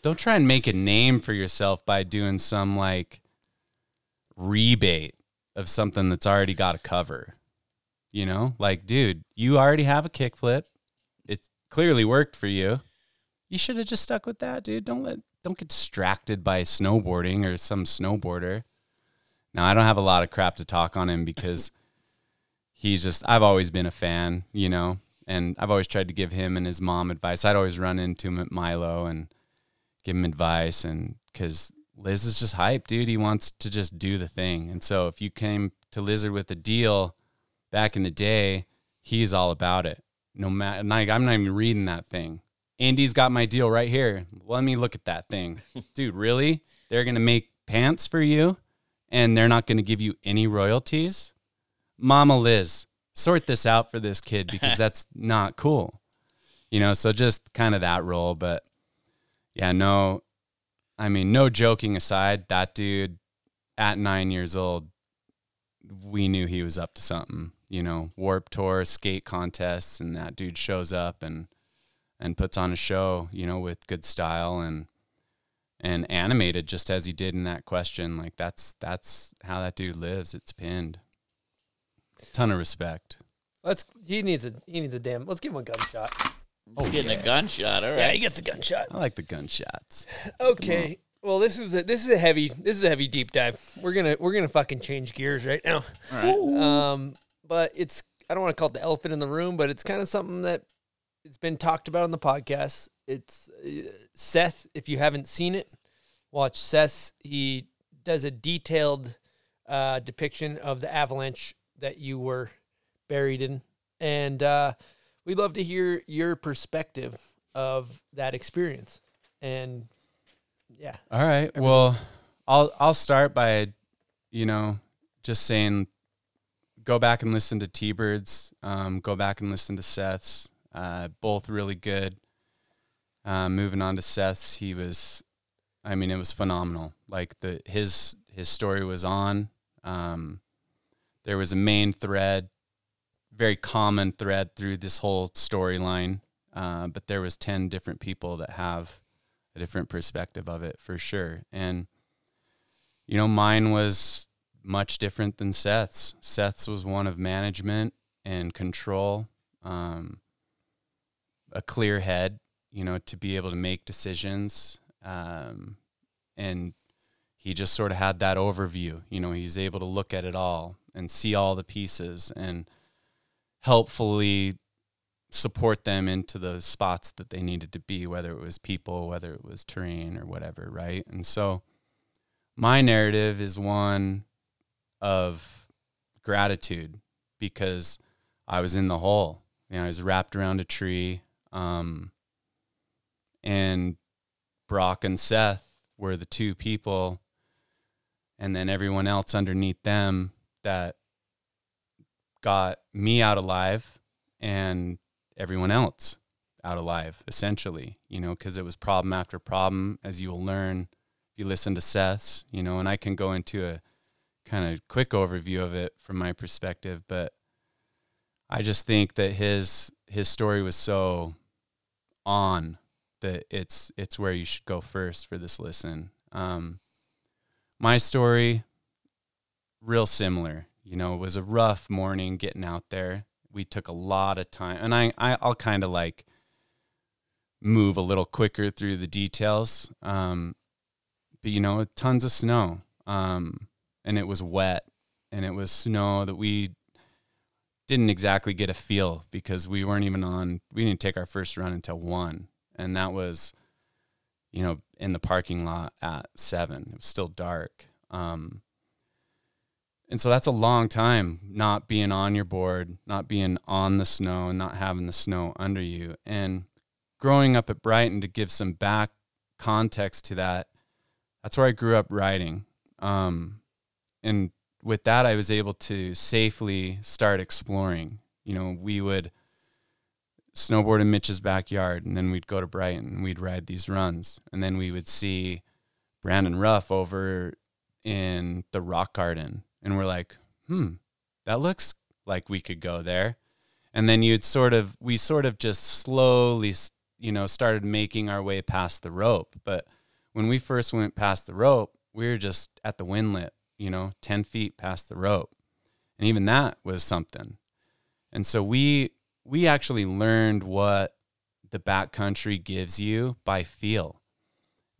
Speaker 7: don't try and make a name for yourself by doing some like rebate of something that's already got a cover. You know, like, dude, you already have a kickflip. It clearly worked for you. You should have just stuck with that, dude. Don't let don't get distracted by snowboarding or some snowboarder. Now, I don't have a lot of crap to talk on him because he's just I've always been a fan, you know, and I've always tried to give him and his mom advice. I'd always run into him at Milo and give him advice and cuz Liz is just hype, dude. He wants to just do the thing. And so if you came to Lizard with a deal back in the day, he's all about it. No matter, I'm not even reading that thing. Andy's got my deal right here. Let me look at that thing. Dude, really? They're going to make pants for you and they're not going to give you any royalties? Mama Liz, sort this out for this kid because that's not cool. You know, so just kind of that role. But yeah, no, I mean, no joking aside, that dude at nine years old, we knew he was up to something. You know, warp tour, skate contests, and that dude shows up and and puts on a show. You know, with good style and and animated just as he did in that question. Like that's that's how that dude lives. It's pinned. Ton of respect.
Speaker 1: Let's he needs a he needs a damn let's give him a gunshot.
Speaker 6: He's getting a gunshot. All right.
Speaker 1: Yeah, he gets a gunshot.
Speaker 7: I like the gunshots.
Speaker 1: Okay. Well, this is a this is a heavy this is a heavy deep dive. We're gonna we're gonna fucking change gears right now.
Speaker 6: All right.
Speaker 1: Um, but it's I don't want to call it the elephant in the room, but it's kind of something that it's been talked about on the podcast. It's uh, Seth. If you haven't seen it, watch Seth. He does a detailed uh, depiction of the avalanche that you were buried in, and uh, we'd love to hear your perspective of that experience. And yeah,
Speaker 7: All right. Well, I'll I'll start by, you know, just saying go back and listen to T Birds. Um, go back and listen to Seth's. Uh, both really good. Uh, moving on to Seth's, he was, I mean, it was phenomenal. Like the his his story was on. Um, there was a main thread, very common thread through this whole storyline, uh, but there was ten different people that have a different perspective of it for sure. And you know, mine was much different than Seth's. Seth's was one of management and control, um, a clear head, you know, to be able to make decisions. Um, and he just sort of had that overview. You know, he was able to look at it all and see all the pieces and helpfully support them into the spots that they needed to be, whether it was people, whether it was terrain or whatever, right? And so my narrative is one of gratitude because I was in the hole. You know, I was wrapped around a tree. Um, and Brock and Seth were the two people, and then everyone else underneath them that got me out alive and everyone else out alive, essentially, you know, because it was problem after problem, as you will learn if you listen to Seth's, you know, and I can go into a kind of quick overview of it from my perspective, but I just think that his his story was so on that it's it's where you should go first for this listen. Um, my story, real similar. You know, it was a rough morning getting out there. We took a lot of time, and I, I I'll kind of like move a little quicker through the details. Um, but you know, tons of snow. Um, and it was wet and it was snow that we didn't exactly get a feel because we weren't even on we didn't take our first run until one. And that was you know in the parking lot at seven. It was still dark. Um, and so that's a long time not being on your board not being on the snow and not having the snow under you. And growing up at brighton to give some back context to that that's where i grew up riding. Um, and with that, I was able to safely start exploring. You know, we would snowboard in Mitch's backyard, and then we'd go to Brighton and we'd ride these runs, and then we would see Brandon Ruff over in the rock garden, and we're like, hmm, that looks like we could go there. And then you'd sort of, we sort of just slowly, you know, started making our way past the rope. But when we first went past the rope, we were just at the windlet you know, 10 feet past the rope. And even that was something. And so we we actually learned what the backcountry gives you by feel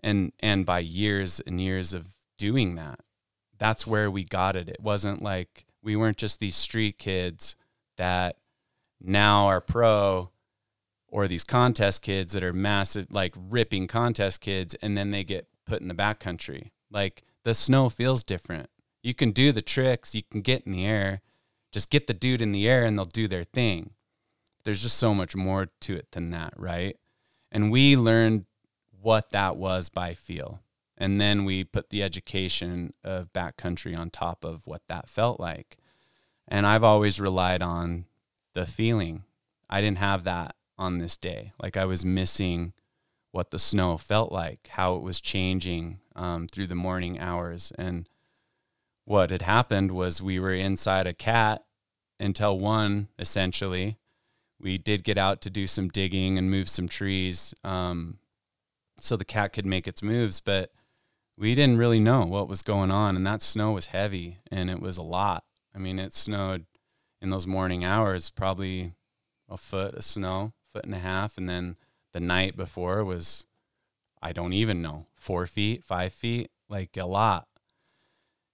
Speaker 7: and and by years and years of doing that. That's where we got it. It wasn't like we weren't just these street kids that now are pro or these contest kids that are massive like ripping contest kids and then they get put in the backcountry. Like the snow feels different. You can do the tricks, you can get in the air. Just get the dude in the air and they'll do their thing. There's just so much more to it than that, right? And we learned what that was by feel. And then we put the education of backcountry on top of what that felt like. And I've always relied on the feeling. I didn't have that on this day. Like I was missing what the snow felt like, how it was changing um, through the morning hours. And what had happened was we were inside a cat until one, essentially. We did get out to do some digging and move some trees um, so the cat could make its moves, but we didn't really know what was going on. And that snow was heavy and it was a lot. I mean, it snowed in those morning hours, probably a foot of snow, foot and a half. And then the night before was, I don't even know, four feet, five feet, like a lot.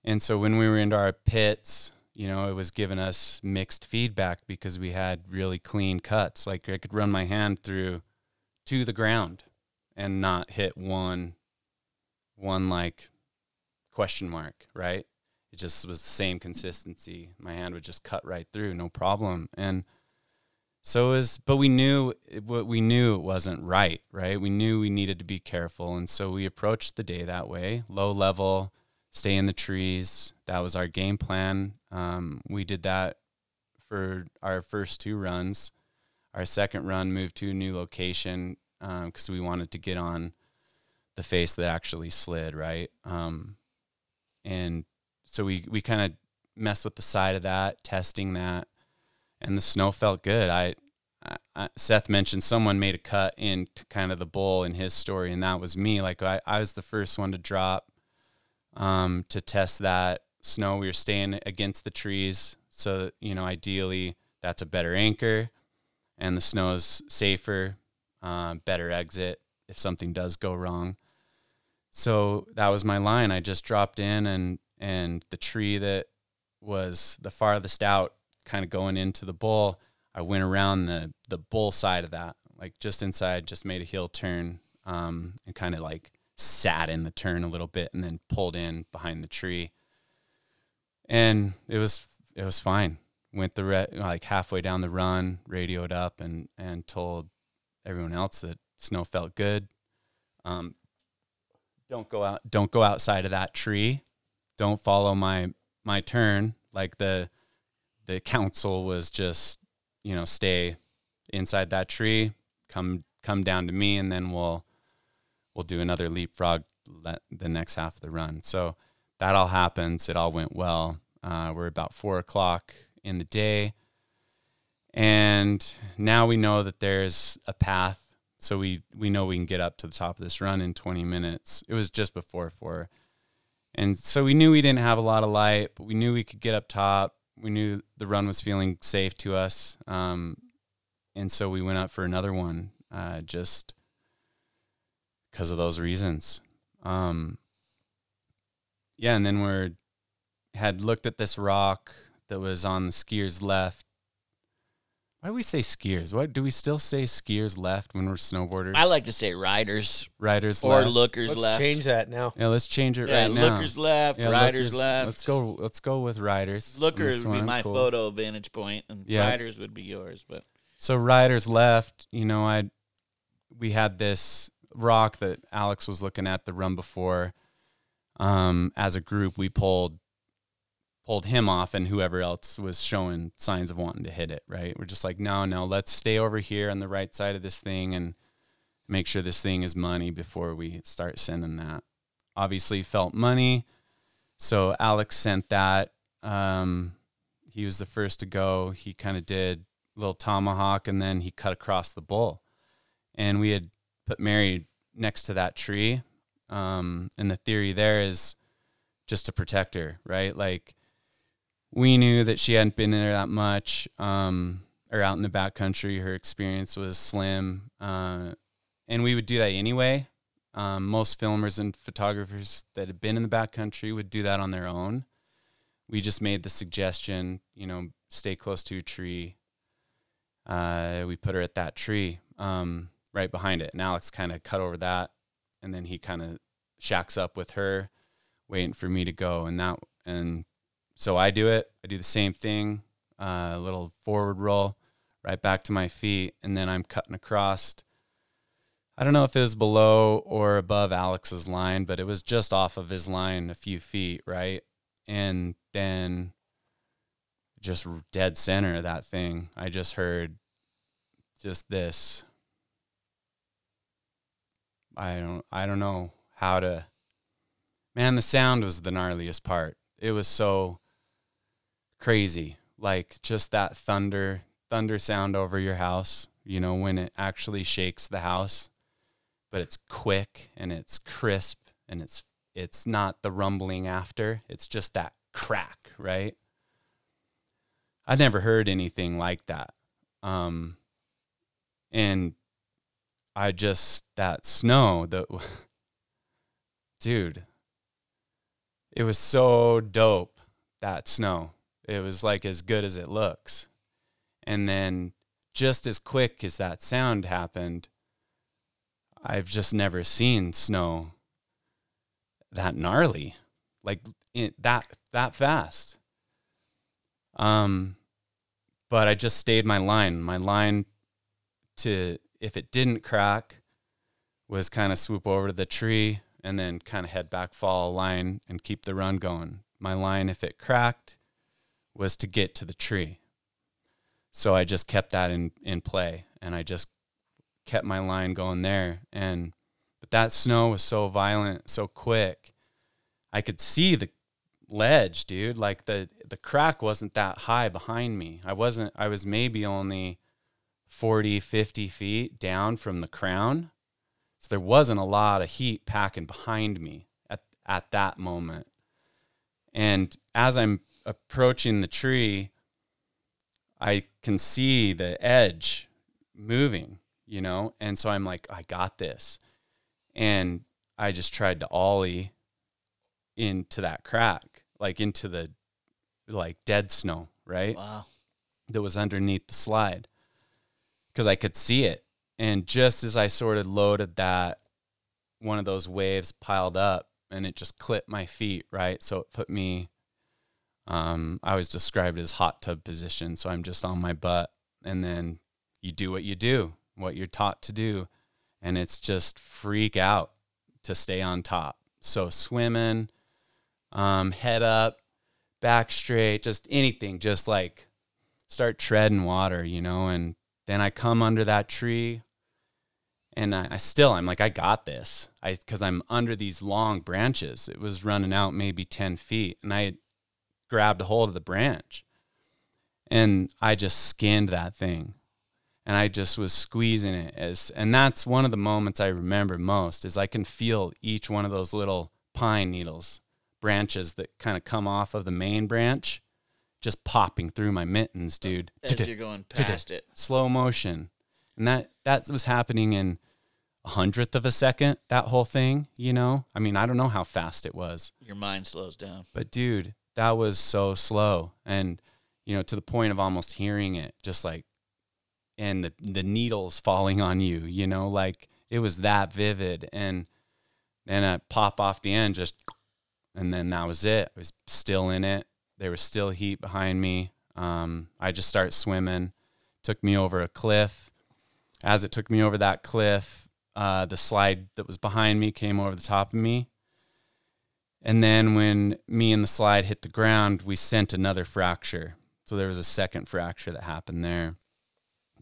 Speaker 7: And so when we were into our pits, you know, it was giving us mixed feedback because we had really clean cuts. Like I could run my hand through to the ground and not hit one one like question mark, right? It just was the same consistency. My hand would just cut right through, no problem. And so it was, but we knew what we knew it wasn't right, right? We knew we needed to be careful, and so we approached the day that way, low level, stay in the trees. That was our game plan. Um, we did that for our first two runs. Our second run moved to a new location because we wanted to get on the face that actually slid, right? Um, and so we we kind of messed with the side of that, testing that, and the snow felt good. I, I Seth mentioned someone made a cut into kind of the bowl in his story, and that was me. Like I, I was the first one to drop um, to test that snow. We were staying against the trees, so you know, ideally that's a better anchor, and the snow is safer, uh, better exit if something does go wrong. So that was my line. I just dropped in, and and the tree that was the farthest out, kind of going into the bull. I went around the the bull side of that, like just inside, just made a heel turn, um, and kind of like sat in the turn a little bit, and then pulled in behind the tree. And it was it was fine. Went the re- like halfway down the run, radioed up, and and told everyone else that snow felt good. Um, don't go out. Don't go outside of that tree. Don't follow my my turn. Like the the counsel was just you know stay inside that tree. Come come down to me, and then we'll we'll do another leapfrog the next half of the run. So that all happens. It all went well. Uh, we're about four o'clock in the day, and now we know that there's a path. So we we know we can get up to the top of this run in 20 minutes. It was just before four, and so we knew we didn't have a lot of light, but we knew we could get up top. We knew the run was feeling safe to us, um, and so we went out for another one. Uh, just because of those reasons. Um, yeah, and then we're had looked at this rock that was on the skiers left. Why do we say skiers? What do we still say skiers left when we're snowboarders?
Speaker 6: I like to say riders,
Speaker 7: riders left.
Speaker 6: or
Speaker 7: left.
Speaker 6: lookers
Speaker 1: Let's
Speaker 6: left.
Speaker 1: change that now.
Speaker 7: Yeah, let's change it
Speaker 6: yeah,
Speaker 7: right now.
Speaker 6: lookers left,
Speaker 7: Yeah,
Speaker 6: riders
Speaker 7: lookers-
Speaker 6: left.
Speaker 7: Let's go. Let's go with riders.
Speaker 6: Lookers would be my
Speaker 7: Cool.
Speaker 6: photo vantage point, and
Speaker 7: Yeah.
Speaker 6: riders would be yours. But
Speaker 7: So riders left. You know, I we had this rock that Alex was looking at the run before. Um, as a group, we pulled pulled him off, and whoever else was showing signs of wanting to hit it. Right? We're just like, no, no, let's stay over here on the right side of this thing and make sure this thing is money before we start sending that. Obviously, felt money, so Alex sent that. Um, he was the first to go. He kind of did a little tomahawk and then he cut across the bull. And we had put Mary next to that tree. Um, and the theory there is just to protect her, right? Like we knew that she hadn't been in there that much, um, or out in the backcountry. Her experience was slim. Uh, and we would do that anyway. Um, most filmers and photographers that had been in the backcountry would do that on their own. We just made the suggestion, you know, stay close to a tree, uh, we put her at that tree um, right behind it. And Alex kind of cut over that, and then he kind of shacks up with her, waiting for me to go. And that, and so I do it. I do the same thing, uh, a little forward roll, right back to my feet, and then I'm cutting across. I don't know if it was below or above Alex's line, but it was just off of his line a few feet, right? And then just dead center of that thing. I just heard just this. I don't I don't know how to Man, the sound was the gnarliest part. It was so crazy. Like just that thunder thunder sound over your house, you know, when it actually shakes the house. But it's quick and it's crisp and it's it's not the rumbling after. It's just that crack, right? I'd never heard anything like that. Um, and I just, that snow, that, dude, it was so dope, that snow. It was like as good as it looks. And then just as quick as that sound happened, I've just never seen snow that gnarly, like it, that, that fast. Um, but I just stayed my line. My line to if it didn't crack was kind of swoop over to the tree and then kind of head back, fall line, and keep the run going. My line, if it cracked, was to get to the tree. So I just kept that in in play, and I just kept my line going there. And but that snow was so violent, so quick. I could see the ledge, dude. Like the the crack wasn't that high behind me. I wasn't. I was maybe only 40, 50 feet down from the crown. So there wasn't a lot of heat packing behind me at, at that moment. And as I'm approaching the tree, I can see the edge moving, you know? And so I'm like, I got this. And I just tried to ollie into that crack, like into the like dead snow, right?
Speaker 6: Wow.
Speaker 7: That was underneath the slide because I could see it. And just as I sort of loaded that, one of those waves piled up and it just clipped my feet, right? So it put me, um, I was described as hot tub position. So I'm just on my butt. And then you do what you do, what you're taught to do. And it's just freak out to stay on top. So swimming, um, head up, back straight, just anything, just like start treading water, you know, and then I come under that tree and I, I still, I'm like, I got this. I, cause I'm under these long branches. It was running out maybe 10 feet and I grabbed a hold of the branch and I just skinned that thing and I just was squeezing it as, and that's one of the moments I remember most is I can feel each one of those little pine needles branches that kind of come off of the main branch just popping through my mittens, dude.
Speaker 6: As you're going past it.
Speaker 7: Slow motion. And that that was happening in a hundredth of a second, that whole thing, you know? I mean, I don't know how fast it was.
Speaker 6: Your mind slows down.
Speaker 7: But dude, that was so slow. And, you know, to the point of almost hearing it, just like and the the needles falling on you, you know, like it was that vivid. And then I pop off the end just and then that was it. I was still in it there was still heat behind me. Um, I just start swimming. Took me over a cliff. As it took me over that cliff, uh, the slide that was behind me came over the top of me. And then when me and the slide hit the ground, we sent another fracture. So there was a second fracture that happened there.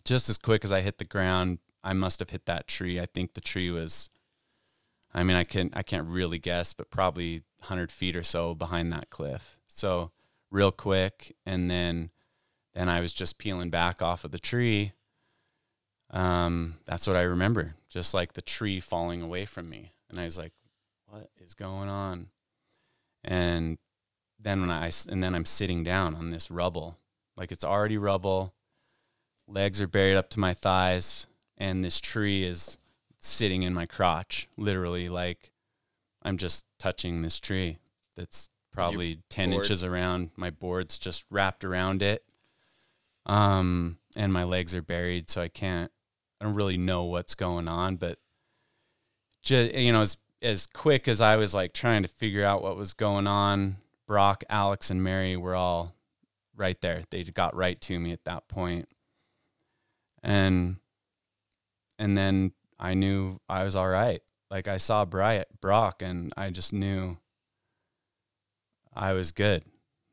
Speaker 7: Just as quick as I hit the ground, I must have hit that tree. I think the tree was I mean, I can I can't really guess, but probably 100 feet or so behind that cliff. So real quick and then then I was just peeling back off of the tree. Um, that's what I remember, just like the tree falling away from me. And I was like, what is going on? And then when I and then I'm sitting down on this rubble, like it's already rubble. Legs are buried up to my thighs and this tree is sitting in my crotch, literally like I'm just touching this tree that's probably 10 board. inches around. My board's just wrapped around it. Um, and my legs are buried, so I can't, I don't really know what's going on. But, just, you know, as, as quick as I was like trying to figure out what was going on, Brock, Alex, and Mary were all right there. They got right to me at that point. And, and then I knew I was all right. Like I saw Bryant, Brock, and I just knew I was good.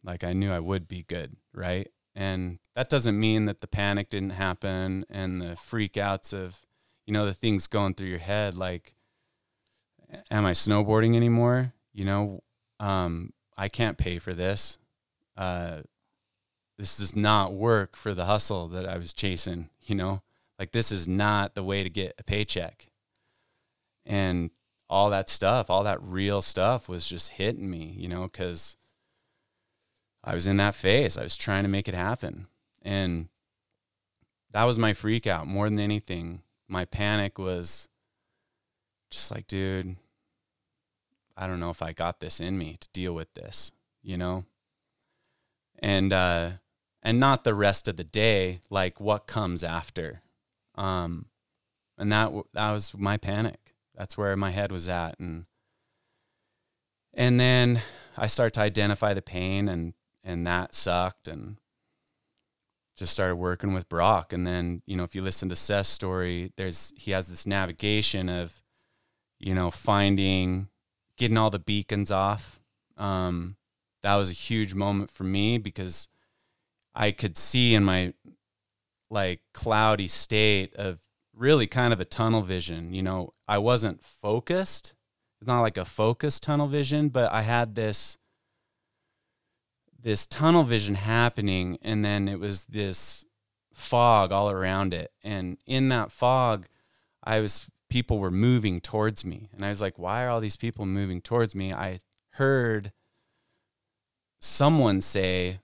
Speaker 7: Like I knew I would be good, right? And that doesn't mean that the panic didn't happen and the freakouts of, you know, the things going through your head like, am I snowboarding anymore? You know, um, I can't pay for this. Uh, this does not work for the hustle that I was chasing, you know? Like this is not the way to get a paycheck. And all that stuff, all that real stuff was just hitting me, you know, because I was in that phase. I was trying to make it happen. And that was my freak out more than anything. My panic was just like, dude, I don't know if I got this in me to deal with this, you know? And, uh, and not the rest of the day, like what comes after. Um, and that, that was my panic that's where my head was at and and then I started to identify the pain and and that sucked and just started working with Brock and then you know if you listen to Seth's story there's he has this navigation of you know finding getting all the beacons off um, that was a huge moment for me because I could see in my like cloudy state of really kind of a tunnel vision. You know, I wasn't focused. It's not like a focused tunnel vision, but I had this this tunnel vision happening and then it was this fog all around it. And in that fog, I was people were moving towards me. And I was like, why are all these people moving towards me? I heard someone say,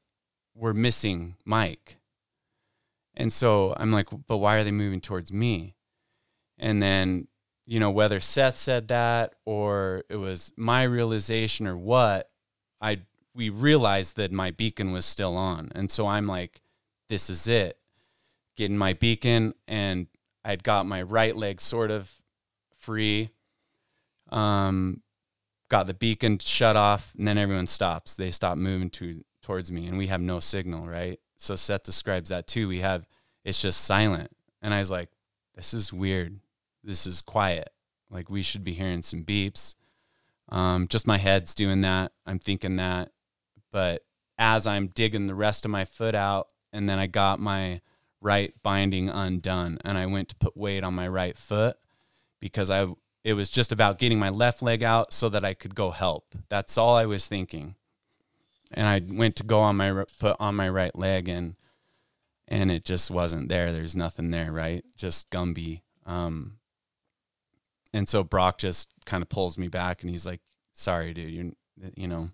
Speaker 7: We're missing Mike. And so I'm like, but why are they moving towards me? And then, you know, whether Seth said that or it was my realization or what, I we realized that my beacon was still on. And so I'm like, this is it. Getting my beacon and I'd got my right leg sort of free. Um got the beacon shut off and then everyone stops. They stop moving to towards me and we have no signal, right? So Seth describes that too. We have it's just silent. And I was like, this is weird. This is quiet. Like we should be hearing some beeps. Um, just my head's doing that. I'm thinking that. But as I'm digging the rest of my foot out, and then I got my right binding undone, and I went to put weight on my right foot because I it was just about getting my left leg out so that I could go help. That's all I was thinking. And I went to go on my put on my right leg, and and it just wasn't there. There's nothing there, right? Just Gumby. Um, and so Brock just kind of pulls me back and he's like, sorry, dude, you're, you know,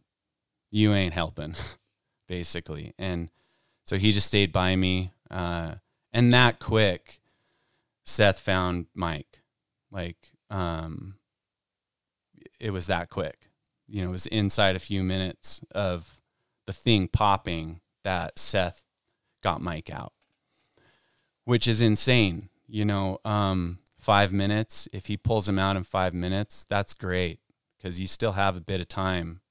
Speaker 7: you ain't helping basically. And so he just stayed by me. Uh, and that quick, Seth found Mike. Like, um, it was that quick. You know, it was inside a few minutes of the thing popping that Seth got Mike out, which is insane. You know, um, five minutes, if he pulls him out in five minutes, that's great because you still have a bit of time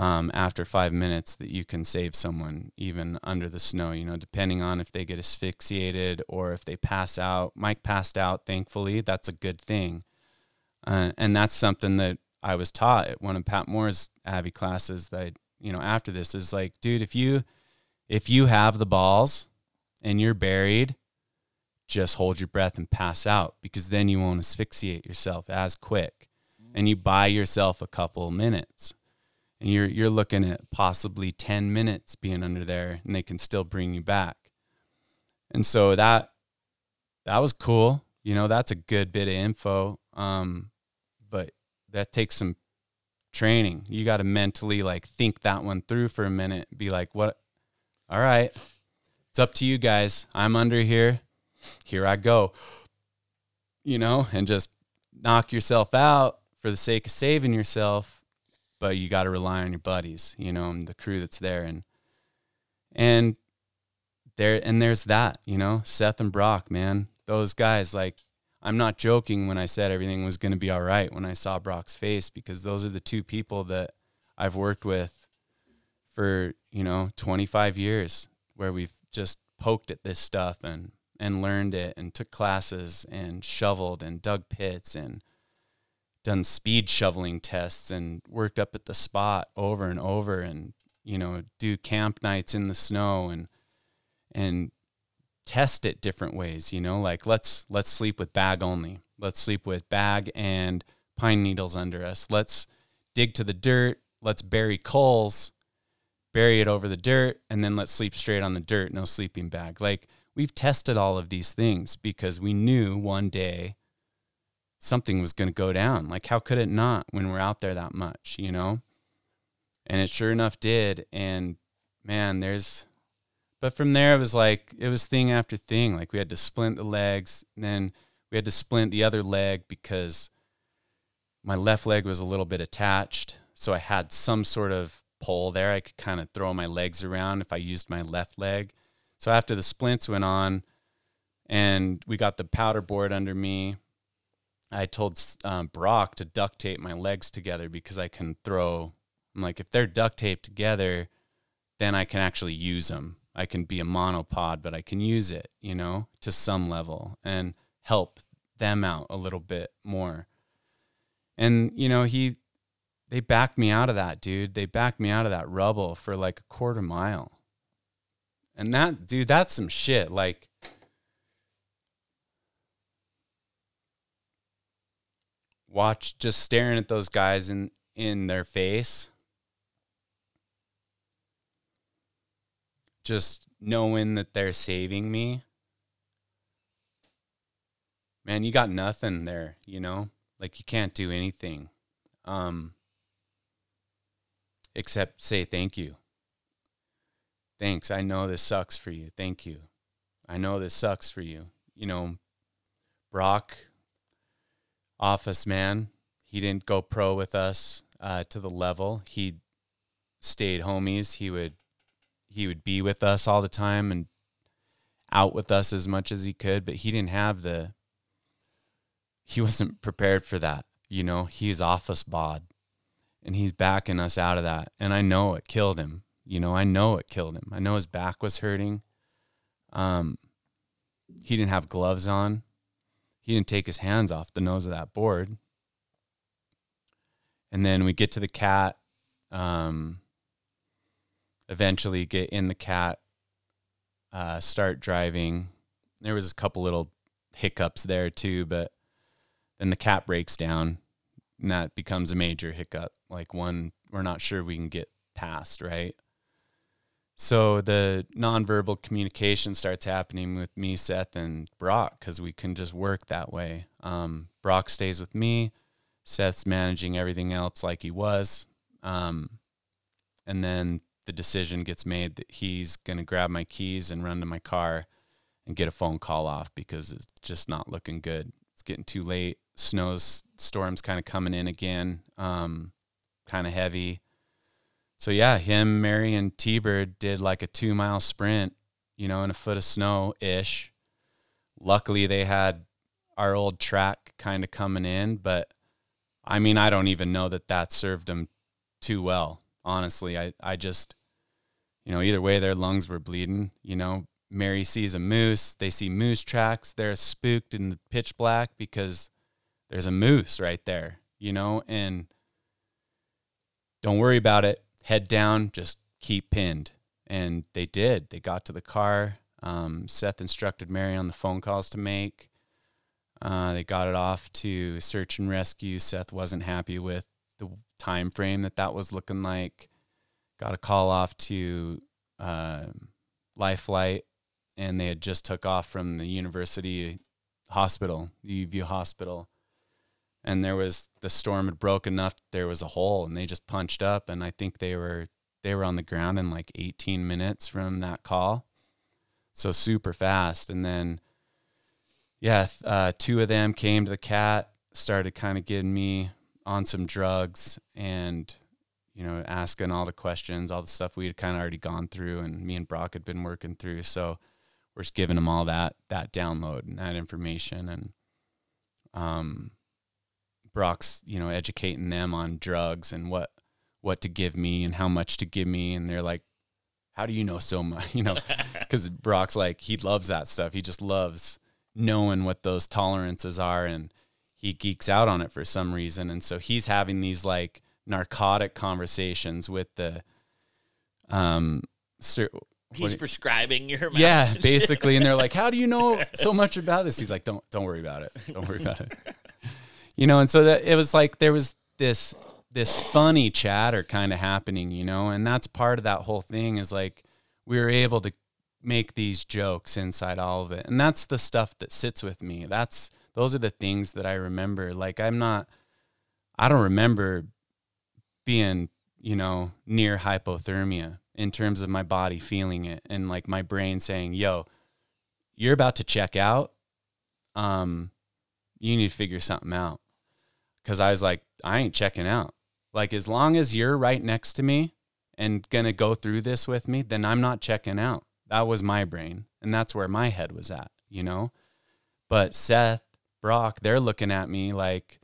Speaker 7: um, after five minutes that you can save someone even under the snow, you know, depending on if they get asphyxiated or if they pass out. Mike passed out, thankfully. That's a good thing. Uh, and that's something that I was taught at one of Pat Moore's Avi classes that, I, you know, after this is like, dude, if you, if you have the balls and you're buried, just hold your breath and pass out because then you won't asphyxiate yourself as quick and you buy yourself a couple minutes and you're you're looking at possibly 10 minutes being under there and they can still bring you back. And so that that was cool. You know that's a good bit of info um, but that takes some training. You got to mentally like think that one through for a minute be like what all right it's up to you guys. I'm under here. Here i go. You know and just knock yourself out for the sake of saving yourself but you got to rely on your buddies, you know, and the crew that's there, and and there and there's that, you know, Seth and Brock, man, those guys. Like, I'm not joking when I said everything was going to be all right when I saw Brock's face, because those are the two people that I've worked with for you know 25 years, where we've just poked at this stuff and and learned it and took classes and shoveled and dug pits and done speed shoveling tests and worked up at the spot over and over and you know do camp nights in the snow and and test it different ways you know like let's let's sleep with bag only. Let's sleep with bag and pine needles under us. Let's dig to the dirt. Let's bury coals bury it over the dirt and then let's sleep straight on the dirt no sleeping bag. Like we've tested all of these things because we knew one day something was going to go down. Like, how could it not when we're out there that much, you know? And it sure enough did. And man, there's, but from there, it was like, it was thing after thing. Like, we had to splint the legs, and then we had to splint the other leg because my left leg was a little bit attached. So I had some sort of pole there. I could kind of throw my legs around if I used my left leg. So after the splints went on, and we got the powder board under me I told um, Brock to duct tape my legs together because I can throw. I'm like, if they're duct taped together, then I can actually use them. I can be a monopod, but I can use it, you know, to some level and help them out a little bit more. And, you know, he, they backed me out of that, dude. They backed me out of that rubble for like a quarter mile. And that dude, that's some shit. Like watch just staring at those guys in in their face. Just knowing that they're saving me. Man, you got nothing there, you know? Like you can't do anything. Um except say thank you. Thanks. I know this sucks for you. Thank you. I know this sucks for you. You know, Brock, office man, he didn't go pro with us uh, to the level. He stayed homies. He would he would be with us all the time and out with us as much as he could, but he didn't have the he wasn't prepared for that. You know, he's office bod and he's backing us out of that. And I know it killed him. You know, I know it killed him. I know his back was hurting. Um, he didn't have gloves on. He didn't take his hands off the nose of that board. And then we get to the cat. Um, eventually get in the cat, uh, start driving. There was a couple little hiccups there too, but then the cat breaks down and that becomes a major hiccup like one we're not sure we can get past right so the nonverbal communication starts happening with me seth and brock because we can just work that way. Um, brock stays with me. Seth's managing everything else like he was. Um, and then the decision gets made that he's going to grab my keys and run to my car and get a phone call off because it's just not looking good. It's getting too late. Snows storms kind of coming in again um, kind of heavy so yeah him mary and t-bird did like a two mile sprint you know in a foot of snow ish luckily they had our old track kind of coming in but i mean i don't even know that that served them too well honestly. I, I just you know either way their lungs were bleeding you know. Mary sees a moose they see moose tracks they're spooked in the pitch black because there's a moose right there, you know, and don't worry about it. Head down, just keep pinned. And they did. They got to the car. Um, Seth instructed Mary on the phone calls to make. Uh, they got it off to search and rescue. Seth wasn't happy with the time frame that that was looking like. Got a call off to uh, Life Flight, and they had just took off from the university hospital, U of U hospital and there was the storm had broke enough there was a hole and they just punched up and i think they were they were on the ground in like 18 minutes from that call. So super fast and then yeah uh, two of them came to the cat started kind of getting me on some drugs and you know asking all the questions all the stuff we had kind of already gone through and me and brock had been working through. So we're just giving them all that that download and that information and um Brock's, you know, educating them on drugs and what what to give me and how much to give me, and they're like, "How do you know so much?" You know, because Brock's like he loves that stuff. He just loves knowing what those tolerances are, and he geeks out on it for some reason. And so he's having these like narcotic conversations with the um. Sir,
Speaker 6: He's prescribing your
Speaker 7: yeah, basically, and they're like, "How do you know so much about this?" He's like, "Don't don't worry about it. Don't worry about it." You know, and so that it was like there was this this funny chatter kind of happening, you know, and that's part of that whole thing is like we were able to make these jokes inside all of it. And that's the stuff that sits with me. That's those are the things that I remember. Like I'm not I don't remember being, you know, near hypothermia in terms of my body feeling it and like my brain saying, "Yo, you're about to check out. Um you need to figure something out." Cuz I was like, I ain't checking out. Like as long as you're right next to me and to go through this with me, then I'm not checking out. That was my brain, and that's where my head was at, you know? But Seth, Brock, they're looking at me like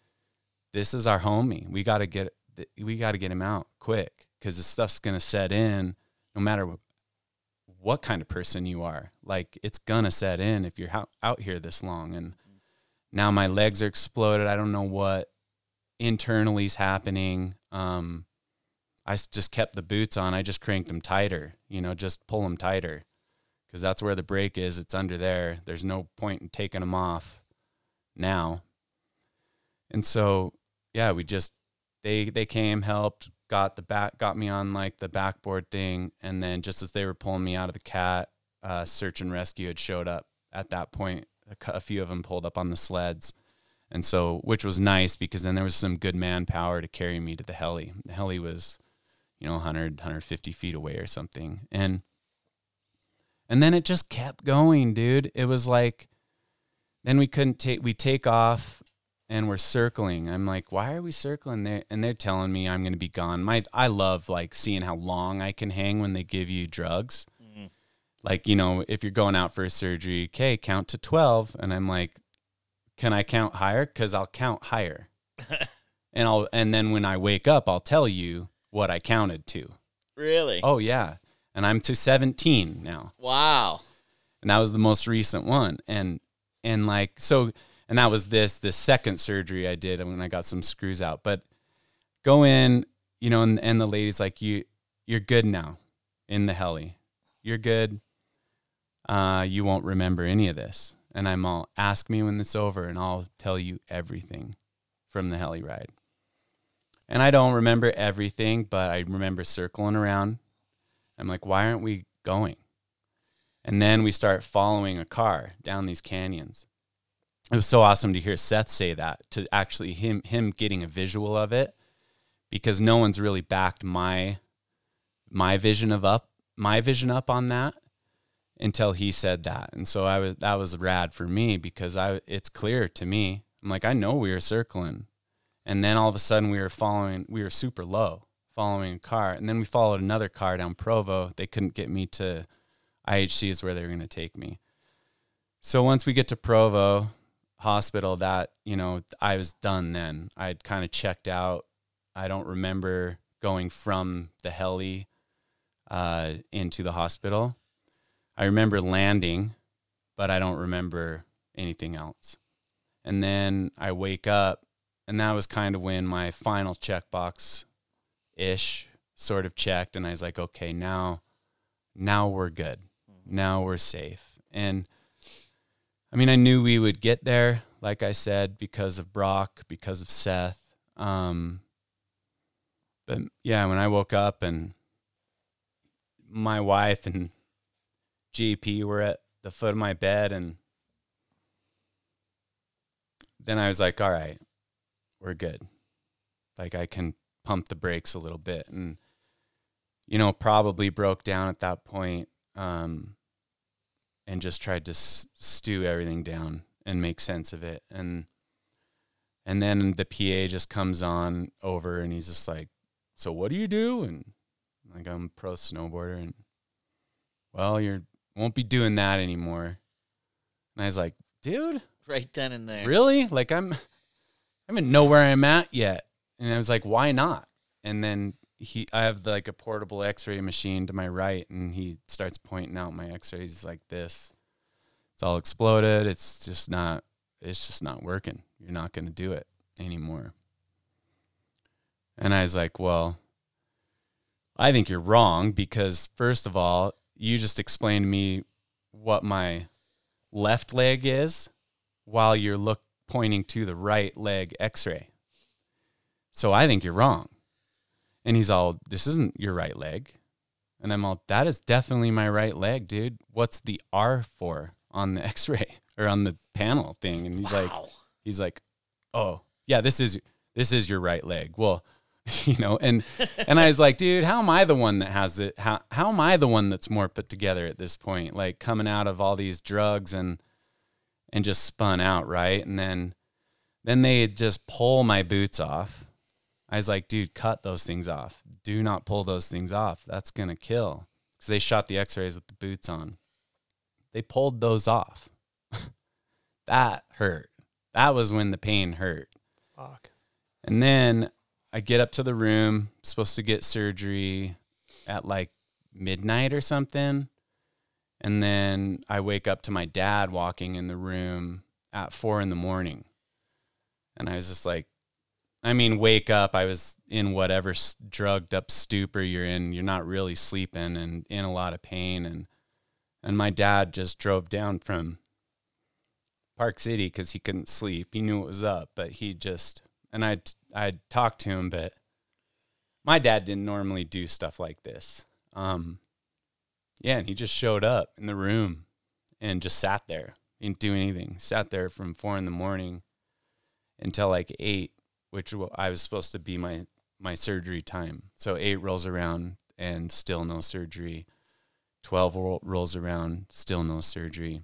Speaker 7: this is our homie. We got to get we got to get him out quick cuz this stuff's to set in no matter what, what kind of person you are. Like it's to set in if you're out here this long and now my legs are exploded. I don't know what internally is happening. Um, I just kept the boots on. I just cranked them tighter, you know, just pull them tighter. because that's where the break is. It's under there. There's no point in taking them off now. And so, yeah, we just they they came, helped, got the back, got me on like the backboard thing, and then just as they were pulling me out of the cat, uh, search and rescue had showed up at that point. A, a few of them pulled up on the sleds, and so which was nice because then there was some good manpower to carry me to the heli. The heli was, you know, 100, 150 feet away or something, and and then it just kept going, dude. It was like, then we couldn't take we take off and we're circling. I'm like, why are we circling there? And they're telling me I'm going to be gone. My I love like seeing how long I can hang when they give you drugs. Mm-hmm. Like you know, if you're going out for a surgery, okay, count to twelve, and I'm like, can I count higher? Because I'll count higher, and I'll and then when I wake up, I'll tell you what I counted to.
Speaker 6: Really?
Speaker 7: Oh yeah, and I'm to 17 now
Speaker 6: Wow.
Speaker 7: and that was the most recent one and and like so and that was this the second surgery i did when i got some screws out but go in you know and, and the lady's like you you're good now in the heli you're good uh you won't remember any of this and i'm all ask me when it's over and i'll tell you everything from the heli ride. And i don't remember everything but i remember circling around. I'm like why aren't we going? And then we start following a car down these canyons. It was so awesome to hear Seth say that, to actually him him getting a visual of it, because no one's really backed my my vision of up my vision up on that until he said that. And so I was that was rad for me because I it's clear to me. I'm like, I know we were circling. And then all of a sudden we were following we were super low, following a car. And then we followed another car down Provo. They couldn't get me to IHC is where they were going to take me. So once we get to Provo Hospital, that you know, I was done. Then I'd kind of checked out. I don't remember going from the heli uh, into the hospital. I remember landing, but I don't remember anything else. And then I wake up, and that was kind of when my final checkbox ish sort of checked, and I was like, okay, now, now we're good now we're safe. And I mean, I knew we would get there, like I said, because of Brock, because of Seth. Um, but yeah, when I woke up and my wife and GP were at the foot of my bed, and then I was like, all right, we're good. Like I can pump the brakes a little bit. And, you know, probably broke down at that point um, and just tried to stew everything down and make sense of it. And and then the PA just comes on over and he's just like, "So what do you do?" And like I'm pro snowboarder, and well, you're won't be doing that anymore. And I was like, "Dude,
Speaker 6: Right then and there.
Speaker 7: really? Like I'm, I don't know where I'm at yet." And I was like, "Why not?" And then he, I have like a portable X-ray machine to my right, and he starts pointing out my X-rays like this. It's all exploded. It's just not. It's just not working. You're not going to do it anymore. And I was like, "Well, I think you're wrong because first of all, you just explained to me what my left leg is while you're look pointing to the right leg x-ray. So I think you're wrong. And he's all, this isn't your right leg. And I'm all, that is definitely my right leg, dude. What's the R for on the x-ray or on the panel thing? And he's like, he's like, oh, yeah, this is, this is your right leg. Well, you know, and, and I was like, dude, how am I the one that has it? How, how am I the one that's more put together at this point? Like coming out of all these drugs and, and just spun out, right? And then then they just pull my boots off. I was like, dude, cut those things off. Do not pull those things off. That's going to kill. Because they shot the x rays with the boots on. They pulled those off. that hurt. That was when the pain hurt.
Speaker 1: Fuck.
Speaker 7: And then I get up to the room, supposed to get surgery at like midnight or something. And then I wake up to my dad walking in the room at four in the morning. And I was just like, I mean, wake up. I was in whatever drugged up stupor you're in. You're not really sleeping and in a lot of pain. And, And my dad just drove down from Park City because he couldn't sleep. He knew it was up, but he just and I I talked to him, but my dad didn't normally do stuff like this. Um, yeah, and he just showed up in the room and just sat there, didn't do anything. Sat there from four in the morning until like eight, which I was supposed to be my my surgery time. So eight rolls around and still no surgery. Twelve ro- rolls around, still no surgery.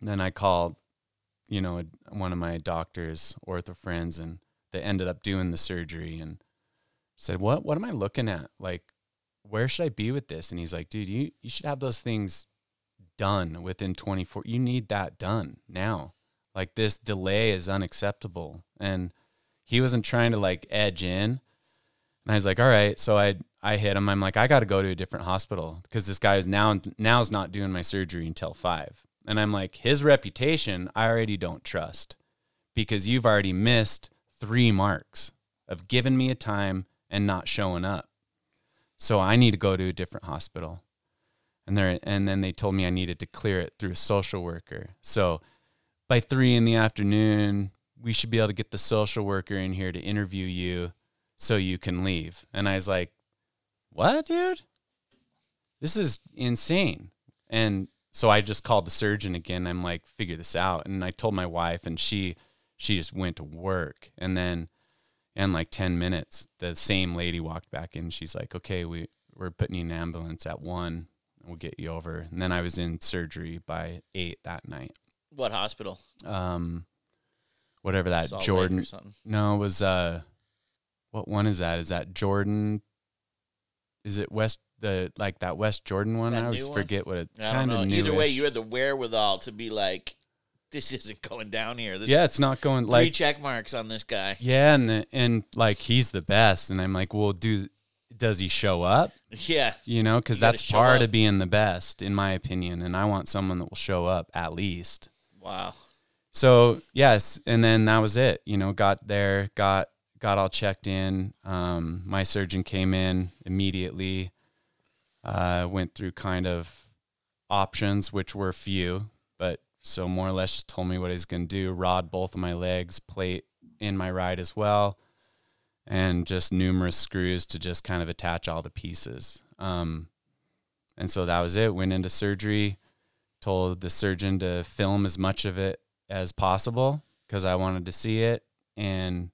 Speaker 7: then I called, you know, one of my doctors, ortho friends, and they ended up doing the surgery and said, "What? What am I looking at? Like, where should I be with this?" And he's like, "Dude, you you should have those things done within 24. You need that done now. Like this delay is unacceptable." And he wasn't trying to like edge in. And I was like, "All right." So I I hit him. I'm like, "I got to go to a different hospital because this guy is now now's not doing my surgery until 5." And I'm like, "His reputation, I already don't trust because you've already missed 3 marks of giving me a time and not showing up. So I need to go to a different hospital." And there and then they told me I needed to clear it through a social worker. So by 3 in the afternoon, we should be able to get the social worker in here to interview you so you can leave. And I was like, what, dude? This is insane. And so I just called the surgeon again. I'm like, figure this out. And I told my wife, and she she just went to work. And then in like 10 minutes, the same lady walked back in. She's like, okay, we, we're putting you in an ambulance at one. and We'll get you over. And then I was in surgery by eight that night.
Speaker 6: What hospital?
Speaker 7: Um, whatever that
Speaker 6: Salt
Speaker 7: Jordan.
Speaker 6: something.
Speaker 7: No, it was uh, what one is that? Is that Jordan? Is it West the like that West Jordan one?
Speaker 6: That
Speaker 7: I always
Speaker 6: new one?
Speaker 7: forget what it
Speaker 6: I don't
Speaker 7: kind
Speaker 6: know. Either way, you had the wherewithal to be like, this isn't going down here. This
Speaker 7: yeah, it's not going
Speaker 6: three
Speaker 7: like
Speaker 6: check marks on this guy.
Speaker 7: yeah, and the, and like he's the best, and I'm like, well, do does he show up?
Speaker 6: Yeah.
Speaker 7: You know, because that's part
Speaker 6: up.
Speaker 7: of being the best, in my opinion, and I want someone that will show up at least.
Speaker 6: Wow.
Speaker 7: So yes, and then that was it. You know, got there, got got all checked in. Um, my surgeon came in immediately. Uh, went through kind of options, which were few, so more or less just told me what he's gonna do. Rod both of my legs, plate in my ride as well, and just numerous screws to just kind of attach all the pieces. Um, and so that was it. Went into surgery. Told the surgeon to film as much of it as possible because I wanted to see it. And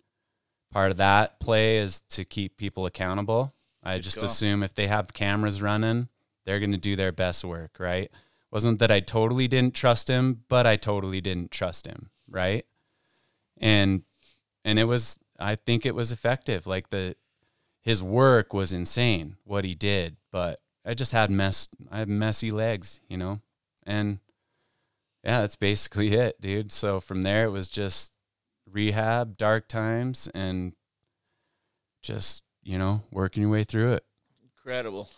Speaker 7: part of that play is to keep people accountable. I just
Speaker 6: call.
Speaker 7: assume if they have cameras running, they're going to do their best work, right? Wasn't that I totally didn't trust him, but I totally didn't trust him, right? And and it was I think it was effective. Like the his work was insane what he did, but I just had mess I had messy legs, you know. And yeah, that's basically it, dude. So from there, it was just rehab, dark times, and just, you know, working your way through it.
Speaker 6: Incredible.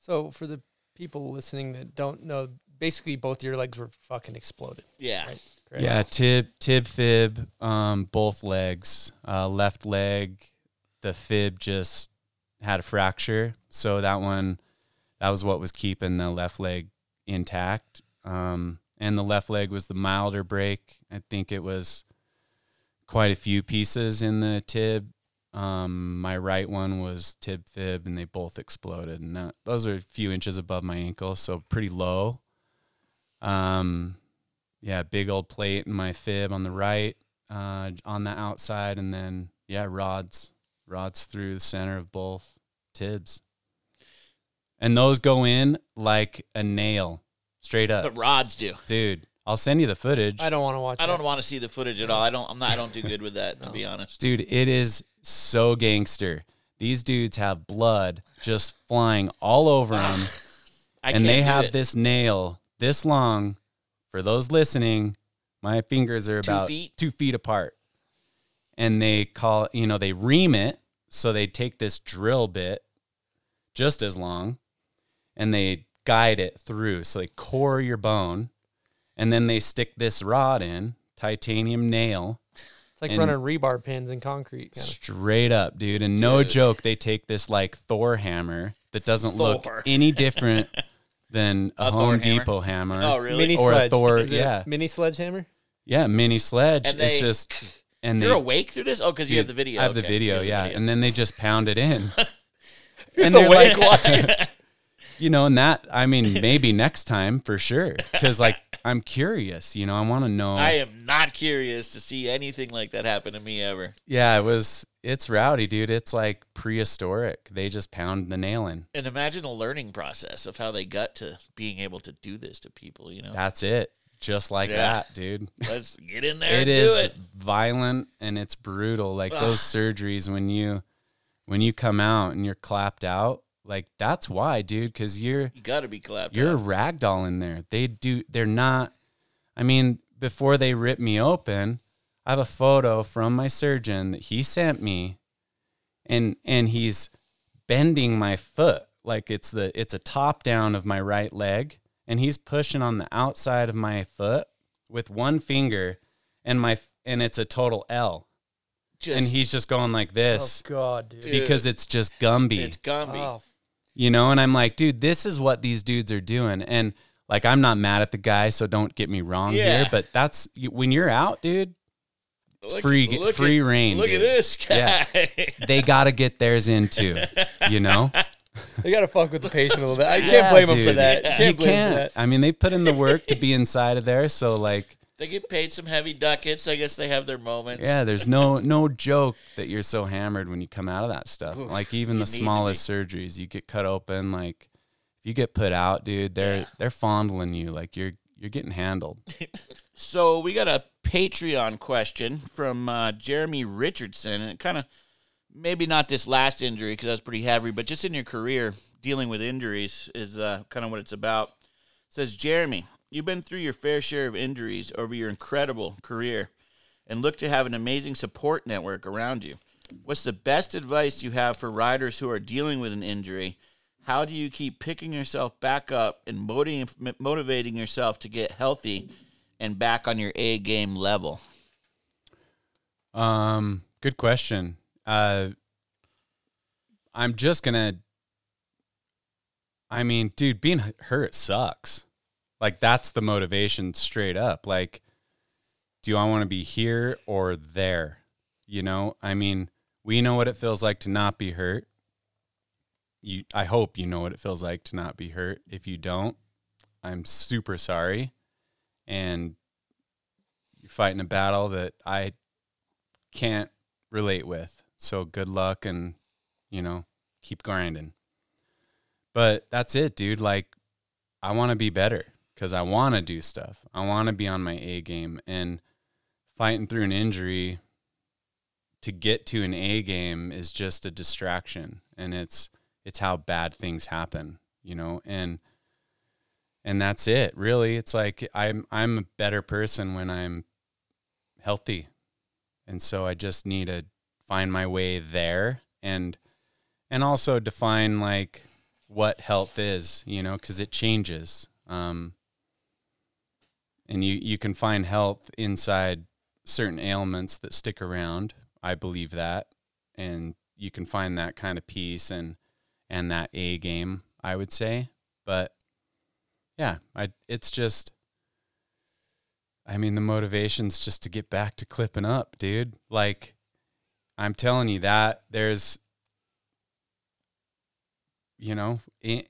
Speaker 1: So for the people listening that don't know, basically both your legs were fucking exploded.
Speaker 6: Yeah.
Speaker 1: Right. Correct?
Speaker 7: Yeah, tib, tib, fib, um, both legs. Uh, left leg, the fib just had a fracture. So that one, that was what was keeping the left leg intact. Um, and the left leg was the milder break. I think it was quite a few pieces in the tib. Um, my right one was tib fib, and they both exploded. And that, those are a few inches above my ankle, so pretty low. Um, yeah, big old plate in my fib on the right, uh, on the outside, and then yeah, rods, rods through the center of both tibs, and those go in like a nail, straight up,
Speaker 6: The rods do.
Speaker 7: dude. I'll send you the footage,
Speaker 1: I don't want to watch.
Speaker 6: I don't want to see the footage at all. I don't. I'm not. I don't do good with that, to be honest.
Speaker 7: dude. It is so gangster. These dudes have blood just flying all over them.
Speaker 6: I
Speaker 7: and they have
Speaker 6: it.
Speaker 7: this nail this long. For those listening, my fingers are
Speaker 6: Two
Speaker 7: about
Speaker 6: feet?
Speaker 7: two feet apart, and they call you know they ream it. So they take this drill bit, just as long, and they guide it through. So they core your bone, and then they stick this rod in titanium nail
Speaker 1: It's like
Speaker 7: and-
Speaker 1: running rebar pins in concrete. Kind of.
Speaker 7: Straight up, dude. And no joke, they take this like Thor hammer that doesn't look any different than a,
Speaker 6: A
Speaker 7: Home
Speaker 6: hammer?
Speaker 7: Depot hammer.
Speaker 6: Oh, really?
Speaker 1: Mini
Speaker 7: Or a
Speaker 1: sledge.
Speaker 7: Thor,
Speaker 1: Is it a
Speaker 7: yeah.
Speaker 1: Mini sledgehammer.
Speaker 7: Yeah, mini sledge.
Speaker 6: And
Speaker 7: it's
Speaker 6: they-
Speaker 7: just and
Speaker 6: You're
Speaker 7: they
Speaker 6: awake through this? Oh, because you have the video.
Speaker 7: I have the video,
Speaker 6: You have the
Speaker 7: yeah, and then they just pound it in.
Speaker 1: It's
Speaker 7: and they're
Speaker 1: awake
Speaker 7: like,
Speaker 1: watching.
Speaker 7: you know, and that I mean, maybe next time for sure, because like I'm curious, you know, I want to know.
Speaker 6: I am not curious to see anything like that happen to me ever.
Speaker 7: yeah, it was. It's rowdy, dude. It's like prehistoric. They just pound the nail in.
Speaker 6: And imagine the learning process of how they got to being able to do this to people. You know,
Speaker 7: That's it. Just like
Speaker 6: Yeah.
Speaker 7: that, dude.
Speaker 6: let's get in there.
Speaker 7: it
Speaker 6: and
Speaker 7: is
Speaker 6: Do it.
Speaker 7: violent and it's brutal. Like those surgeries when you when you come out and you're clapped out, like that's why, dude, cuz you're
Speaker 6: You got to be clapped.
Speaker 7: you're a
Speaker 6: up.
Speaker 7: ragdoll in there. They do they're not I mean, before they rip me open, I have a photo from my surgeon that he sent me and and he's bending my foot like it's the it's a top down of my right leg and he's pushing on the outside of my foot with one finger and my and it's a total L
Speaker 6: Just,
Speaker 7: and he's just going like this.
Speaker 1: Oh God, dude.
Speaker 6: Dude.
Speaker 7: because it's just Gumby
Speaker 6: it's Gumby.
Speaker 1: Oh,
Speaker 7: you know and i'm like dude this is what these dudes are doing and like i'm not mad at the guy so don't get me wrong
Speaker 6: Yeah.
Speaker 7: here but that's when you're out dude it's
Speaker 6: Look-
Speaker 7: free
Speaker 6: look
Speaker 7: free
Speaker 6: at-
Speaker 7: reign
Speaker 6: Look
Speaker 7: dude.
Speaker 6: at this guy.
Speaker 7: Yeah. they gotta get theirs in too you know
Speaker 1: they gotta fuck with the patient a little bit. I can't
Speaker 7: Yeah,
Speaker 1: blame him for that.
Speaker 6: Yeah.
Speaker 1: Can't
Speaker 7: you can't i mean they put in the work to be inside of there so like
Speaker 6: they get paid some heavy ducats. I guess they have their moments.
Speaker 7: yeah there's no no joke that you're so hammered when you come out of that stuff
Speaker 6: Oof,
Speaker 7: like even the smallest surgeries you get cut open like if you get put out dude they're
Speaker 6: Yeah.
Speaker 7: they're fondling you like you're you're getting handled
Speaker 6: So we got a Patreon question from uh, Jeremy Richardson, and it kind of maybe not this last injury because that was pretty heavy, but just in your career dealing with injuries is uh, kind of what it's about. It says Jeremy, you've been through your fair share of injuries over your incredible career, and look to have an amazing support network around you. What's the best advice you have for riders who are dealing with an injury? How do you keep picking yourself back up and motivating, yourself to get healthy and back on your A game level?
Speaker 7: Um, good question. Uh, I'm just gonna. I mean, dude, being hurt sucks. Like that's the motivation, straight up. Like, do I want to be here or there? You know, I mean, we know what it feels like to not be hurt. You, I hope you know what it feels like to not be hurt. If you don't, I'm super sorry, and you're fighting a battle that I can't relate with. So good luck and, you know, keep grinding. But that's it, dude. Like, I want to be better because I want to do stuff. I want to be on my A game and fighting through an injury to get to an A game is just a distraction and it's it's how bad things happen, you know, and and that's it. Really, it's like I'm I'm a better person when I'm healthy. And so I just need to find my way there and and also define like what health is, you know, cuz it changes. Um and you you can find health inside certain ailments that stick around. I believe that. And you can find that kind of peace and and that A game, I would say. But yeah, I it's just I mean, the motivation's just to get back to clipping up, dude. Like, I'm telling you that there's, you know,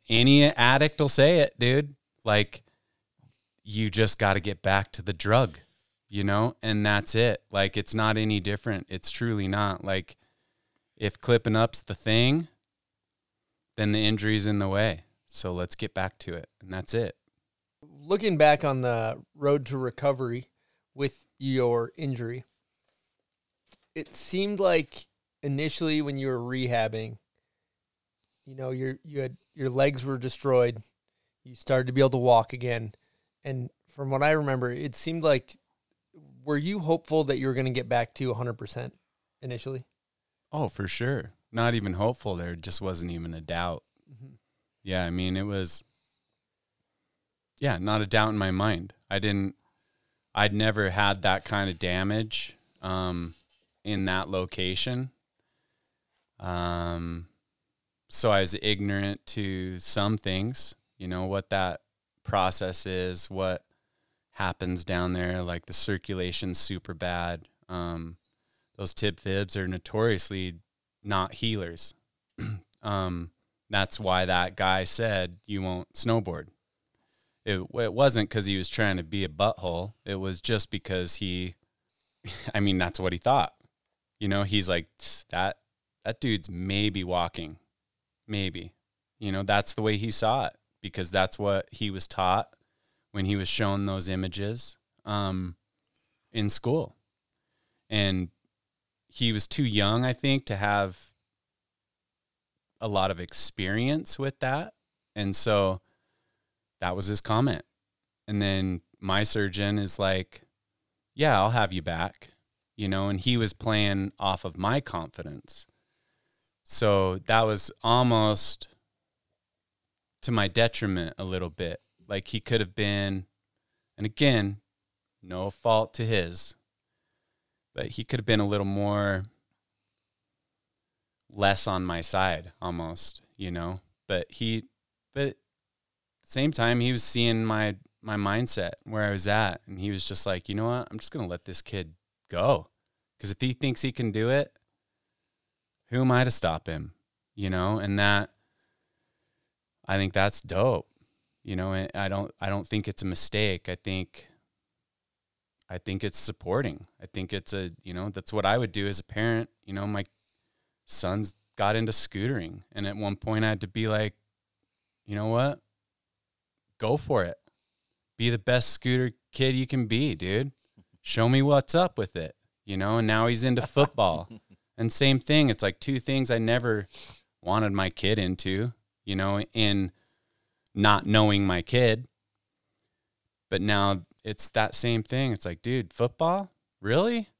Speaker 7: any addict will say it, dude. Like, you just got to get back to the drug, you know, and that's it. Like, it's not any different. It's truly not. Like, if clipping up's the thing, then the injury's in the way. So let's get back to it. And that's it.
Speaker 1: Looking back on the road to recovery with your injury, it seemed like initially when you were rehabbing, you know, your you had your legs were destroyed. You started to be able to walk again. And from what I remember, it seemed like were you hopeful that you were going to get back to 100% initially?
Speaker 7: Oh, for sure. Not even hopeful. There just wasn't even a doubt. Yeah, I mean, it was, yeah, not a doubt in my mind. I didn't, I'd never had that kind of damage um, in that location. Um, so I was ignorant to some things, you know, what that process is, what happens down there. Like the circulation's super bad. Um, those tib fibs are notoriously not healers. um, that's why that guy said you won't snowboard. It, it wasn't because he was trying to be a butthole. It was just because he, I mean, that's what he thought. You know, he's like that. That dude's maybe walking, maybe. You know, that's the way he saw it because that's what he was taught when he was shown those images um, in school, and he was too young, I think, to have a lot of experience with that. And so that was his comment. And then my surgeon is like, Yeah, I'll have you back. You know, and he was playing off of my confidence. So that was almost to my detriment a little bit. Like he could have been, and again, no fault to his, but he could have been a little more less on my side almost, you know. But he but same time he was seeing my my mindset where I was at and he was just like, "You know what? I'm just going to let this kid go." Cuz if he thinks he can do it, who am I to stop him? You know, and that I think that's dope. You know, and I don't I don't think it's a mistake. I think I think it's supporting. I think it's a, you know, that's what I would do as a parent. You know, my son's got into scootering. And at one point, I had to be like, you know what? Go for it. Be the best scooter kid you can be, dude. Show me what's up with it, you know? And now he's into football. and same thing. It's like two things I never wanted my kid into, you know, in not knowing my kid. But now it's that same thing. It's like, dude, football? Really?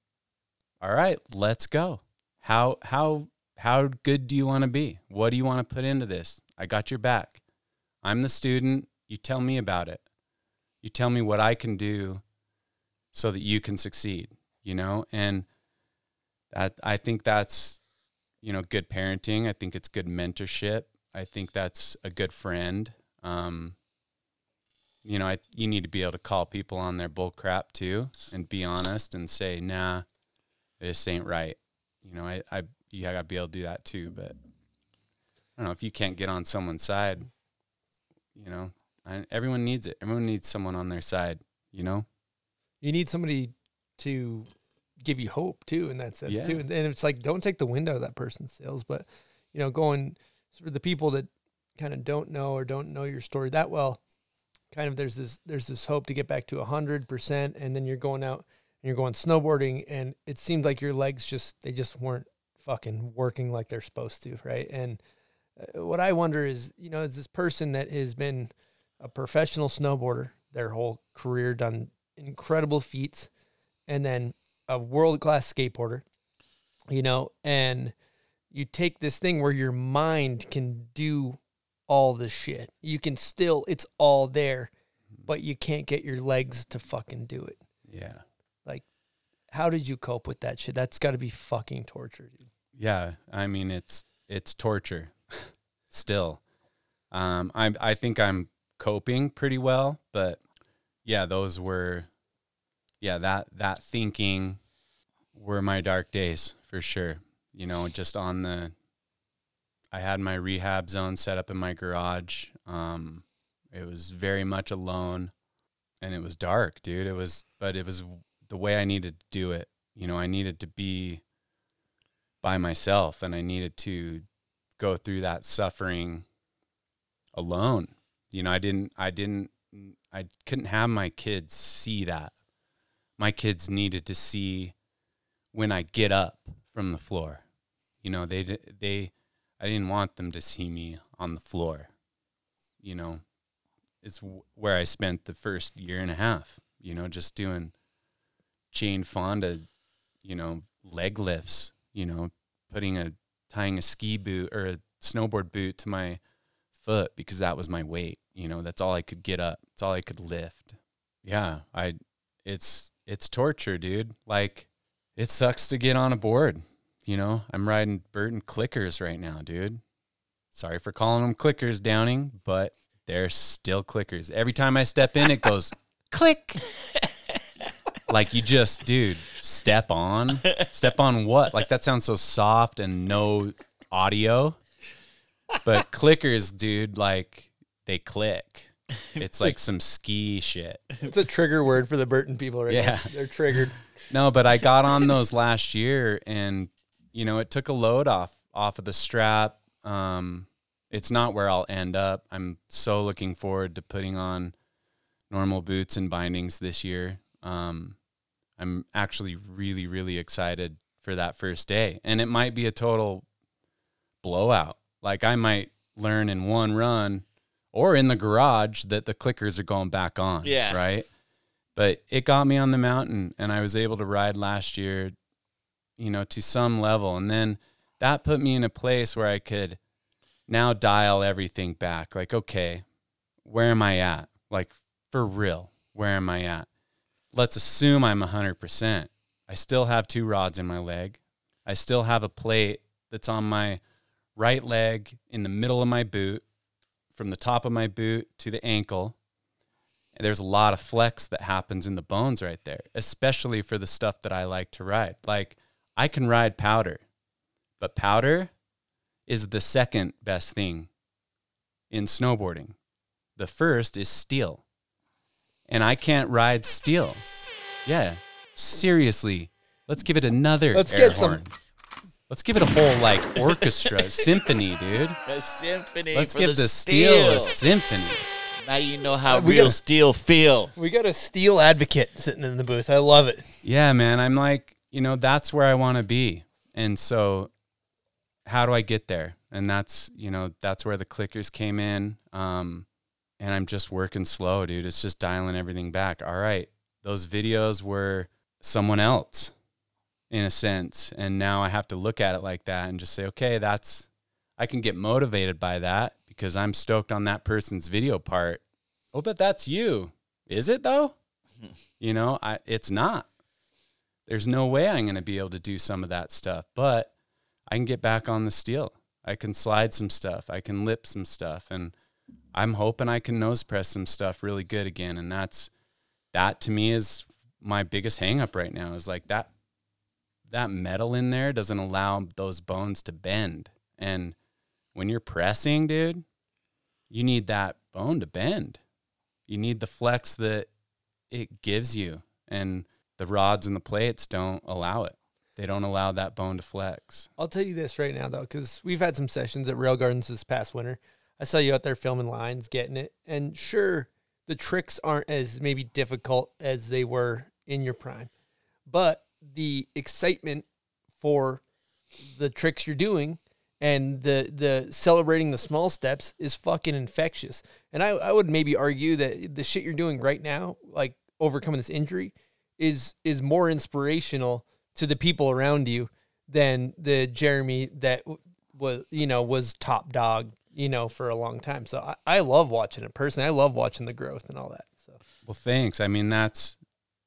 Speaker 7: All right, let's go. How how how good do you want to be? What do you want to put into this? I got your back. I'm the student. You tell me about it. You tell me what I can do so that you can succeed, you know? And that I think that's you know good parenting. I think it's good mentorship. I think that's a good friend. Um, you know, I, you need to be able to call people on their bull crap too and be honest and say, nah, this ain't right. You know, I, I you gotta be able to do that too. But I don't know if you can't get on someone's side. You know, I, everyone needs it. Everyone needs someone on their side. You know,
Speaker 1: you need somebody to give you hope too in that sense
Speaker 7: Yeah.
Speaker 1: too. And, and it's like don't take the wind out of that person's sails, but you know, going for the people that kind of don't know or don't know your story that well, kind of there's this there's this hope to get back to a hundred percent, and then you're going out and you're going snowboarding, and it seemed like your legs just they just weren't fucking working like they're supposed to, right? And uh, what I wonder is, you know, is this person that has been a professional snowboarder their whole career, done incredible feats, and then a world class skateboarder, you know, and you take this thing where your mind can do all this shit. You can still, it's all there, but you can't get your legs to fucking do it.
Speaker 7: yeah,
Speaker 1: Like, how did you cope with that shit? That's got to be fucking torture, dude.
Speaker 7: yeah. I mean, it's it's torture. Still, um, I I think I'm coping pretty well, but yeah, those were, yeah, that that thinking were my dark days for sure. You know, just on the, I had my rehab zone set up in my garage. Um, it was very much alone, and it was dark, dude. It was, but it was the way I needed to do it. You know, I needed to be by myself, and I needed to go through that suffering alone. You know, I didn't, I didn't, I couldn't have my kids see that. My kids needed to see when I get up from the floor. You know, they, they, I didn't want them to see me on the floor. You know, it's where I spent the first year and a half, you know, just doing Jane Fonda, you know, leg lifts, you know, putting a, tying a ski boot or a snowboard boot to my foot because that was my weight. You know, that's all I could get up. It's all I could lift. Yeah, I it's it's torture, dude. Like it sucks to get on a board. You know, I'm riding Burton clickers right now, dude. Sorry for calling them clickers, Downing, but they're still clickers. Every time I step in, it goes click. like you just, dude, step on. Step on what? Like that sounds so soft and no audio. But clickers, dude, like they click. It's like some ski shit.
Speaker 1: It's a trigger word for the Burton people right
Speaker 7: Yeah.
Speaker 1: now. They're triggered.
Speaker 7: No, but I got on those last year and you know, it took a load off off of the strap. Um it's not where I'll end up. I'm so looking forward to putting on normal boots and bindings this year. Um I'm actually really really excited for that first day. And it might be a total blowout. Like I might learn in one run or in the garage that the clickers are going back on.
Speaker 6: Yeah.
Speaker 7: Right. But it got me on the mountain and I was able to ride last year, you know, to some level. And then that put me in a place where I could now dial everything back. Like, okay, where am I at? Like, for real, where am I at? Let's assume I'm 100%. I still have two rods in my leg. I still have a plate that's on my right leg in the middle of my boot, from the top of my boot to the ankle. And there's a lot of flex that happens in the bones right there, especially for the stuff that I like to ride. Like, I can ride powder, but powder is the second best thing in snowboarding. The first is steel. And I can't ride steel. Yeah. Seriously. Let's give it another
Speaker 1: Let's
Speaker 7: air
Speaker 1: get some-
Speaker 7: Let's give it a whole like orchestra symphony, dude.
Speaker 6: A symphony.
Speaker 7: Let's
Speaker 6: for
Speaker 7: give
Speaker 6: the,
Speaker 7: the steel a symphony.
Speaker 6: Now you know how
Speaker 1: Uh, we
Speaker 6: real
Speaker 1: gotta-
Speaker 6: steel feel.
Speaker 1: We got a steel advocate sitting in the booth. I love it.
Speaker 7: Yeah, man. I'm like, you know, that's where I want to be. And so how do I get there? And that's, you know, that's where the clickers came in. Um, and I'm just working slow, dude. It's just dialing everything back. All right. Those videos were someone else in a sense. And now I have to look at it like that and just say, okay, that's, I can get motivated by that because I'm stoked on that person's video part. Oh, but that's you. Is it though? you know, I, it's not. There's no way I'm going to be able to do some of that stuff, but I can get back on the steel. I can slide some stuff. I can lip some stuff. And I'm hoping I can nose press some stuff really good again. And that's, that to me is my biggest hangup right now is like that, that metal in there doesn't allow those bones to bend. And when you're pressing, dude, you need that bone to bend. You need the flex that it gives you. And the rods and the plates don't allow it. They don't allow that bone to flex.
Speaker 1: I'll tell you this right now, though, because we've had some sessions at Rail Gardens this past winter. I saw you out there filming lines, getting it. And sure, the tricks aren't as maybe difficult as they were in your prime, but the excitement for the tricks you're doing and the the celebrating the small steps is fucking infectious. And I, I would maybe argue that the shit you're doing right now, like overcoming this injury, is is more inspirational to the people around you than the Jeremy that was you know was top dog you know for a long time. So I, I love watching it personally. I love watching the growth and all that. So
Speaker 7: Well, thanks. I mean, that's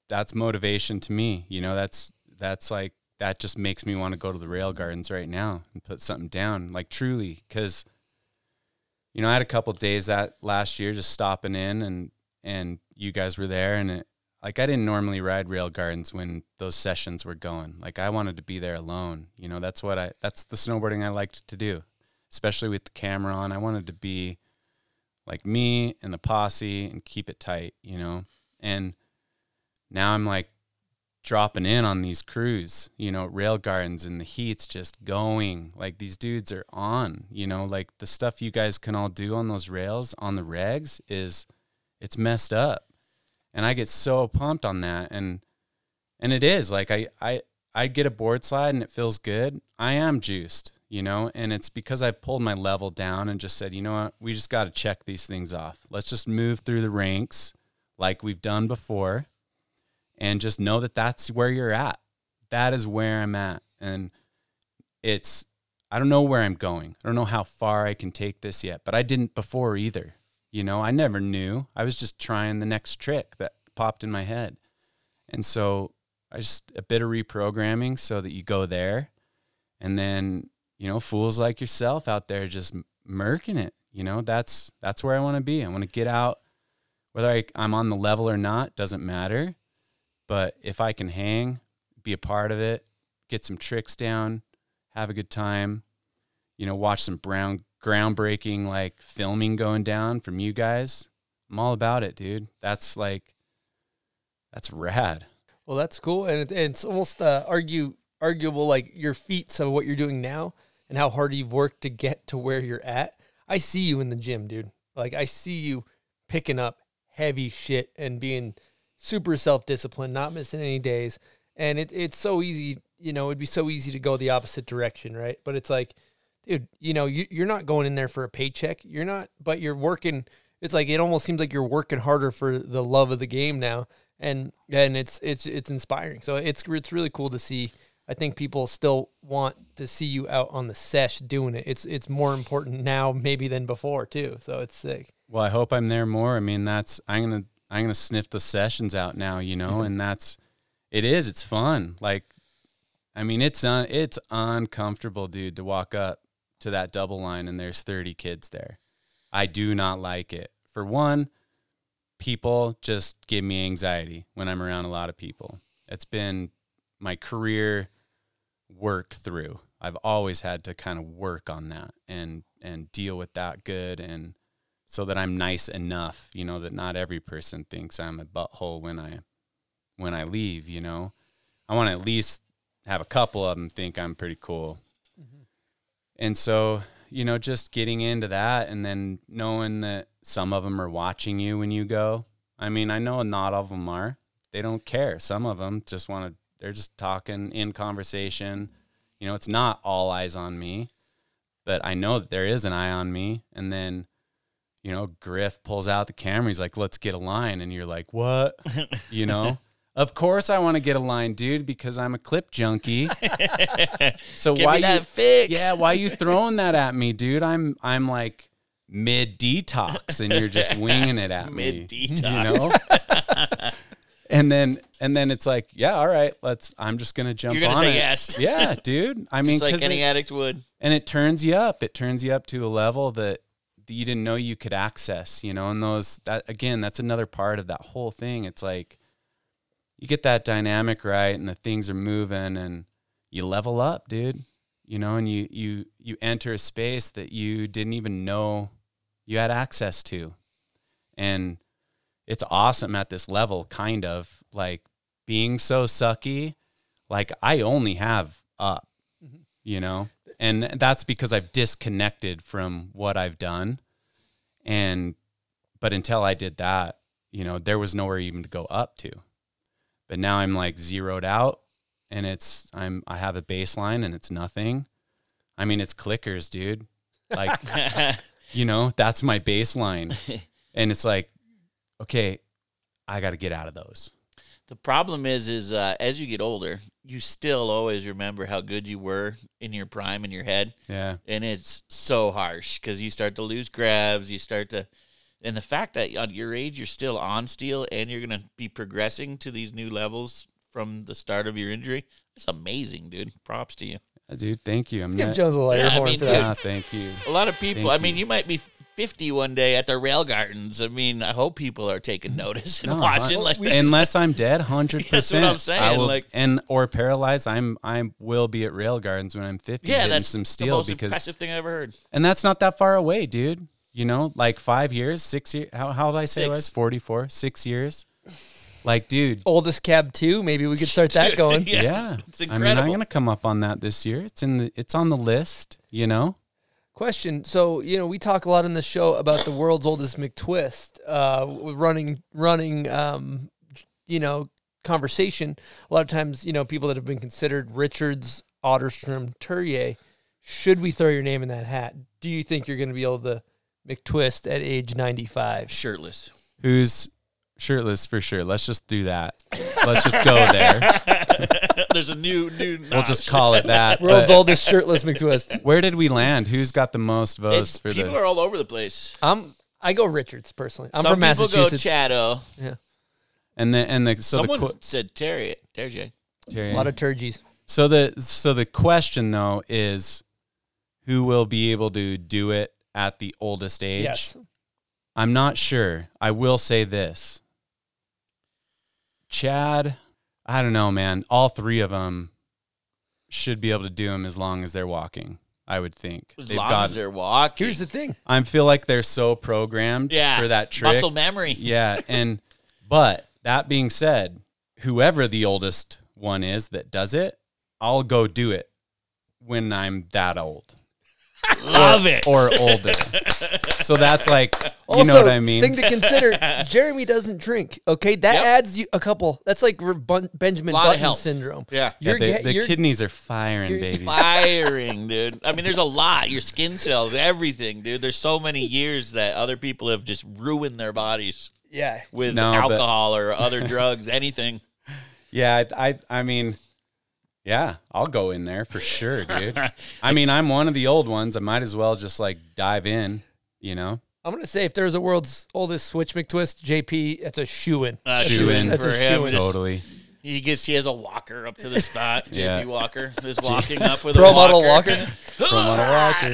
Speaker 7: that's motivation to me. You know, that's that's like that just makes me want to go to the rail gardens right now and put something down. Like truly, because you know, I had a couple days that last year just stopping in and and you guys were there and it like I didn't normally ride rail gardens when those sessions were going. Like I wanted to be there alone. You know, that's what I that's the snowboarding I liked to do. Especially with the camera on. I wanted to be like me and the posse and keep it tight, you know. And now I'm like dropping in on these crews, you know, rail gardens and the heat's just going. Like these dudes are on, you know, like the stuff you guys can all do on those rails on the regs is it's messed up. And I get so pumped on that and and it is like I I I get a board slide and it feels good. I am juiced, you know, and it's because I've pulled my level down and just said, you know what, we just got to check these things off. Let's just move through the ranks like we've done before and just know that that's where you're at. That is where I'm at. And it's, I don't know where I'm going. I don't know how far I can take this yet, but I didn't before either. You know, I never knew. I was just trying the next trick that popped in my head. And so I just a bit of reprogramming so that you go there and then, you know, fools like yourself out there just murking it, You know, that's that's where I want to be. I want to get out, whether I, I'm on the level or not, doesn't matter. But if I can hang, be a part of it, get some tricks down, have a good time, you know, watch some brown groundbreaking like filming going down from you guys. I'm all about it, dude. That's like that's rad.
Speaker 1: Well, that's cool, and, it, and it's almost uh, argue arguable like your feats of what you're doing now and how hard you've worked to get to where you're at. I see you in the gym, dude. Like I see you picking up heavy shit and being super self disciplined, not missing any days. And it, it's so easy, you know, it'd be so easy to go the opposite direction, right? But it's like, dude, you know, you, you're not going in there for a paycheck. You're not, but you're working. It's like it almost seems like you're working harder for the love of the game now, and and it's it's it's inspiring. So it's it's really cool to see. I think people still want to see you out on the sesh doing it. It's it's more important now maybe than before too. So it's sick.
Speaker 7: Well, I hope I'm there more. I mean, that's I'm gonna I'm gonna sniff the sessions out now, you know, mm-hmm. and that's it is. It's fun. Like, I mean, it's un, it's uncomfortable, dude, to walk up to that double line and there's 30 kids there. I do not like it. For one, people just give me anxiety when I'm around a lot of people. It's been my career work through. I've always had to kind of work on that and and deal with that good and so that I'm nice enough, you know, that not every person thinks I'm a butthole when I when I leave, you know. I want to at least have a couple of them think I'm pretty cool. And so, you know, just getting into that and then knowing that some of them are watching you when you go. I mean, I know not all of them are. They don't care. Some of them just want to, they're just talking in conversation. You know, it's not all eyes on me, but I know that there is an eye on me. And then, you know, Griff pulls out the camera. He's like, let's get a line. And you're like, what? You know? Of course I want to get a line, dude, because I'm a clip junkie. so
Speaker 6: Give
Speaker 7: why
Speaker 6: me that
Speaker 7: you
Speaker 6: fix.
Speaker 7: Yeah, why you throwing that at me, dude? I'm I'm like mid detox and you're just winging it at me.
Speaker 6: Mid-detox.
Speaker 7: You know? and then and then it's like, yeah, all right, let's I'm just gonna jump
Speaker 6: You're gonna
Speaker 7: on
Speaker 6: say
Speaker 7: it.
Speaker 6: yes.
Speaker 7: Yeah, dude. I mean,
Speaker 6: Just like any
Speaker 7: it-
Speaker 6: addict would.
Speaker 7: and it turns you up. It turns you up to a level that that you didn't know you could access, you know, and those that again, that's another part of that whole thing. It's like you get that dynamic right and the things are moving and you level up, dude. You know, and you you you enter a space that you didn't even know you had access to. And it's awesome at this level, kind of like being so sucky. Like I only have up, mm-hmm. you know, and that's because I've disconnected from what I've done. And, but until I did that, you know, there was nowhere even to go up to. But now I'm like zeroed out and it's, I'm, I have a baseline and it's nothing. I mean, it's clickers, dude. Like, you know, that's my baseline. And it's like, okay, I got to get out of those.
Speaker 6: The problem is, is uh, as you get older, you still always remember how good you were in your prime in your head,
Speaker 7: Yeah.
Speaker 6: and it's so harsh because you start to lose grabs. You start to, and the fact that at your age you're still on steel and you're gonna be progressing to these new levels from the start of your injury, it's amazing, dude. Props to you.
Speaker 7: Dude, thank you. I'm
Speaker 1: Let's give
Speaker 7: not-
Speaker 1: Jones a lighter
Speaker 6: Yeah, I
Speaker 1: horn
Speaker 6: mean,
Speaker 1: for
Speaker 6: dude.
Speaker 1: that.
Speaker 7: Ah, thank you.
Speaker 6: A lot of people.
Speaker 7: Thank
Speaker 6: I mean,
Speaker 7: you.
Speaker 6: you might be 50 one day at the rail gardens. I mean, I hope people are taking notice and
Speaker 7: No,
Speaker 6: watching
Speaker 7: I-
Speaker 6: like this.
Speaker 7: unless I'm dead, hundred
Speaker 6: That's
Speaker 7: percent.
Speaker 6: what I'm saying,
Speaker 7: I will,
Speaker 6: like-
Speaker 7: and or paralyzed, I'm I will be at rail gardens when I'm fifty.
Speaker 6: yeah, that's
Speaker 7: some
Speaker 6: the
Speaker 7: steel
Speaker 6: most
Speaker 7: because,
Speaker 6: impressive thing I ever heard.
Speaker 7: and that's not that far away, dude. You know, like five years, six years. How how did I say it
Speaker 6: Six.
Speaker 7: was? Forty four, six years. Like, dude,
Speaker 1: Oldest cab too. Maybe we could start that going.
Speaker 6: yeah.
Speaker 7: yeah.
Speaker 6: It's
Speaker 7: I mean, I'm gonna come up on that this year. It's in the it's on the list. You know.
Speaker 1: Question. So you know, we talk a lot in the show about the world's oldest McTwist, uh, running, running, um, you know, conversation. A lot of times, you know, people that have been considered Richards, Otterstrom, Terje. Should we throw your name in that hat? Do you think you're going to be able to McTwist at age 95?
Speaker 6: Shirtless.
Speaker 7: Who's shirtless for sure? Let's just do that. Let's just go there.
Speaker 6: There's a new new.
Speaker 7: We'll just call it that.
Speaker 1: World's
Speaker 7: but-
Speaker 1: oldest shirtless McTwist.
Speaker 7: Where did we land? Who's got the most votes
Speaker 6: It's,
Speaker 7: for
Speaker 6: people
Speaker 7: the?
Speaker 6: are all over the place.
Speaker 1: I'm. I go Richards personally. I'm
Speaker 6: Some
Speaker 1: from
Speaker 6: people
Speaker 1: Massachusetts.
Speaker 6: go Chato.
Speaker 7: and the and the so
Speaker 6: Someone
Speaker 7: the qu-
Speaker 6: said Terry. Terry.
Speaker 7: Terry.
Speaker 1: a lot of Terjes.
Speaker 7: so the so the question though is, who will be able to do it at the oldest age.
Speaker 1: Yes.
Speaker 7: I'm not sure. I will say this. Chad, I don't know, man. All three of them should be able to do them as long as they're walking. I would think
Speaker 6: As long as they're walking.
Speaker 1: Here's the thing.
Speaker 7: I feel like they're so programmed
Speaker 6: Yeah,
Speaker 7: for that trick.
Speaker 6: muscle memory.
Speaker 7: Yeah, and but that being said, whoever the oldest one is that does it, I'll go do it when I'm that old.
Speaker 6: Love
Speaker 7: or,
Speaker 6: it.
Speaker 7: Or older. so that's like you
Speaker 1: Also,
Speaker 7: know what I mean?
Speaker 1: Thing to consider: Jeremy doesn't drink. Okay, that
Speaker 6: Yep.
Speaker 1: adds you a couple. That's like Re- Bun- Benjamin Button syndrome.
Speaker 6: Yeah.
Speaker 7: Yeah,
Speaker 1: You're
Speaker 7: the, the
Speaker 1: you're-
Speaker 7: kidneys are firing,
Speaker 1: you're.
Speaker 6: Firing, dude. I mean, there's a lot. Your skin cells, everything, dude. There's so many years that other people have just ruined their bodies
Speaker 1: Yeah.
Speaker 6: with
Speaker 7: No, but-
Speaker 6: alcohol or other drugs, anything.
Speaker 7: Yeah, I, I I mean, yeah, I'll go in there for sure, dude. I mean, I'm one of the old ones. I might as well just like dive in, you know.
Speaker 1: I'm gonna say if there's a world's oldest switch McTwist, JP, that's a shoe in.
Speaker 6: Uh,
Speaker 7: Shoe in
Speaker 1: That's
Speaker 6: for
Speaker 1: a
Speaker 6: him. Just-
Speaker 7: Totally.
Speaker 6: He gets he has a walker up to the spot. JP
Speaker 7: Yeah.
Speaker 6: Walker is walking up with
Speaker 1: Pro
Speaker 6: a
Speaker 1: model
Speaker 6: walker.
Speaker 1: walker.
Speaker 7: Pro model walker.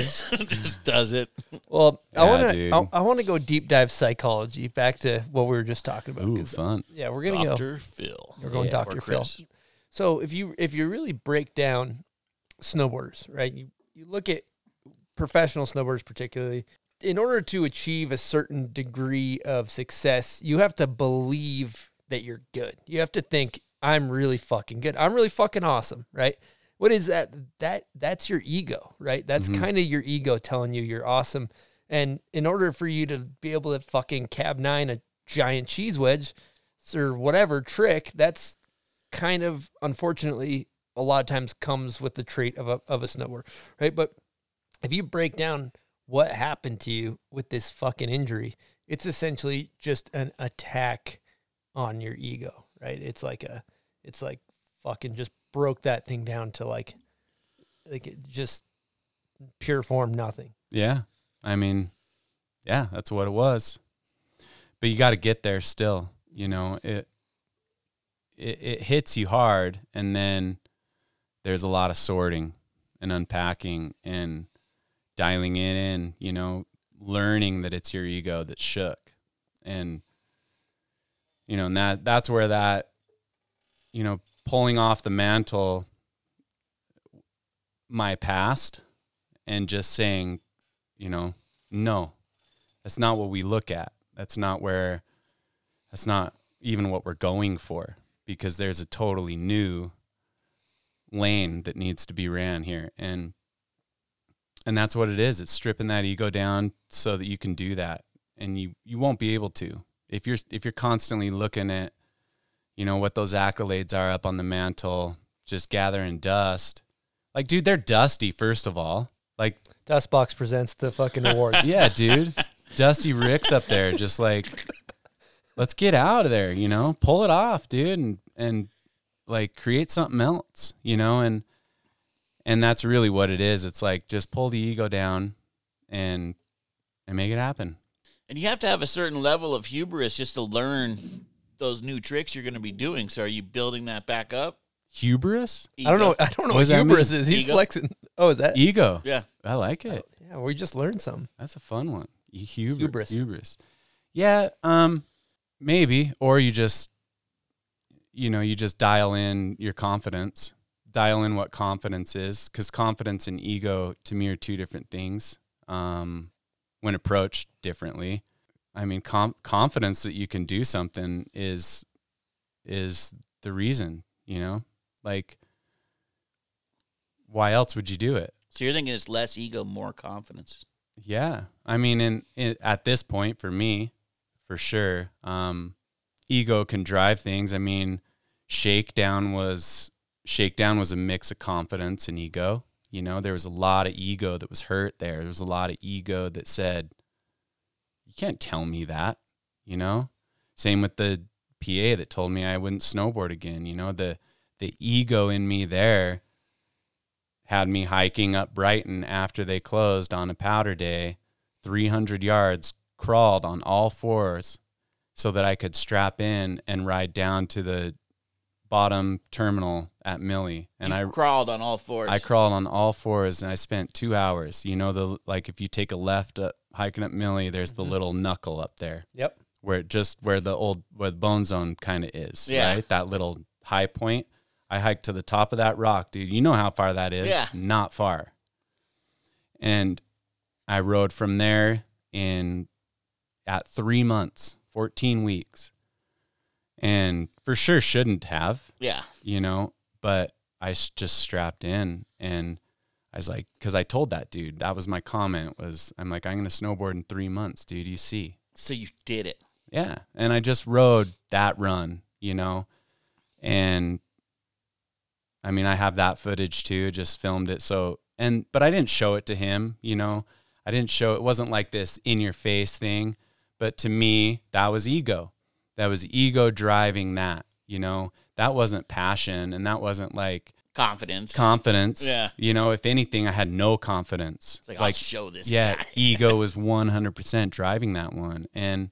Speaker 6: just does it.
Speaker 1: Well, I want to I, I want to go deep dive psychology back to what we were just talking about.
Speaker 7: Ooh,
Speaker 1: 'cause,
Speaker 7: fun.
Speaker 1: Yeah, we're gonna go.
Speaker 6: Dr. Phil.
Speaker 1: We're going
Speaker 6: Yeah,
Speaker 1: Dr.
Speaker 6: or
Speaker 1: Phil. So if you if you really break down snowboarders, right? You you look at professional snowboarders particularly, in order to achieve a certain degree of success, you have to believe that you're good. You have to think I'm really fucking good. I'm really fucking awesome, right? What is that? That that's your ego, right? That's mm-hmm. kind of your ego telling you you're awesome. And in order for you to be able to fucking cab nine a giant cheese wedge or whatever trick, that's kind of unfortunately a lot of times comes with the trait of a of a snowboarder, right? But if you break down what happened to you with this fucking injury, it's essentially just an attack on your ego, right? It's like a it's like fucking just broke that thing down to like like it just pure form nothing.
Speaker 7: Yeah. I mean, yeah, that's what it was. But you got to get there still, you know. It, it it hits you hard and then there's a lot of sorting and unpacking and dialing in, you know, learning that it's your ego that shook. And you know, and that that's where that you know, pulling off the mantle my past and just saying, you know, no, that's not what we look at. That's not where, that's not even what we're going for because there's a totally new lane that needs to be ran here. And, and that's what it is. It's stripping that ego down so that you can do that. And you, you won't be able to if you're, if you're constantly looking at, you know, what those accolades are up on the mantle, just gathering dust. Like, dude, they're dusty, first of all. Like,
Speaker 1: Dustbox presents the fucking awards.
Speaker 7: yeah, dude. Dusty Rick's up there, just like, let's get out of there, you know, pull it off, dude, and and like create something else, you know, and and that's really what it is. It's like just pull the ego down and and make it happen.
Speaker 6: And you have to have a certain level of hubris just to learn those new tricks you're going to be doing. So are you building that back up?
Speaker 7: Hubris,
Speaker 1: I don't know. I don't know
Speaker 7: What
Speaker 1: what, hubris is. He's
Speaker 6: Ego?
Speaker 1: flexing. Oh, is that?
Speaker 7: ego.
Speaker 6: Yeah.
Speaker 7: I like it.
Speaker 1: Yeah, we just learned some.
Speaker 7: That's a fun one. Hubris.
Speaker 1: Hubris.
Speaker 7: Hubris. Yeah, um, maybe. Or you just, you know, you just dial in your confidence, dial in what confidence is, because confidence and ego to me are two different things. Um, when approached differently, I mean, com- confidence that you can do something is is the reason. You know, like, why else would you do it?
Speaker 6: So you're thinking it's less ego, more confidence.
Speaker 7: Yeah, I mean, in, in at this point for me, for sure, um, ego can drive things. I mean, shakedown was shakedown was a mix of confidence and ego. You know, there was a lot of ego that was hurt there. There was a lot of ego that said, "You can't tell me that." You know, same with the PA that told me I wouldn't snowboard again. You know, the the ego in me there had me hiking up Brighton after they closed on a powder day, 300 yards, crawled on all fours so that I could strap in and ride down to the bottom terminal at Millie, and
Speaker 6: you
Speaker 7: I
Speaker 6: crawled on all fours.
Speaker 7: I crawled on all fours, and I spent two hours. You know the like if you take a left up hiking up Millie, there's the mm-hmm. little knuckle up there
Speaker 1: Yep.
Speaker 7: where it just where the old where the bone zone kind of is,
Speaker 6: Yeah.
Speaker 7: right? That little high point. I hiked to the top of that rock, dude. You know how far that is?
Speaker 6: Yeah.
Speaker 7: Not far. And I rode from there in at three months, 14 weeks. And for sure shouldn't have,
Speaker 6: yeah.
Speaker 7: you know, but I just strapped in and I was like, cause I told that dude, that was my comment was I'm like, I'm going to snowboard in three months, dude. You see?
Speaker 6: So you did it.
Speaker 7: Yeah. And I just rode that run, you know, and I mean, I have that footage too, just filmed it. So, and, but I didn't show it to him, you know, I didn't show, it wasn't like this in your face thing, but to me, that was ego. That was ego driving that, you know, that wasn't passion and that wasn't like
Speaker 6: Confidence.
Speaker 7: confidence.
Speaker 6: Yeah.
Speaker 7: You know, if anything, I had no confidence.
Speaker 6: It's like, I'll show this
Speaker 7: yeah, ego was 100% driving that one. And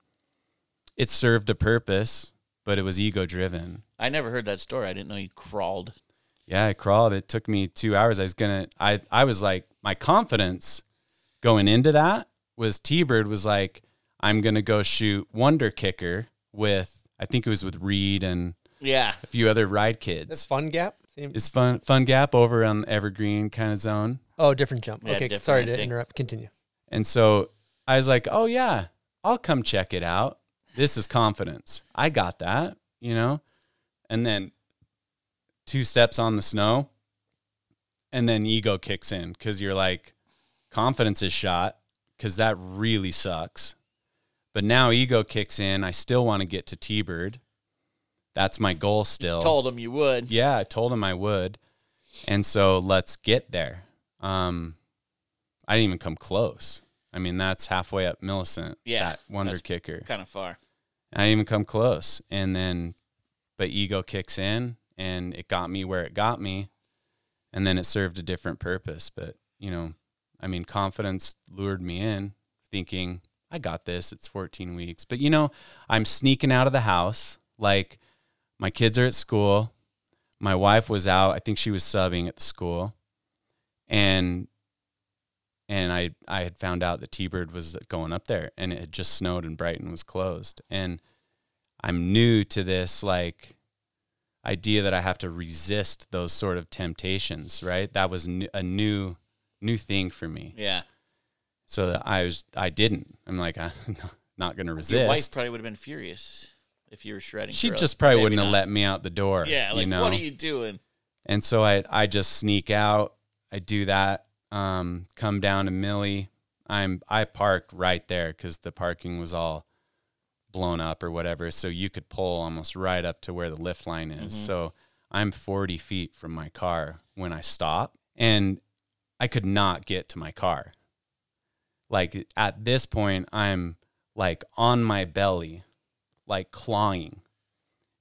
Speaker 7: it served a purpose, but it was ego driven.
Speaker 6: I never heard that story. I didn't know you crawled.
Speaker 7: Yeah, I crawled. It took me two hours. I was gonna. I I was like, my confidence going into that was T Bird was like, I'm gonna go shoot Wonder Kicker with. I think it was with Reed and
Speaker 6: Yeah.
Speaker 7: a few other ride kids.
Speaker 1: That's Fun Gap. Same.
Speaker 7: It's fun fun gap over on Evergreen kind of zone.
Speaker 1: Oh, different jump.
Speaker 6: Yeah,
Speaker 1: okay,
Speaker 6: different,
Speaker 1: sorry to interrupt. Continue.
Speaker 7: And so I was like, oh, yeah, I'll come check it out. This is confidence. I got that, you know? And then two steps on the snow, and then ego kicks in because you're like, confidence is shot because that really sucks. But now ego kicks in. I still want to get to T Bird. That's my goal still.
Speaker 6: Told him you would.
Speaker 7: Yeah, I told him I would. And so let's get there. Um, I didn't even come close. I mean, that's halfway up Millicent.
Speaker 6: Yeah,
Speaker 7: That wonder kicker.
Speaker 6: Kind of far.
Speaker 7: I didn't even come close. And then, but ego kicks in and it got me where it got me. And then it served a different purpose. But, you know, I mean, confidence lured me in thinking, I got this. It's 14 weeks. But, you know, I'm sneaking out of the house. Like, my kids are at school. My wife was out. I think she was subbing at the school. And and I I had found out that T Bird was going up there and it had just snowed and Brighton was closed. And I'm new to this like idea that I have to resist those sort of temptations, right? That was a new new thing for me.
Speaker 6: Yeah.
Speaker 7: So I was I didn't. I'm like I'm not going to resist.
Speaker 6: Your wife probably would have been furious if you were shredding.
Speaker 7: she just probably wouldn't have let me out the door.
Speaker 6: Yeah, like
Speaker 7: you know?
Speaker 6: what are you doing?
Speaker 7: And so I I just sneak out. I do that. Um, come down to Millie. I'm I parked right there because the parking was all blown up or whatever. So you could pull almost right up to where the lift line is.
Speaker 6: Mhm.
Speaker 7: So I'm 40 feet from my car when I stop, and I could not get to my car. Like at this point, I'm like on my belly, like clawing,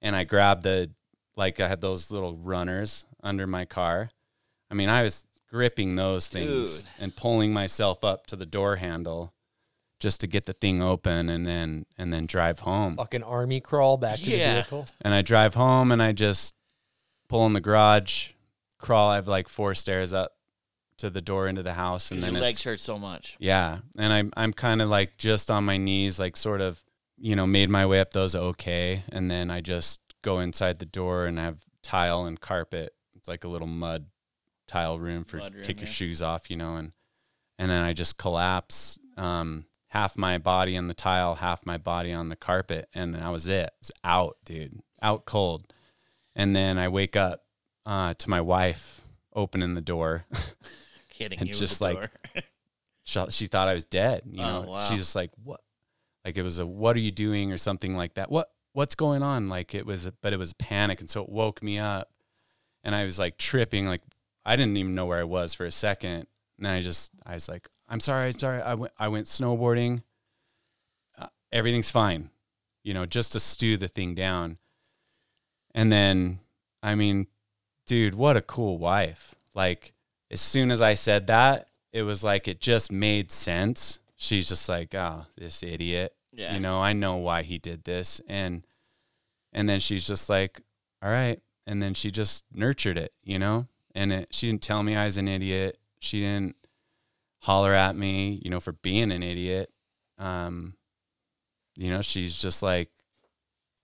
Speaker 7: and I grabbed the like I had those little runners under my car. I mean, I was gripping those things
Speaker 6: Dude.
Speaker 7: and pulling myself up to the door handle just to get the thing open and then and then drive home.
Speaker 1: Fucking army crawl back to the vehicle.
Speaker 7: And I drive home and I just pull in the garage, crawl. I have like four stairs up to the door into the house, and then
Speaker 6: your legs hurt so much.
Speaker 7: yeah, and I'm I'm kind of like just on my knees, like sort of, you know, made my way up those okay, and then I just go inside the door and have tile and carpet. It's like a little mud tile room for
Speaker 6: room,
Speaker 7: kick your
Speaker 6: yeah.
Speaker 7: shoes off, you know, and and then I just collapse, um, half my body on the tile, half my body on the carpet, and that was it. It was out, dude, out cold. And then I wake up uh, to my wife opening the door.
Speaker 6: Hitting
Speaker 7: And
Speaker 6: you with
Speaker 7: just like-
Speaker 6: door.
Speaker 7: she, thought I was dead. You
Speaker 6: Oh,
Speaker 7: know,
Speaker 6: wow.
Speaker 7: she's just like, what? Like it was a, what are you doing or something like that. What, what's going on? Like it was, a, but it was a panic. And so it woke me up and I was like tripping. Like I didn't even know where I was for a second. And then I just, I was like, I'm sorry. I'm sorry. I went, I went snowboarding. Uh, everything's fine. You know, just to stew the thing down. And then, I mean, dude, what a cool wife. Like, as soon as I said that, it was like it just made sense. She's just like, oh, this idiot.
Speaker 6: Yeah.
Speaker 7: You know, I know why he did this. And and then she's just like, all right. and then she just nurtured it, you know. And it, she didn't tell me I was an idiot. She didn't holler at me, you know, for being an idiot. Um, you know, she's just like,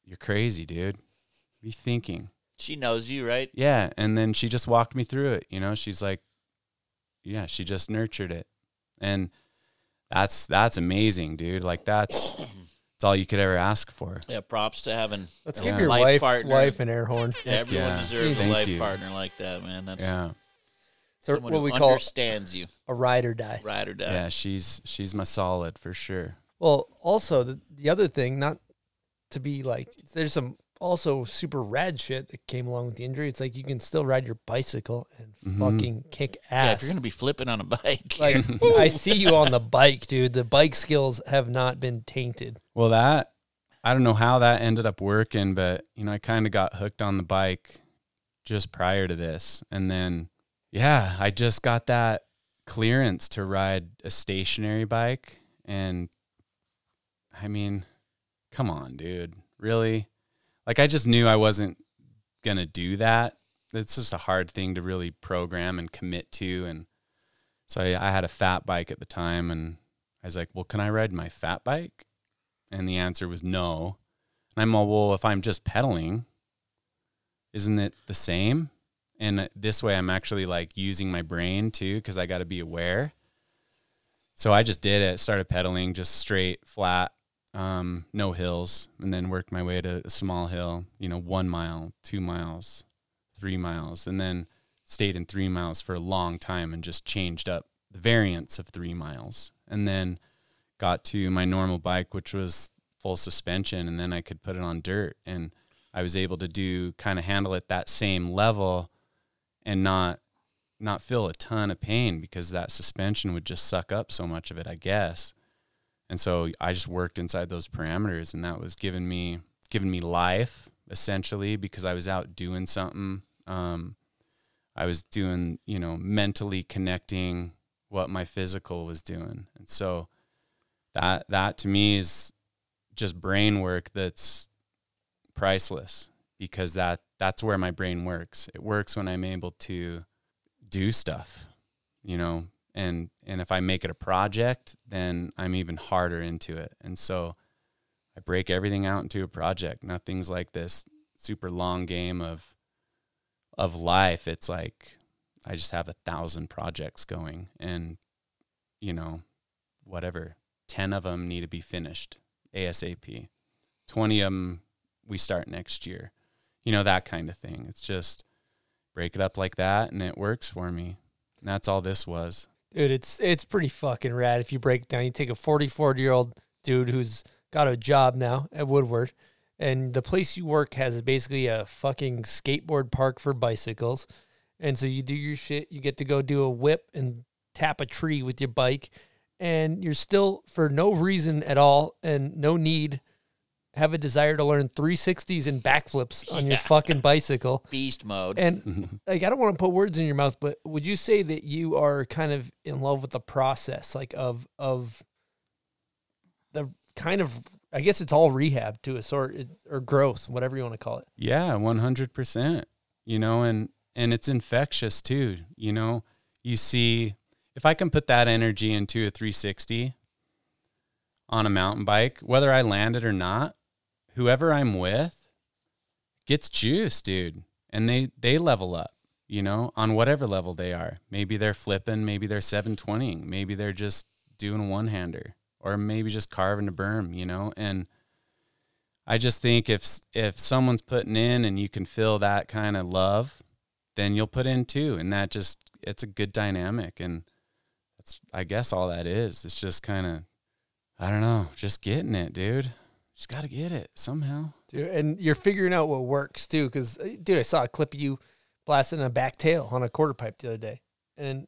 Speaker 7: "You're crazy, dude. What are you thinking?"
Speaker 6: She knows you, right?
Speaker 7: Yeah, and then she just walked me through it. You know, she's like, yeah, she just nurtured it, and that's that's amazing, dude. Like that's that's all you could ever ask for.
Speaker 6: Yeah, props to having
Speaker 1: Let's
Speaker 6: a
Speaker 1: give your
Speaker 6: life
Speaker 1: wife
Speaker 6: partner.
Speaker 1: wife an air horn.
Speaker 6: Yeah, everyone
Speaker 7: yeah.
Speaker 6: deserves a life
Speaker 7: you.
Speaker 6: partner like that, man. That's
Speaker 7: Yeah,
Speaker 1: So
Speaker 6: someone
Speaker 1: what
Speaker 6: who
Speaker 1: we call
Speaker 6: understands you,
Speaker 1: a ride or die.
Speaker 6: ride or die.
Speaker 7: yeah, she's she's my solid for sure.
Speaker 1: Well, also the the other thing, not to be like, there's some also super rad shit that came along with the injury. It's like you can still ride your bicycle and
Speaker 7: Mhm.
Speaker 1: fucking kick ass.
Speaker 6: Yeah, if you're gonna be flipping on a bike,
Speaker 1: like I see you on the bike, dude. The bike skills have not been tainted.
Speaker 7: Well, that I don't know how that ended up working, but you know, I kind of got hooked on the bike just prior to this, and then yeah, I just got that clearance to ride a stationary bike, and I mean, come on, dude, really? Like, I just knew I wasn't gonna do that. It's just a hard thing to really program and commit to, and so I, I had a fat bike at the time, and I was like, well, can I ride my fat bike? And the answer was no. And I'm all, well, if I'm just pedaling, isn't it the same? And this way I'm actually like using my brain too, because I got to be aware. So I just did it, started pedaling just straight, flat, um, no hills, and then worked my way to a small hill, you know, one mile, two miles, three miles, and then stayed in three miles for a long time and just changed up the variants of three miles. And then got to my normal bike, which was full suspension, and then I could put it on dirt. And I was able to do kind of handle it that same level and not not feel a ton of pain because that suspension would just suck up so much of it, I guess. And so I just worked inside those parameters and that was giving me giving me life essentially because I was out doing something. Um, I was doing, you know, mentally connecting what my physical was doing. And so that that to me is just brain work that's priceless because that that's where my brain works. It works when I'm able to do stuff, you know, and and if I make it a project, then I'm even harder into it. And so I break everything out into a project. Nothing's like this super long game of of life. It's like I just have a thousand projects going and you know, whatever 10 of them need to be finished ASAP. 20 of them we start next year. You know, that kind of thing. It's just break it up like that and it works for me. And that's all this was.
Speaker 1: Dude, it's it's pretty fucking rad if you break down. You take a 44 year old dude who's got a job now at Woodward, and the place you work has basically a fucking skateboard park for bicycles. And so you do your shit, you get to go do a whip and tap a tree with your bike, and you're still, for no reason at all and no need, have a desire to learn 360s and backflips on your fucking bicycle.
Speaker 6: beast mode.
Speaker 1: And mm-hmm. like, I don't want to put words in your mouth, but would you say that you are kind of in love with the process, like of of the kind of, I guess it's all rehab to a sort or growth, whatever you want to call it.
Speaker 7: Yeah, 100%. You know, and and it's infectious too, you know. You see if I can put that energy into a 360 on a mountain bike, whether I land it or not, whoever I'm with gets juice, dude. And they they level up, you know, on whatever level they are. Maybe they're flipping, maybe they're 720ing, maybe they're just doing a one-hander or maybe just carving a berm, you know? And I just think if if someone's putting in and you can feel that kind of love, then you'll put in too, and that just it's a good dynamic, and that's I guess all that is. It's just kind of I don't know, just getting it, dude. Just got to get it somehow.
Speaker 1: Dude, and you're figuring out what works too. Because, uh, dude, I saw a clip of you blasting a back tail on a quarter pipe the other day, and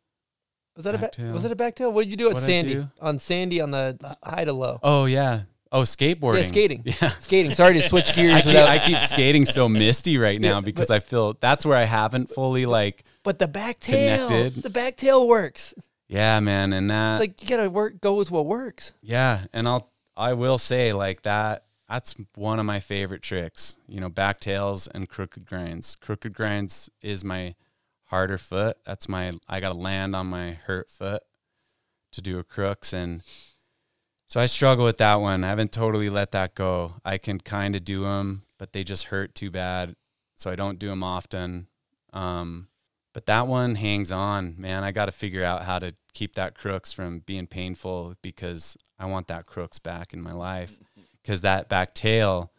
Speaker 1: was that a
Speaker 7: Back
Speaker 1: back?
Speaker 7: tail.
Speaker 1: Was it a back tail? What did you do at
Speaker 7: What'd
Speaker 1: Sandy?
Speaker 7: do?
Speaker 1: On Sandy on the the high to low.
Speaker 7: Oh yeah. Oh skateboarding.
Speaker 1: Yeah, skating.
Speaker 7: Yeah.
Speaker 1: Skating. Sorry to switch gears.
Speaker 7: I keep,
Speaker 1: without,
Speaker 7: I keep skating so misty right now
Speaker 1: Yeah,
Speaker 7: because
Speaker 1: but-
Speaker 7: I feel that's where I haven't fully like
Speaker 1: but the back tail,
Speaker 7: Connected.
Speaker 1: the back tail works.
Speaker 7: yeah man and that
Speaker 1: It's like you gotta work, go with what works.
Speaker 7: Yeah, and I'll I will say like that that's one of my favorite tricks. You know, back tails and crooked grinds. Crooked grinds is my harder foot. That's my I got to land on my hurt foot to do a crooks and so I struggle with that one. I haven't totally let that go. I can kind of do them, but they just hurt too bad, so I don't do them often. Um, but that one hangs on, man. I got to figure out how to keep that crooks from being painful because I want that crooks back in my life. Mm-hmm. Because that back tail,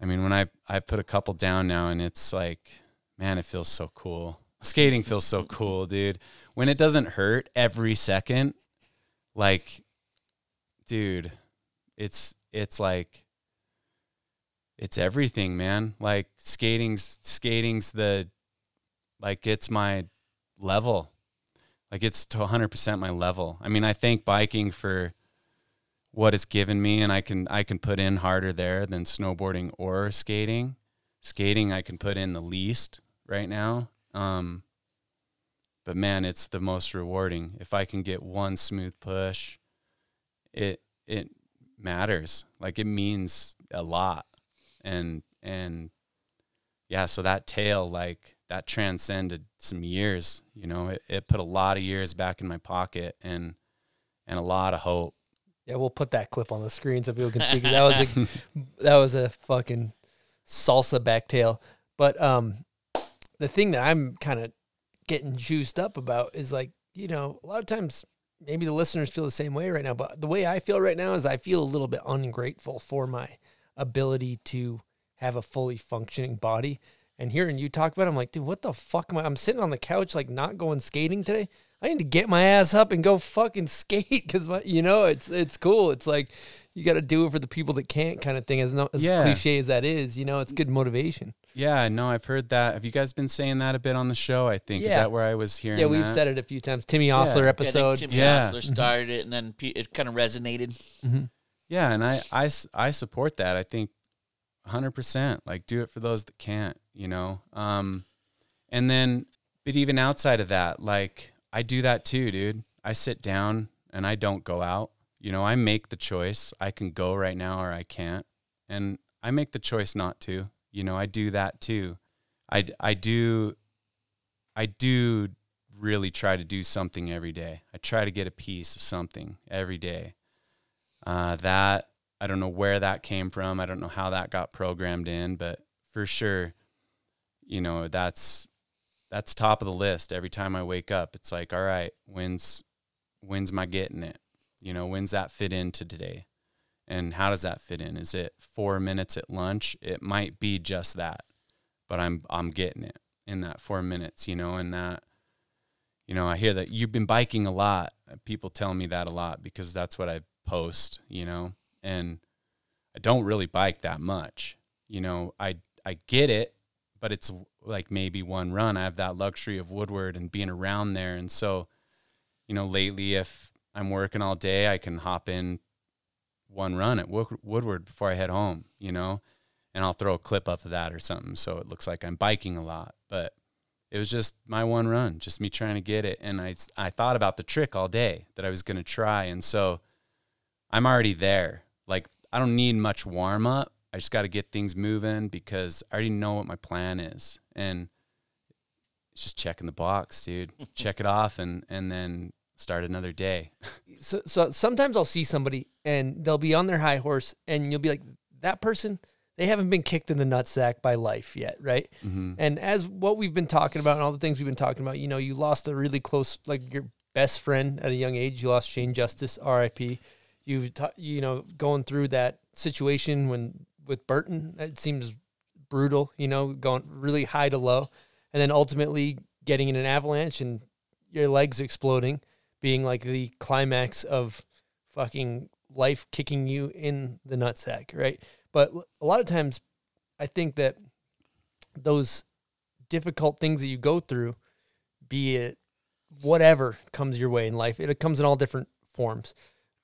Speaker 7: I mean, when I I've put a couple down now, and it's like, man, it feels so cool. Skating feels so cool, dude. When it doesn't hurt every second, like, dude, it's it's like it's everything, man. Like skating's skating's the like it's my level. Like it's to 100% my level. I mean, I thank biking for what it's given me and I can I can put in harder there than snowboarding or skating. Skating I can put in the least right now. Um but man, it's the most rewarding. If I can get one smooth push, it it matters. Like it means a lot. And and yeah, so that tail like that transcended some years, you know. It, it put a lot of years back in my pocket and and a lot of hope.
Speaker 1: Yeah, we'll put that clip on the screen so people can see. 'cause that was a that was a fucking salsa back tail. But um, the thing that I'm kind of getting juiced up about is like you know a lot of times maybe the listeners feel the same way right now, but the way I feel right now is I feel a little bit ungrateful for my ability to have a fully functioning body. And hearing you talk about it, I'm like, dude, what the fuck am I? I'm sitting on the couch, like not going skating today. I need to get my ass up and go fucking skate because you know it's it's cool. It's like you got to do it for the people that can't, kind of thing. As no, as
Speaker 7: Yeah.
Speaker 1: cliche as that is, you know, it's good motivation.
Speaker 7: Yeah, no, I've heard that. Have you guys been saying that a bit on the show? I think is that where I was hearing.
Speaker 1: Yeah, we've
Speaker 7: that?
Speaker 1: said it a few times. Timmy Osler
Speaker 7: Yeah.
Speaker 1: episode.
Speaker 6: Yeah, Timmy
Speaker 7: Yeah.
Speaker 6: Osler started mm-hmm. it, and then it kind of resonated. Mm-hmm.
Speaker 7: Yeah, and I, I I support that. I think 100%. Like, do it for those that can't, you know? Um, and then, but even outside of that, like, I do that too, dude. I sit down and I don't go out. You know, I make the choice. I can go right now or I can't. And I make the choice not to. You know, I do that too. I, I do, I do really try to do something every day. I try to get a piece of something every day. Uh, that I don't know where that came from. I don't know how that got programmed in, but for sure, you know, that's that's top of the list. Every time I wake up, it's like, all right, when's when's my getting it? You know, when's that fit into today? And how does that fit in? Is it four minutes at lunch? It might be just that, but I'm I'm getting it in that four minutes, you know, and that you know, I hear that you've been biking a lot. People tell me that a lot because that's what I post, you know, and I don't really bike that much. You know, I I get it, but it's like maybe one run. I have that luxury of Woodward and being around there, and so, you know, lately if I'm working all day, I can hop in one run at Woodward before I head home. You know, and I'll throw a clip up of that or something, so it looks like I'm biking a lot, but it was just my one run, just me trying to get it. And I, I thought about the trick all day that I was going to try. And so I'm already there. Like, I don't need much warm up. I just got to get things moving because I already know what my plan is. And it's just checking the box, dude. Check it off and, and then start another day.
Speaker 1: so, so sometimes I'll see somebody and they'll be on their high horse, and you'll be like, that person, they haven't been kicked in the nutsack by life yet, right?
Speaker 7: Mm-hmm.
Speaker 1: And as what we've been talking about and all the things we've been talking about, you know, you lost a really close, like your best friend at a young age. You lost Shane Justice, R.I.P. You've, ta- you know, going through that situation when with Burton, it seems brutal, you know, going really high to low, and then ultimately getting in an avalanche and your legs exploding, being like the climax of fucking life kicking you in the nutsack, right? But a lot of times, I think that those difficult things that you go through, be it whatever comes your way in life, it comes in all different forms,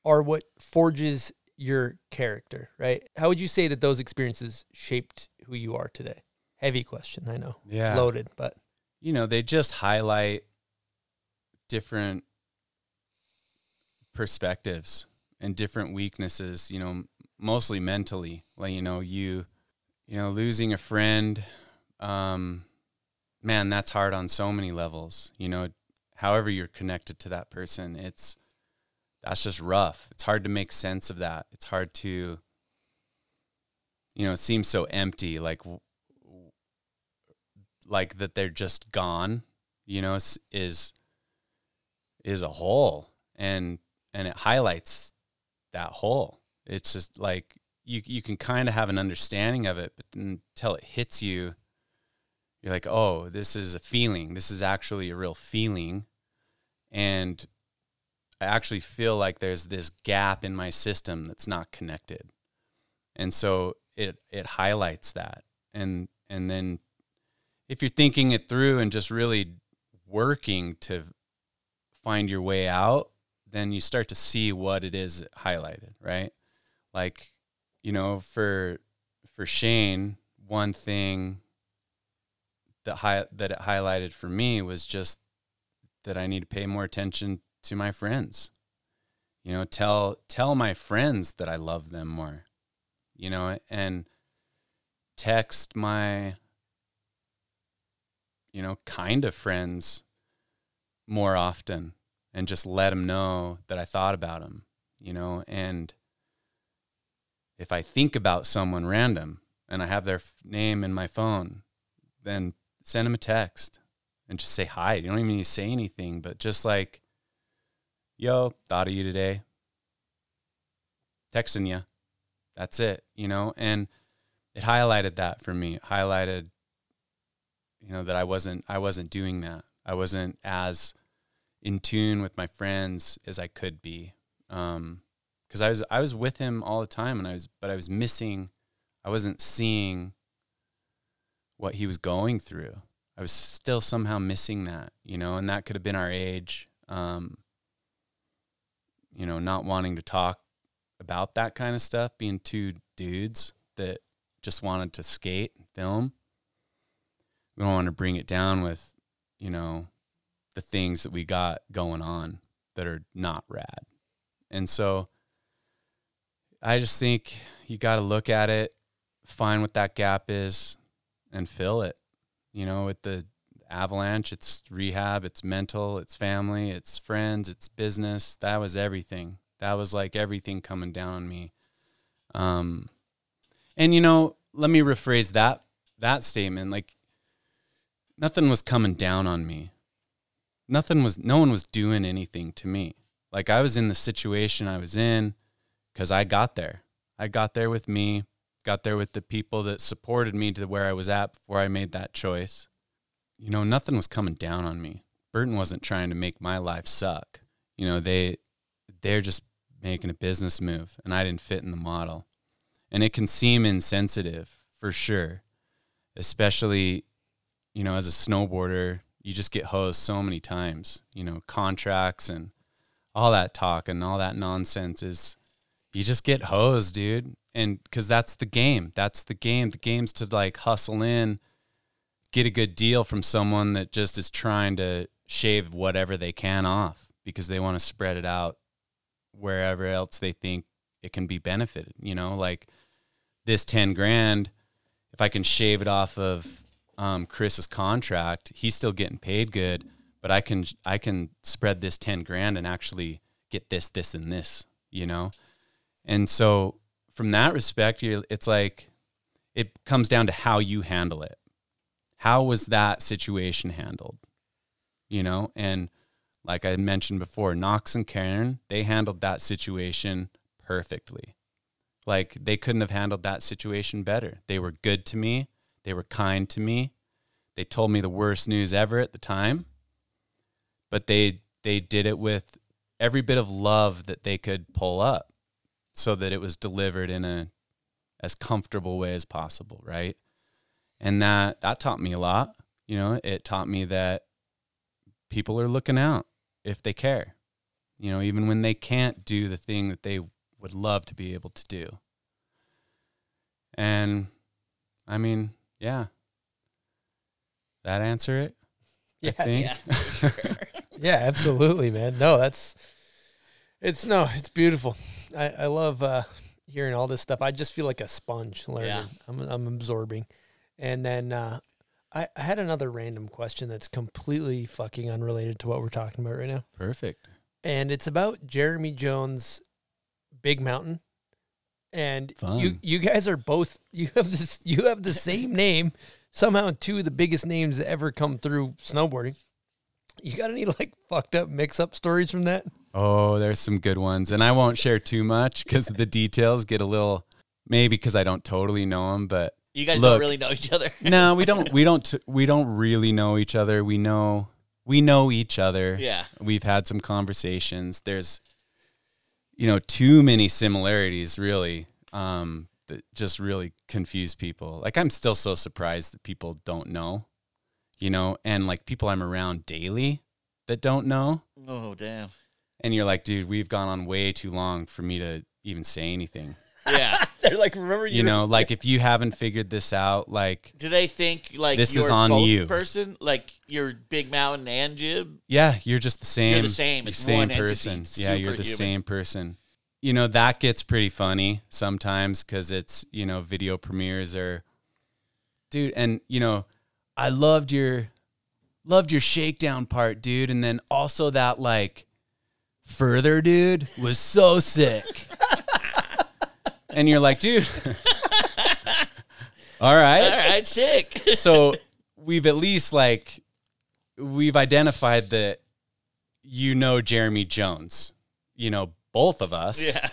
Speaker 1: are what forges your character, right? How would you say that those experiences shaped who you are today? Heavy question, I know.
Speaker 7: Yeah.
Speaker 1: Loaded, but
Speaker 7: you know, they just highlight different perspectives and different weaknesses. You know, mostly mentally. Like you know, you you know, losing a friend, um, man, that's hard on so many levels. You know, however you're connected to that person, it's that's just rough. It's hard to make sense of that. It's hard to, you know, it seems so empty, like like that they're just gone. You know, is is, is a hole, and and it highlights that hole. It's just like you you can kind of have an understanding of it, but until it hits you, you're like, oh, this is a feeling. This is actually a real feeling, and I actually feel like there's this gap in my system that's not connected, and so it it highlights that, and and then if you're thinking it through and just really working to find your way out, then you start to see what it is highlighted, right? Like you know, for for Shane, one thing that high, that it highlighted for me was just that I need to pay more attention to my friends. You know, tell tell my friends that I love them more. You know, and text my you know, kind of friends more often and just let them know that I thought about them, you know, and if I think about someone random and I have their name in my phone, then send them a text and just say hi. You don't even need to say anything, but just like, yo, thought of you today. Texting you. That's it, you know? And it highlighted that for me. It highlighted, you know, that I wasn't I wasn't doing that. I wasn't as in tune with my friends as I could be. Um, because I was I was with him all the time, and I was but I was missing, I wasn't seeing what he was going through. I was still somehow missing that, you know, and that could have been our age. Um, you know, not wanting to talk about that kind of stuff, being two dudes that just wanted to skate and film. We don't want to bring it down with, you know, the things that we got going on that are not rad. And so I just think you got to look at it, find what that gap is, and fill it. You know, with the avalanche, it's rehab, it's mental, it's family, it's friends, it's business. That was everything. That was like everything coming down on me. Um, and you know, let me rephrase that that statement. Like, nothing was coming down on me. Nothing was. No one was doing anything to me. Like I was in the situation I was in because I got there. I got there with me, got there with the people that supported me to where I was at before I made that choice. You know, nothing was coming down on me. Burton wasn't trying to make my life suck. You know, they they're just making a business move and I didn't fit in the model. And it can seem insensitive for sure. Especially, you know, as a snowboarder, you just get hosed so many times, you know, contracts and all that talk and all that nonsense is you just get hosed, dude. And because that's the game. That's the game. The game's to like hustle in, get a good deal from someone that just is trying to shave whatever they can off because they want to spread it out wherever else they think it can be benefited. You know, like this 10 grand, if I can shave it off of um, Chris's contract, he's still getting paid good, but I can, I can spread this 10 grand and actually get this, this, and this, you know? And so from that respect, it's like it comes down to how you handle it. How was that situation handled? You know, and like I mentioned before, Knox and Karen, they handled that situation perfectly. Like they couldn't have handled that situation better. They were good to me. They were kind to me. They told me the worst news ever at the time. But they they did it with every bit of love that they could pull up so that it was delivered in a as comfortable way as possible, right? And that that taught me a lot. You know, it taught me that people are looking out if they care. You know, even when they can't do the thing that they would love to be able to do. And I mean, yeah. That answer it?
Speaker 1: Yeah, yeah, sure. yeah, absolutely, man. No, that's it's no, it's beautiful. I, I love uh, hearing all this stuff. I just feel like a sponge learning.
Speaker 6: Yeah.
Speaker 1: I'm I'm absorbing. And then uh, I, I had another random question that's completely fucking unrelated to what we're talking about right now.
Speaker 7: Perfect.
Speaker 1: And it's about Jeremy Jones Big Mountain. And you you guys are both you have this you have the same name. Somehow two of the biggest names that ever come through snowboarding. You got any like fucked up mix up stories from that?
Speaker 7: Oh, there's some good ones, and I won't share too much because the details get a little. Maybe because I don't totally know them, but
Speaker 6: You guys
Speaker 7: Look.
Speaker 6: don't really know each other.
Speaker 7: no, we don't. We don't. We don't really know each other. We know. We know each other.
Speaker 6: Yeah.
Speaker 7: We've had some conversations. There's, you know, too many similarities, really, um, that just really confuse people. Like I'm still so surprised that people don't know, you know, and like people I'm around daily that don't know,
Speaker 6: Oh damn.
Speaker 7: and you're like, dude, we've gone on way too long for me to even say anything.
Speaker 6: Yeah.
Speaker 1: They're like, remember you,
Speaker 7: You know, like if you haven't figured this out, like
Speaker 6: Do they think like
Speaker 7: This
Speaker 6: you're
Speaker 7: is on
Speaker 6: both
Speaker 7: you.
Speaker 6: person? Like you're Big Mountain and Jib?
Speaker 7: Yeah, you're just the same.
Speaker 6: the same.
Speaker 7: You're
Speaker 6: It's
Speaker 7: same
Speaker 6: one
Speaker 7: person.
Speaker 6: It's
Speaker 7: Yeah, you're the
Speaker 6: superhuman.
Speaker 7: same person. You know that gets pretty funny sometimes because it's you know video premieres are, dude, and you know, I loved your, loved your shakedown part, dude, and then also that like, further, dude, was so sick. and you're like, dude, all right,
Speaker 6: All right, sick.
Speaker 7: so we've at least like we've identified that you know Jeremy Jones, you know both of us,
Speaker 6: yeah.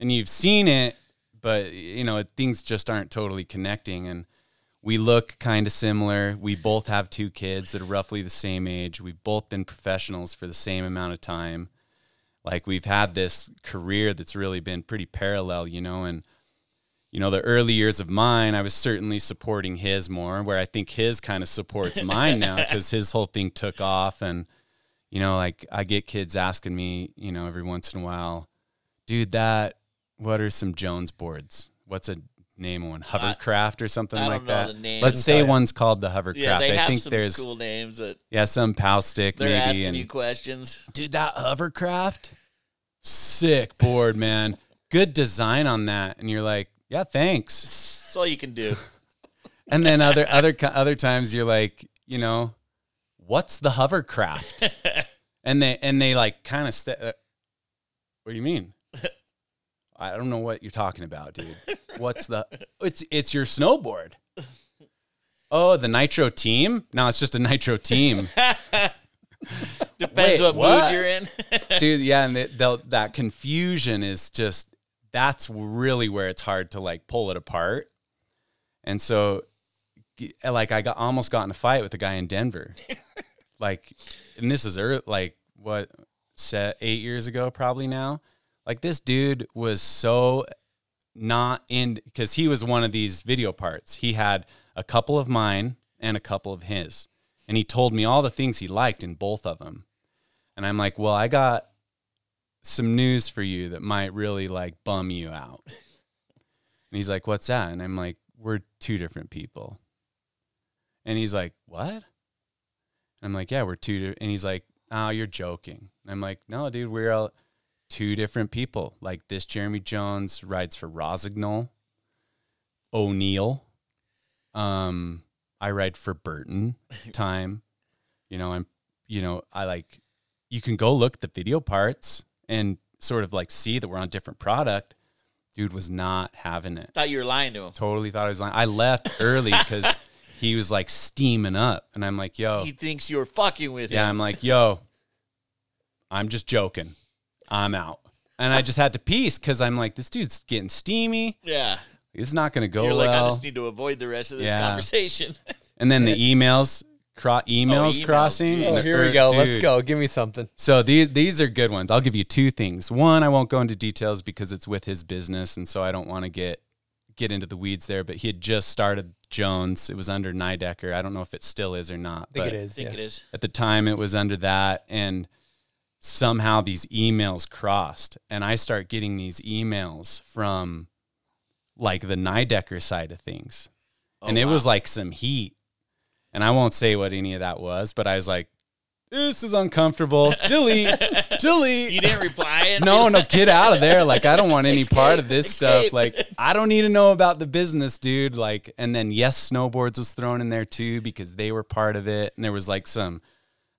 Speaker 7: and you've seen it, but you know things just aren't totally connecting, and we look kind of similar. We both have two kids that are roughly the same age. We've both been professionals for the same amount of time. Like we've had this career that's really been pretty parallel, you know, and you know, the early years of mine, I was certainly supporting his more, where I think his kind of supports mine now because his whole thing took off. And, you know, like I get kids asking me, you know, every once in a while, dude, that, what are some Jones boards? What's a name one? Hovercraft or something
Speaker 6: I
Speaker 7: like that? Let's say one's called the Hovercraft.
Speaker 6: Yeah,
Speaker 7: I think there's,
Speaker 6: cool names that
Speaker 7: yeah, some pal stick
Speaker 6: they're
Speaker 7: maybe.
Speaker 6: asking
Speaker 7: and,
Speaker 6: you questions.
Speaker 7: dude, that hovercraft, sick board, man. Good design on that. And you're like, yeah, thanks.
Speaker 6: That's all you can do.
Speaker 7: And then other other other times you're like, you know, what's the hovercraft? and they and they like kind of st- uh, what do you mean? I don't know what you're talking about, dude. What's the It's it's your snowboard. Oh, the Nitro team? No, it's just a Nitro team.
Speaker 6: Depends
Speaker 7: Wait,
Speaker 6: what,
Speaker 7: what?
Speaker 6: mood you're in.
Speaker 7: dude yeah and that confusion is just that's really where it's hard to like pull it apart and so like i got almost got in a fight with a guy in denver like and this is early, like what set eight years ago probably now like this dude was so not in because he was one of these video parts he had a couple of mine and a couple of his and he told me all the things he liked in both of them and I'm like, well, I got some news for you that might really like bum you out. And he's like, what's that? And I'm like, we're two different people. And he's like, what? I'm like, yeah, we're two. Di-. And he's like, oh, you're joking. And I'm like, no, dude, we're all two different people. Like this Jeremy Jones rides for Rossignol, O'Neill. Um, I ride for Burton time. You know, I'm, you know, I like, you can go look at the video parts and sort of like see that we're on different product. Dude was not having it.
Speaker 6: Thought you were lying to him.
Speaker 7: Totally thought I was lying. I left early because he was like steaming up. And I'm like, yo,
Speaker 6: He thinks you're fucking with
Speaker 7: yeah,
Speaker 6: him.
Speaker 7: Yeah, I'm like, yo, I'm just joking. I'm out. And I just had to piece because I'm like, this dude's getting steamy.
Speaker 6: yeah.
Speaker 7: It's not going to go
Speaker 6: You're like, I just need to avoid the rest of this
Speaker 7: Yeah.
Speaker 6: conversation.
Speaker 7: and then the emails, cro- emails, oh,
Speaker 6: emails,
Speaker 7: crossing.
Speaker 6: geez.
Speaker 1: Oh,
Speaker 7: and-
Speaker 1: here we go. Let's
Speaker 7: dude.
Speaker 1: go. Give me something.
Speaker 7: So these these are good ones. I'll give you two things. One, I won't go into details because it's with his business, and so I don't want to get get into the weeds there. But he had just started Jones. It was under Nidecker. I don't know if it still is or not.
Speaker 1: I think
Speaker 7: but
Speaker 1: it
Speaker 6: I think
Speaker 1: yeah.
Speaker 6: it is.
Speaker 7: At the time, it was under that, and somehow these emails crossed, and I start getting these emails from like the Nidecker side of things,
Speaker 6: Oh,
Speaker 7: and it
Speaker 6: wow.
Speaker 7: was like some heat. And I won't say what any of that was, but I was like, this is uncomfortable. Delete, delete.
Speaker 6: You didn't reply.
Speaker 7: No, no, get out of there. Like, I don't want any part of this
Speaker 6: escape.
Speaker 7: stuff. Like, I don't need to know about the business, dude. Like, and then yes, snowboards was thrown in there too because they were part of it. And there was like some,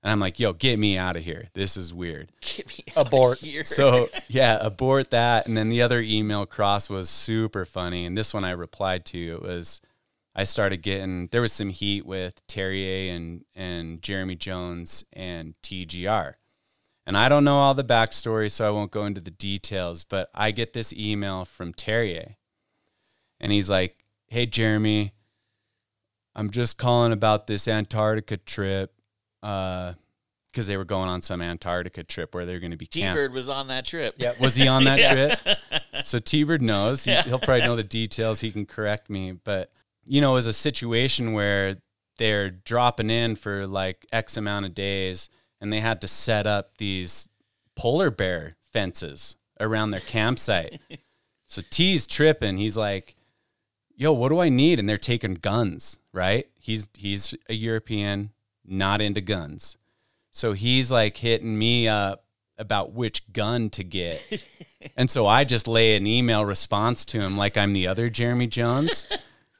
Speaker 7: and I'm like, yo, get me out of here. This is weird.
Speaker 6: Get me out of
Speaker 1: Abort.
Speaker 6: here.
Speaker 7: So yeah, abort that. And then the other email cross was super funny. And this one I replied to. It was I started getting there was some heat with Terje and and Jeremy Jones and TGR. And I don't know all the backstory, so I won't go into the details, but I get this email from Terje. And he's like, Hey Jeremy, I'm just calling about this Antarctica trip. Uh because they were going on some Antarctica trip where they're going to be
Speaker 6: T-Bird was on that trip.
Speaker 1: Yeah,
Speaker 7: was he on that trip? So T-Bird knows. He, He'll probably know the details. He can correct me. But, you know, it was a situation where they're dropping in for like X amount of days and they had to set up these polar bear fences around their campsite. so T's tripping. He's like, yo, what do I need? And they're taking guns, right? He's he's a European, not into guns. So he's like hitting me up about which gun to get. and so I just lay an email response to him like I'm the other Jeremy Jones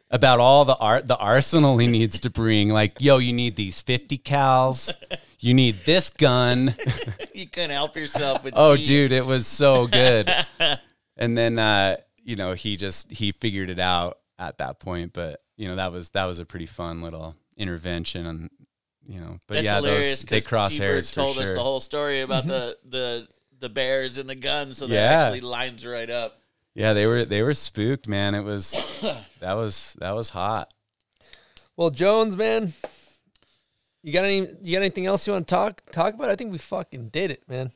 Speaker 7: about all the art the arsenal he needs to bring. Like, yo, you need these 50 cals. You need this gun.
Speaker 6: You couldn't help yourself with
Speaker 7: Oh,
Speaker 6: T.
Speaker 7: dude, it was so good. and then uh, you know, he just he figured it out at that point. But you know, that was that was a pretty fun little intervention you know, but
Speaker 6: That's
Speaker 7: yeah,
Speaker 6: hilarious.
Speaker 7: those they
Speaker 6: 'cause
Speaker 7: cross hairs.
Speaker 6: told
Speaker 7: sure.
Speaker 6: us the whole story about the the the bears and the guns, so that
Speaker 7: Yeah.
Speaker 6: actually lines right up.
Speaker 7: yeah, they were they were spooked, man. It was that was that was hot.
Speaker 1: Well, Jones, man, you got any? You got anything else you want to talk talk about? I think we fucking did it, man.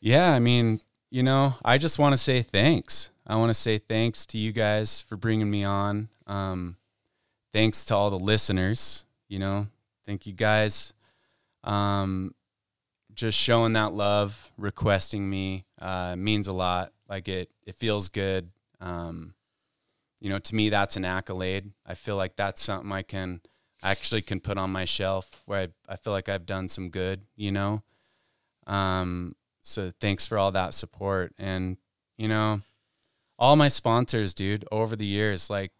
Speaker 7: Yeah, I mean, you know, I just want to say thanks. I want to say thanks to you guys for bringing me on. Um, thanks to all the listeners. You know, thank you guys. Um, just showing that love, requesting me uh, means a lot. Like it, it feels good. Um, you know, to me, that's an accolade. I feel like that's something I can I actually can put on my shelf where I, I feel like I've done some good. You know, um, so thanks for all that support and you know, all my sponsors, dude, over the years, like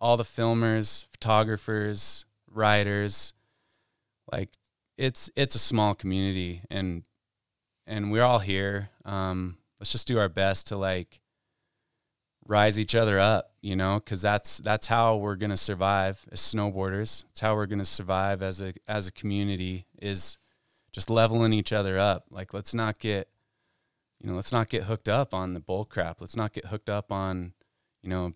Speaker 7: all the filmers, photographers, writers, like it's it's a small community and and we're all here. Um, let's just do our best to like rise each other up, you know, because that's that's how we're gonna survive as snowboarders. It's how we're gonna survive as a as a community is just leveling each other up. Like let's not get you know, let's not get hooked up on the bull crap. Let's not get hooked up on, you know,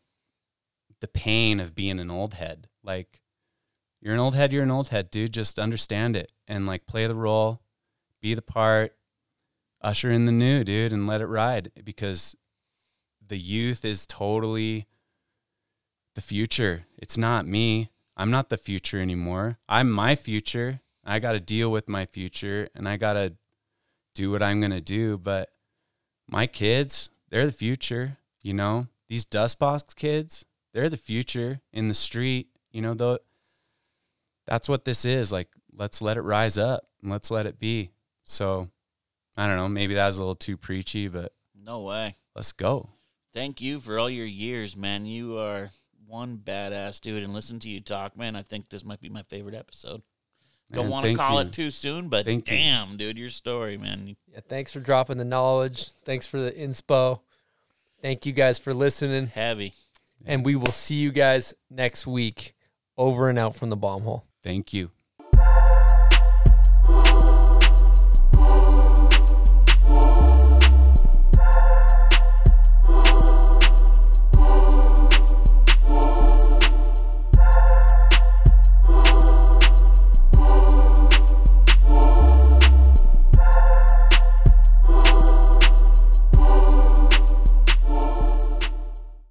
Speaker 7: the pain of being an old head. Like you're an old head, you're an old head, dude. Just understand it and like play the role, be the part, usher in the new, dude, and let it ride because the youth is totally the future. It's not me. I'm not the future anymore. I'm my future. I got to deal with my future and I got to do what I'm going to do. But my kids, they're the future, you know? These dust box kids, they're the future in the street, you know, though that's what this is. Like, let's let it rise up and let's let it be. So, I don't know, maybe that was a little too preachy, but
Speaker 6: No way.
Speaker 7: let's go.
Speaker 6: Thank you for all your years, man. You are one badass dude. And listen to you talk, man. I think this might be my favorite episode. Don't want to call
Speaker 7: you.
Speaker 6: it too soon, but
Speaker 7: Thank you.
Speaker 6: damn, dude, your story, man.
Speaker 1: Yeah, thanks for dropping the knowledge. Thanks for the inspo. Thank you guys for listening,
Speaker 6: Heavy.
Speaker 1: and we will see you guys next week. Over and out from the bomb hole.
Speaker 7: Thank you.